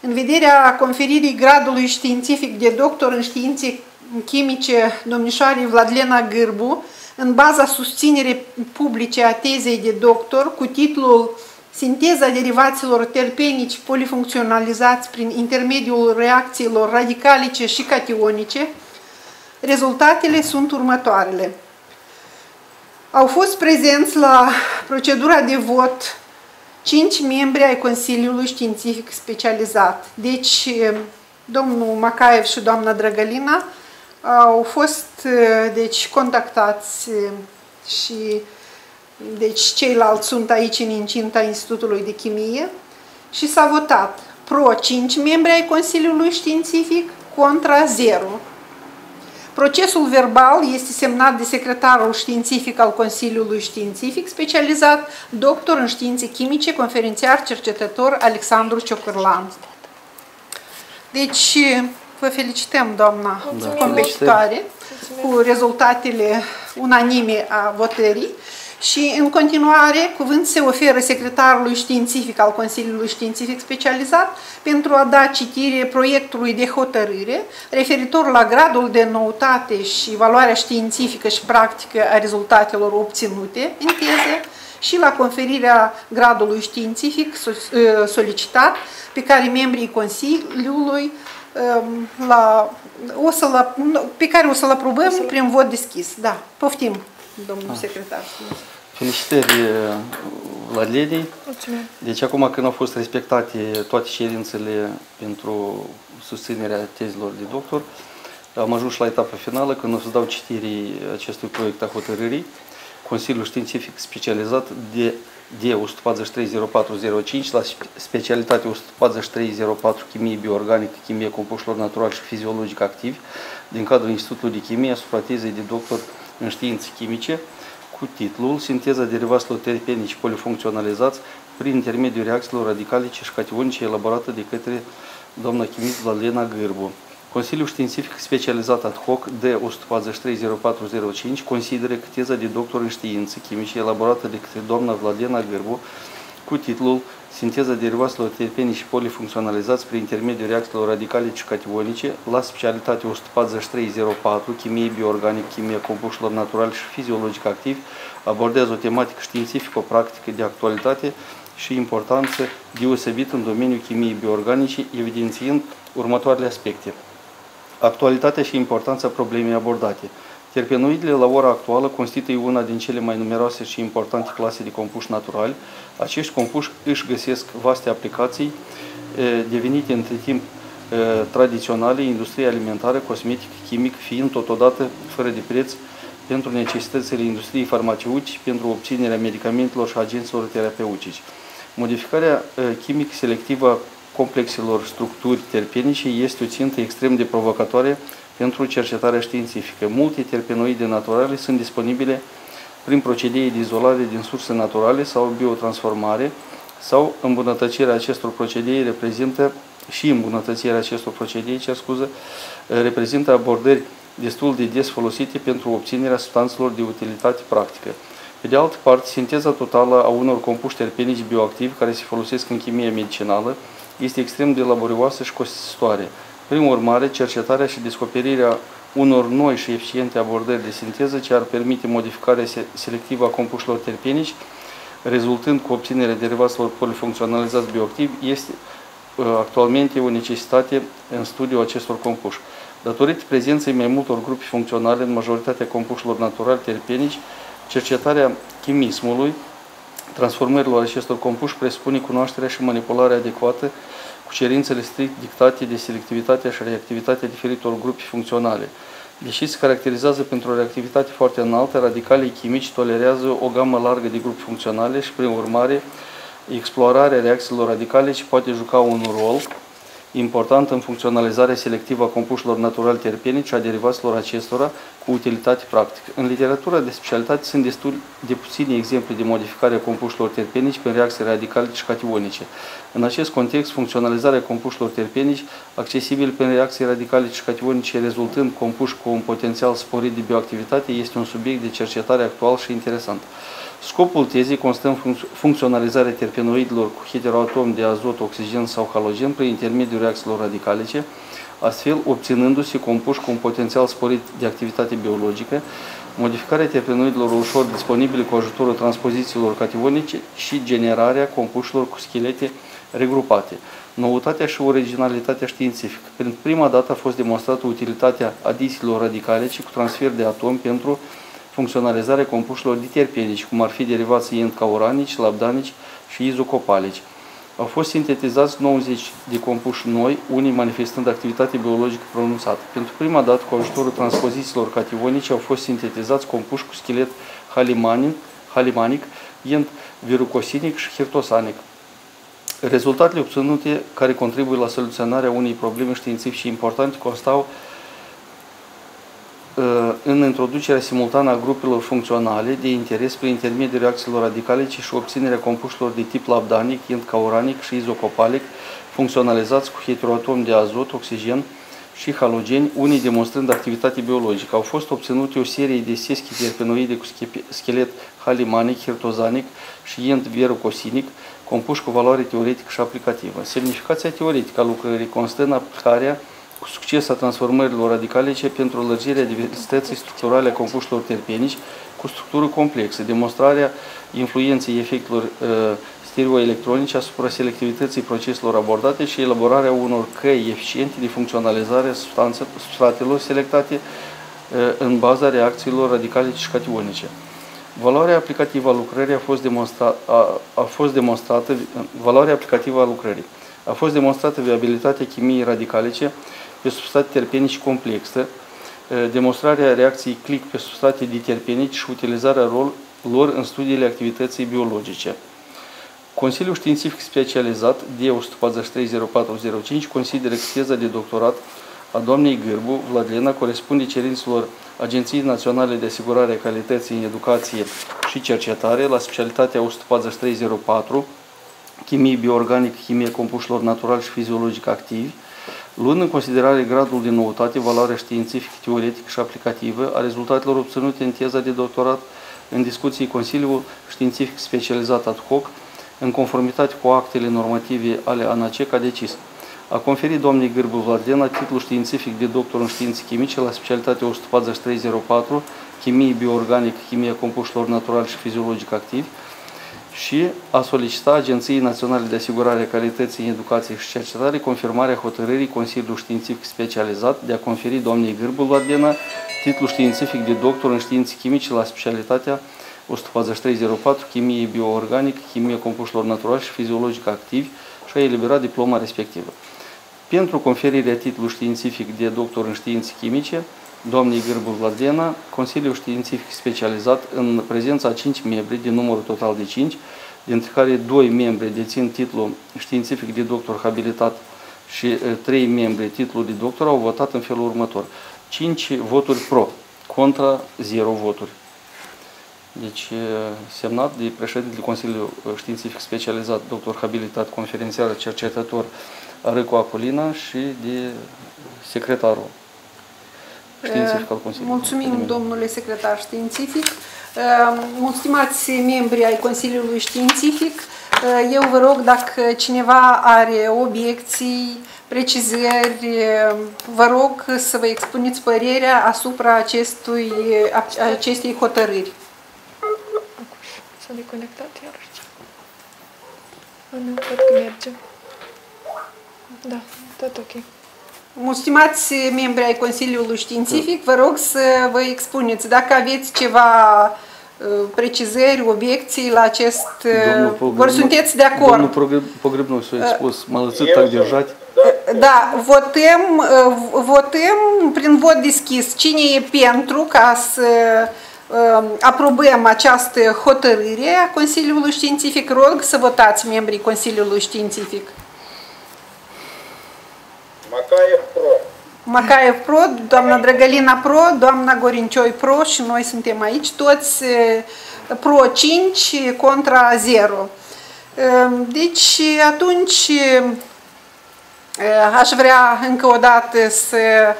Speaker 1: în vederea conferirii gradului științific de doctor în științe chimice domnișoarei Vladlena Gârbu, în baza susținerii publice a tezei de doctor cu titlul Sinteza derivaților terpenici polifuncționalizați prin intermediul reacțiilor radicalice și cationice, rezultatele sunt următoarele. Au fost prezenți la procedura de vot cinci membri ai Consiliului Științific Specializat. Deci, domnul Macaev și doamna Drăgălina au fost deci, contactați și deci ceilalți sunt aici în incinta Institutului de Chimie și s-a votat pro 5 membri ai Consiliului Științific contra 0. Procesul verbal este semnat de secretarul științific al Consiliului Științific specializat, doctor în științe chimice, conferențiar cercetător Alexandru Ciocârlan. Deci, vă felicităm, doamna competitoare, cu rezultatele unanime a votării. Și în continuare, cuvânt se oferă secretarului științific al Consiliului Științific Specializat pentru a da citire proiectului de hotărâre referitor la gradul de noutate și valoarea științifică și practică a rezultatelor obținute în teză și la conferirea gradului științific ă, solicitat pe care membrii Consiliului ă, la, o să la, pe care o să-l aprobăm prin vot deschis. Da, poftim, domnul ah. secretar.
Speaker 4: Felicitări Vladlenei. Mulțumim. Deci acum când au fost respectate toate cerințele pentru susținerea tezilor de doctor, am ajuns la etapa finală când o să dau citirii acestui proiect a hotărârii Consiliul Științific Specializat de de 1430405 la specialitate 14304 Chimie bioorganică, chimie compuștilor naturali și fiziologic activi din cadrul Institutului de Chimie asupra tezei de doctor în științe chimice cu titlul Sinteza derivaților terpenici polifuncționalizați prin intermediul reacțiilor radicalice și cationice elaborată de către doamna chimist Vladlena Gârbu. Consiliul Științific Specializat ad hoc D1430405 consideră că teza de doctor în științe chimice elaborată de către doamna Vladena Gârbu cu titlul Sinteza derivaților terpeni și polifuncționalizați prin intermediul reacțiilor radicale și cationice la specialitate 14304 Chimie bioorganic, chimie compuștilor naturali și fiziologic activi abordează o tematică științifică-practică de actualitate și importanță deosebită în domeniul chimiei bioorganice, evidențiind următoarele aspecte actualitatea și importanța problemei abordate. Terpenoidele la ora actuală constituie una din cele mai numeroase și importante clase de compuși naturali. Acești compuși își găsesc vaste aplicații devenite între timp tradiționale, industrie alimentară, cosmetic, chimic, fiind totodată fără de preț pentru necesitățile industriei farmaceutice, pentru obținerea medicamentelor și agenților terapeutici. Modificarea chimic selectivă complexelor structuri terpenice este o țintă extrem de provocatoare pentru cercetarea științifică. Multe terpenoide naturale sunt disponibile prin procedee de izolare din surse naturale sau biotransformare sau îmbunătățirea acestor procedee reprezintă și îmbunătățirea acestor procedee, cer scuză, reprezintă abordări destul de des folosite pentru obținerea substanțelor de utilitate practică. Pe de altă parte, sinteza totală a unor compuși terpenici bioactivi care se folosesc în chimie medicinală este extrem de laborioasă și costisitoare. Prin urmare, cercetarea și descoperirea unor noi și eficiente abordări de sinteză ce ar permite modificarea selectivă a compușilor terpenici, rezultând cu obținerea derivaților polifuncționalizați bioactivi, este uh, actualmente o necesitate în studiul acestor compuși. Datorită prezenței mai multor grupi funcționale în majoritatea compușilor naturali terpenici, cercetarea chimismului transformărilor acestor compuși presupune cunoașterea și manipularea adecvată cu cerințele strict dictate de selectivitatea și reactivitatea diferitor grupi funcționale. Deși se caracterizează pentru o reactivitate foarte înaltă, radicalii chimici tolerează o gamă largă de grupi funcționale și, prin urmare, explorarea reacțiilor radicale ce poate juca un rol important în funcționalizarea selectivă a compușilor natural terpenici a derivaților acestora cu utilitate practică. În literatura de specialitate sunt destul de puține exemple de modificare a compușilor terpenici prin reacții radicale și cationice. În acest context, funcționalizarea compușilor terpenici accesibil prin reacții radicale și cationice rezultând compuși cu un potențial sporit de bioactivitate este un subiect de cercetare actual și interesant. Scopul tezei constă în funcționalizarea terpenoidelor cu heteroatom de azot, oxigen sau halogen prin intermediul reacțiilor radicalice, astfel obținându-se compuși cu un potențial sporit de activitate biologică, modificarea terpenoidelor ușor disponibile cu ajutorul transpozițiilor cationice și generarea compușilor cu schelete regrupate. Noutatea și originalitatea științifică. Pentru prima dată a fost demonstrată utilitatea adisiilor radicalice cu transfer de atomi pentru funcționalizarea compușilor diterpenici, cum ar fi derivații endcauranici, labdanici și izocopalici. Au fost sintetizați 90 de compuși noi, unii manifestând activitate biologică pronunțată. Pentru prima dată, cu ajutorul transpozițiilor cationice, au fost sintetizați compuși cu schelet halimanic, halimanic end virucosinic și hirtosanic. Rezultatele obținute care contribuie la soluționarea unei probleme științifice importante constau în introducerea simultană a grupelor funcționale de interes prin intermediul reacțiilor radicale și obținerea compuștilor de tip labdanic, cauranic și izocopalic, funcționalizați cu heteroatom de azot, oxigen și halogeni, unii demonstrând activitate biologică. Au fost obținute o serie de seschi terpenoide cu schelet halimanic, hirtozanic și ient verocosinic, compuși cu valoare teoretică și aplicativă. Semnificația teoretică a lucrării constă în aplicarea cu succes a transformărilor radicalice pentru lărgirea diversității structurale a compuștilor terpenici cu structură complexă, demonstrarea influenței efectelor uh, stereoelectronice asupra selectivității proceselor abordate și elaborarea unor căi eficiente de funcționalizare a substratelor selectate uh, în baza reacțiilor radicalice și cationice. Valoarea aplicativă a lucrării a fost, demonstra, a, a fost demonstrată, valoarea aplicativă a lucrării. A fost demonstrată viabilitatea chimiei radicalice pe substrate terpenici complexe, demonstrarea reacției click pe substrate diterpenici și utilizarea rol, lor în studiile activității biologice. Consiliul Științific Specializat D1430405 consideră că teza de doctorat a doamnei Gârbu, Vladlena, corespunde cerințelor Agenției Naționale de Asigurare a Calității în Educație și Cercetare la specialitatea 14304, chimie bioorganică, chimie compușilor natural și fiziologic activi, luând în considerare gradul de noutate, valoarea științifică, teoretică și aplicativă a rezultatelor obținute în teza de doctorat în discuții Consiliul Științific Specializat ad hoc, în conformitate cu actele normative ale ANACEC, a decis. A conferit doamnei Gârbu Vladena titlul științific de doctor în științe chimice la specialitatea 14304, chimie bioorganică, chimie compușilor naturali și fiziologic activi, și a solicitat Agenției Naționale de Asigurare a Calității în Educație și Cercetare confirmarea hotărârii Consiliului Științific Specializat de a conferi doamnei Gârbu Vladena titlul științific de doctor în științe chimice la specialitatea 14304, chimie bioorganică, chimie compușilor naturali și fiziologic activi și a eliberat diploma respectivă. Pentru conferirea titlului științific de doctor în științe chimice, doamnei Gârbu Vladena, Consiliul Științific Specializat în prezența a 5 membri, din numărul total de 5, dintre care 2 membri dețin titlul științific de doctor habilitat și 3 membri titlul de doctor, au votat în felul următor. 5 voturi pro, contra 0 voturi. Deci, semnat de președintele Consiliului Științific Specializat, doctor habilitat, conferențiar, cercetător Răcu Aculina și de secretarul științific al Consiliului.
Speaker 1: Mulțumim, domnule secretar științific. Mulțumați membri ai Consiliului Științific. Eu vă rog, dacă cineva are obiecții, precizări, vă rog să vă expuneți părerea asupra acestui, acestei hotărâri.
Speaker 3: S-a deconectat iarăși. Nu, cred că merge. Da, tot ok.
Speaker 1: Stimați membri ai Consiliului Științific, vă rog să vă expuneți dacă aveți ceva precizări, obiecții la acest... Vor sunteți de acord?
Speaker 4: Domnul Pogrebnoi s-a expus, m-a lăsat angajat.
Speaker 1: Da, votăm, votăm prin vot deschis. Cine e pentru ca să aprobăm această hotărâre a Consiliului Științific? Rog să votați membrii Consiliului Științific.
Speaker 6: Macaev Pro.
Speaker 1: Macaev Pro, doamna Drăgălina Pro, doamna Gorincioi Pro și noi suntem aici, toți Pro 5 contra 0. Deci atunci aș vrea încă o dată să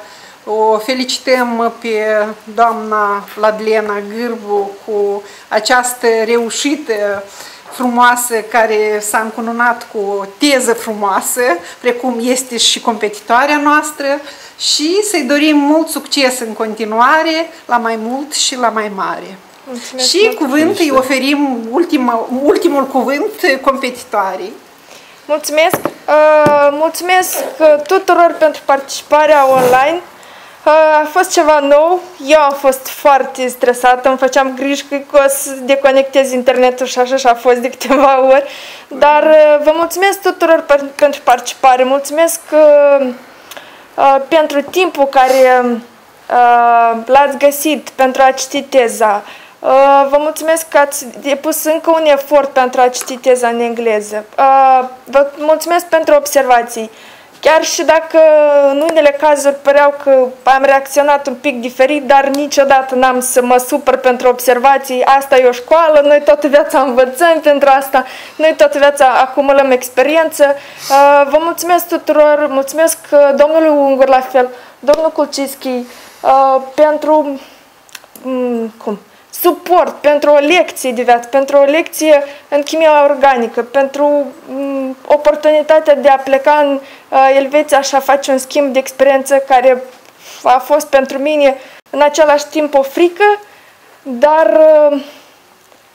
Speaker 1: o felicităm pe doamna Vladlena Gârbu cu această reușită frumoasă care s-a încununat cu o teză frumoasă, precum este și competitoarea noastră și să-i dorim mult succes în continuare, la mai mult și la mai mare. Mulțumesc și mult. cuvânt îi oferim ultima, ultimul cuvânt competitoarei.
Speaker 3: Mulțumesc! Uh, mulțumesc tuturor pentru participarea online. A fost ceva nou, eu am fost foarte stresată, îmi făceam griji că o să deconectez internetul și așa și a fost de câteva ori, dar vă mulțumesc tuturor pentru participare, mulțumesc pentru timpul care l-ați găsit pentru a citi teza, vă mulțumesc că ați depus încă un efort pentru a citi teza în engleză, vă mulțumesc pentru observații. Chiar și dacă în unele cazuri păreau că am reacționat un pic diferit, dar niciodată n-am să mă supăr pentru observații. Asta e o școală, noi toată viața învățăm pentru asta, noi toată viața acumulăm experiență. Uh, vă mulțumesc tuturor, mulțumesc uh, domnului Ungur la fel, domnul Kulcischi, uh, pentru mm, cum? Suport pentru o lecție de viață, pentru o lecție în chimia organică, pentru um, oportunitatea de a pleca în uh, Elveția și a face un schimb de experiență care a fost pentru mine în același timp o frică, dar uh,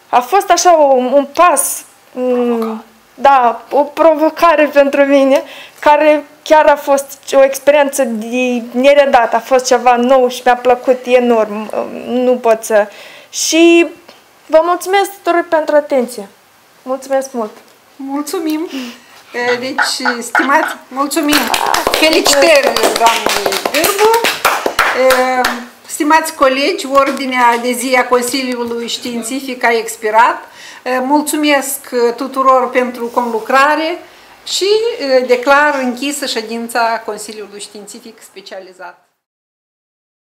Speaker 3: a fost așa un, un pas, um, da, o provocare pentru mine, care chiar a fost o experiență de neredat, a fost ceva nou și mi-a plăcut enorm, nu pot să și vă mulțumesc tuturor pentru atenție. Mulțumesc mult!
Speaker 1: Mulțumim! Deci, stimați, mulțumim! Felicitări, doamne Gârbu! Stimați colegi, ordinea de zi a Consiliului Științific a expirat. Mulțumesc tuturor pentru conlucrare și declar închisă ședința Consiliului Științific Specializat.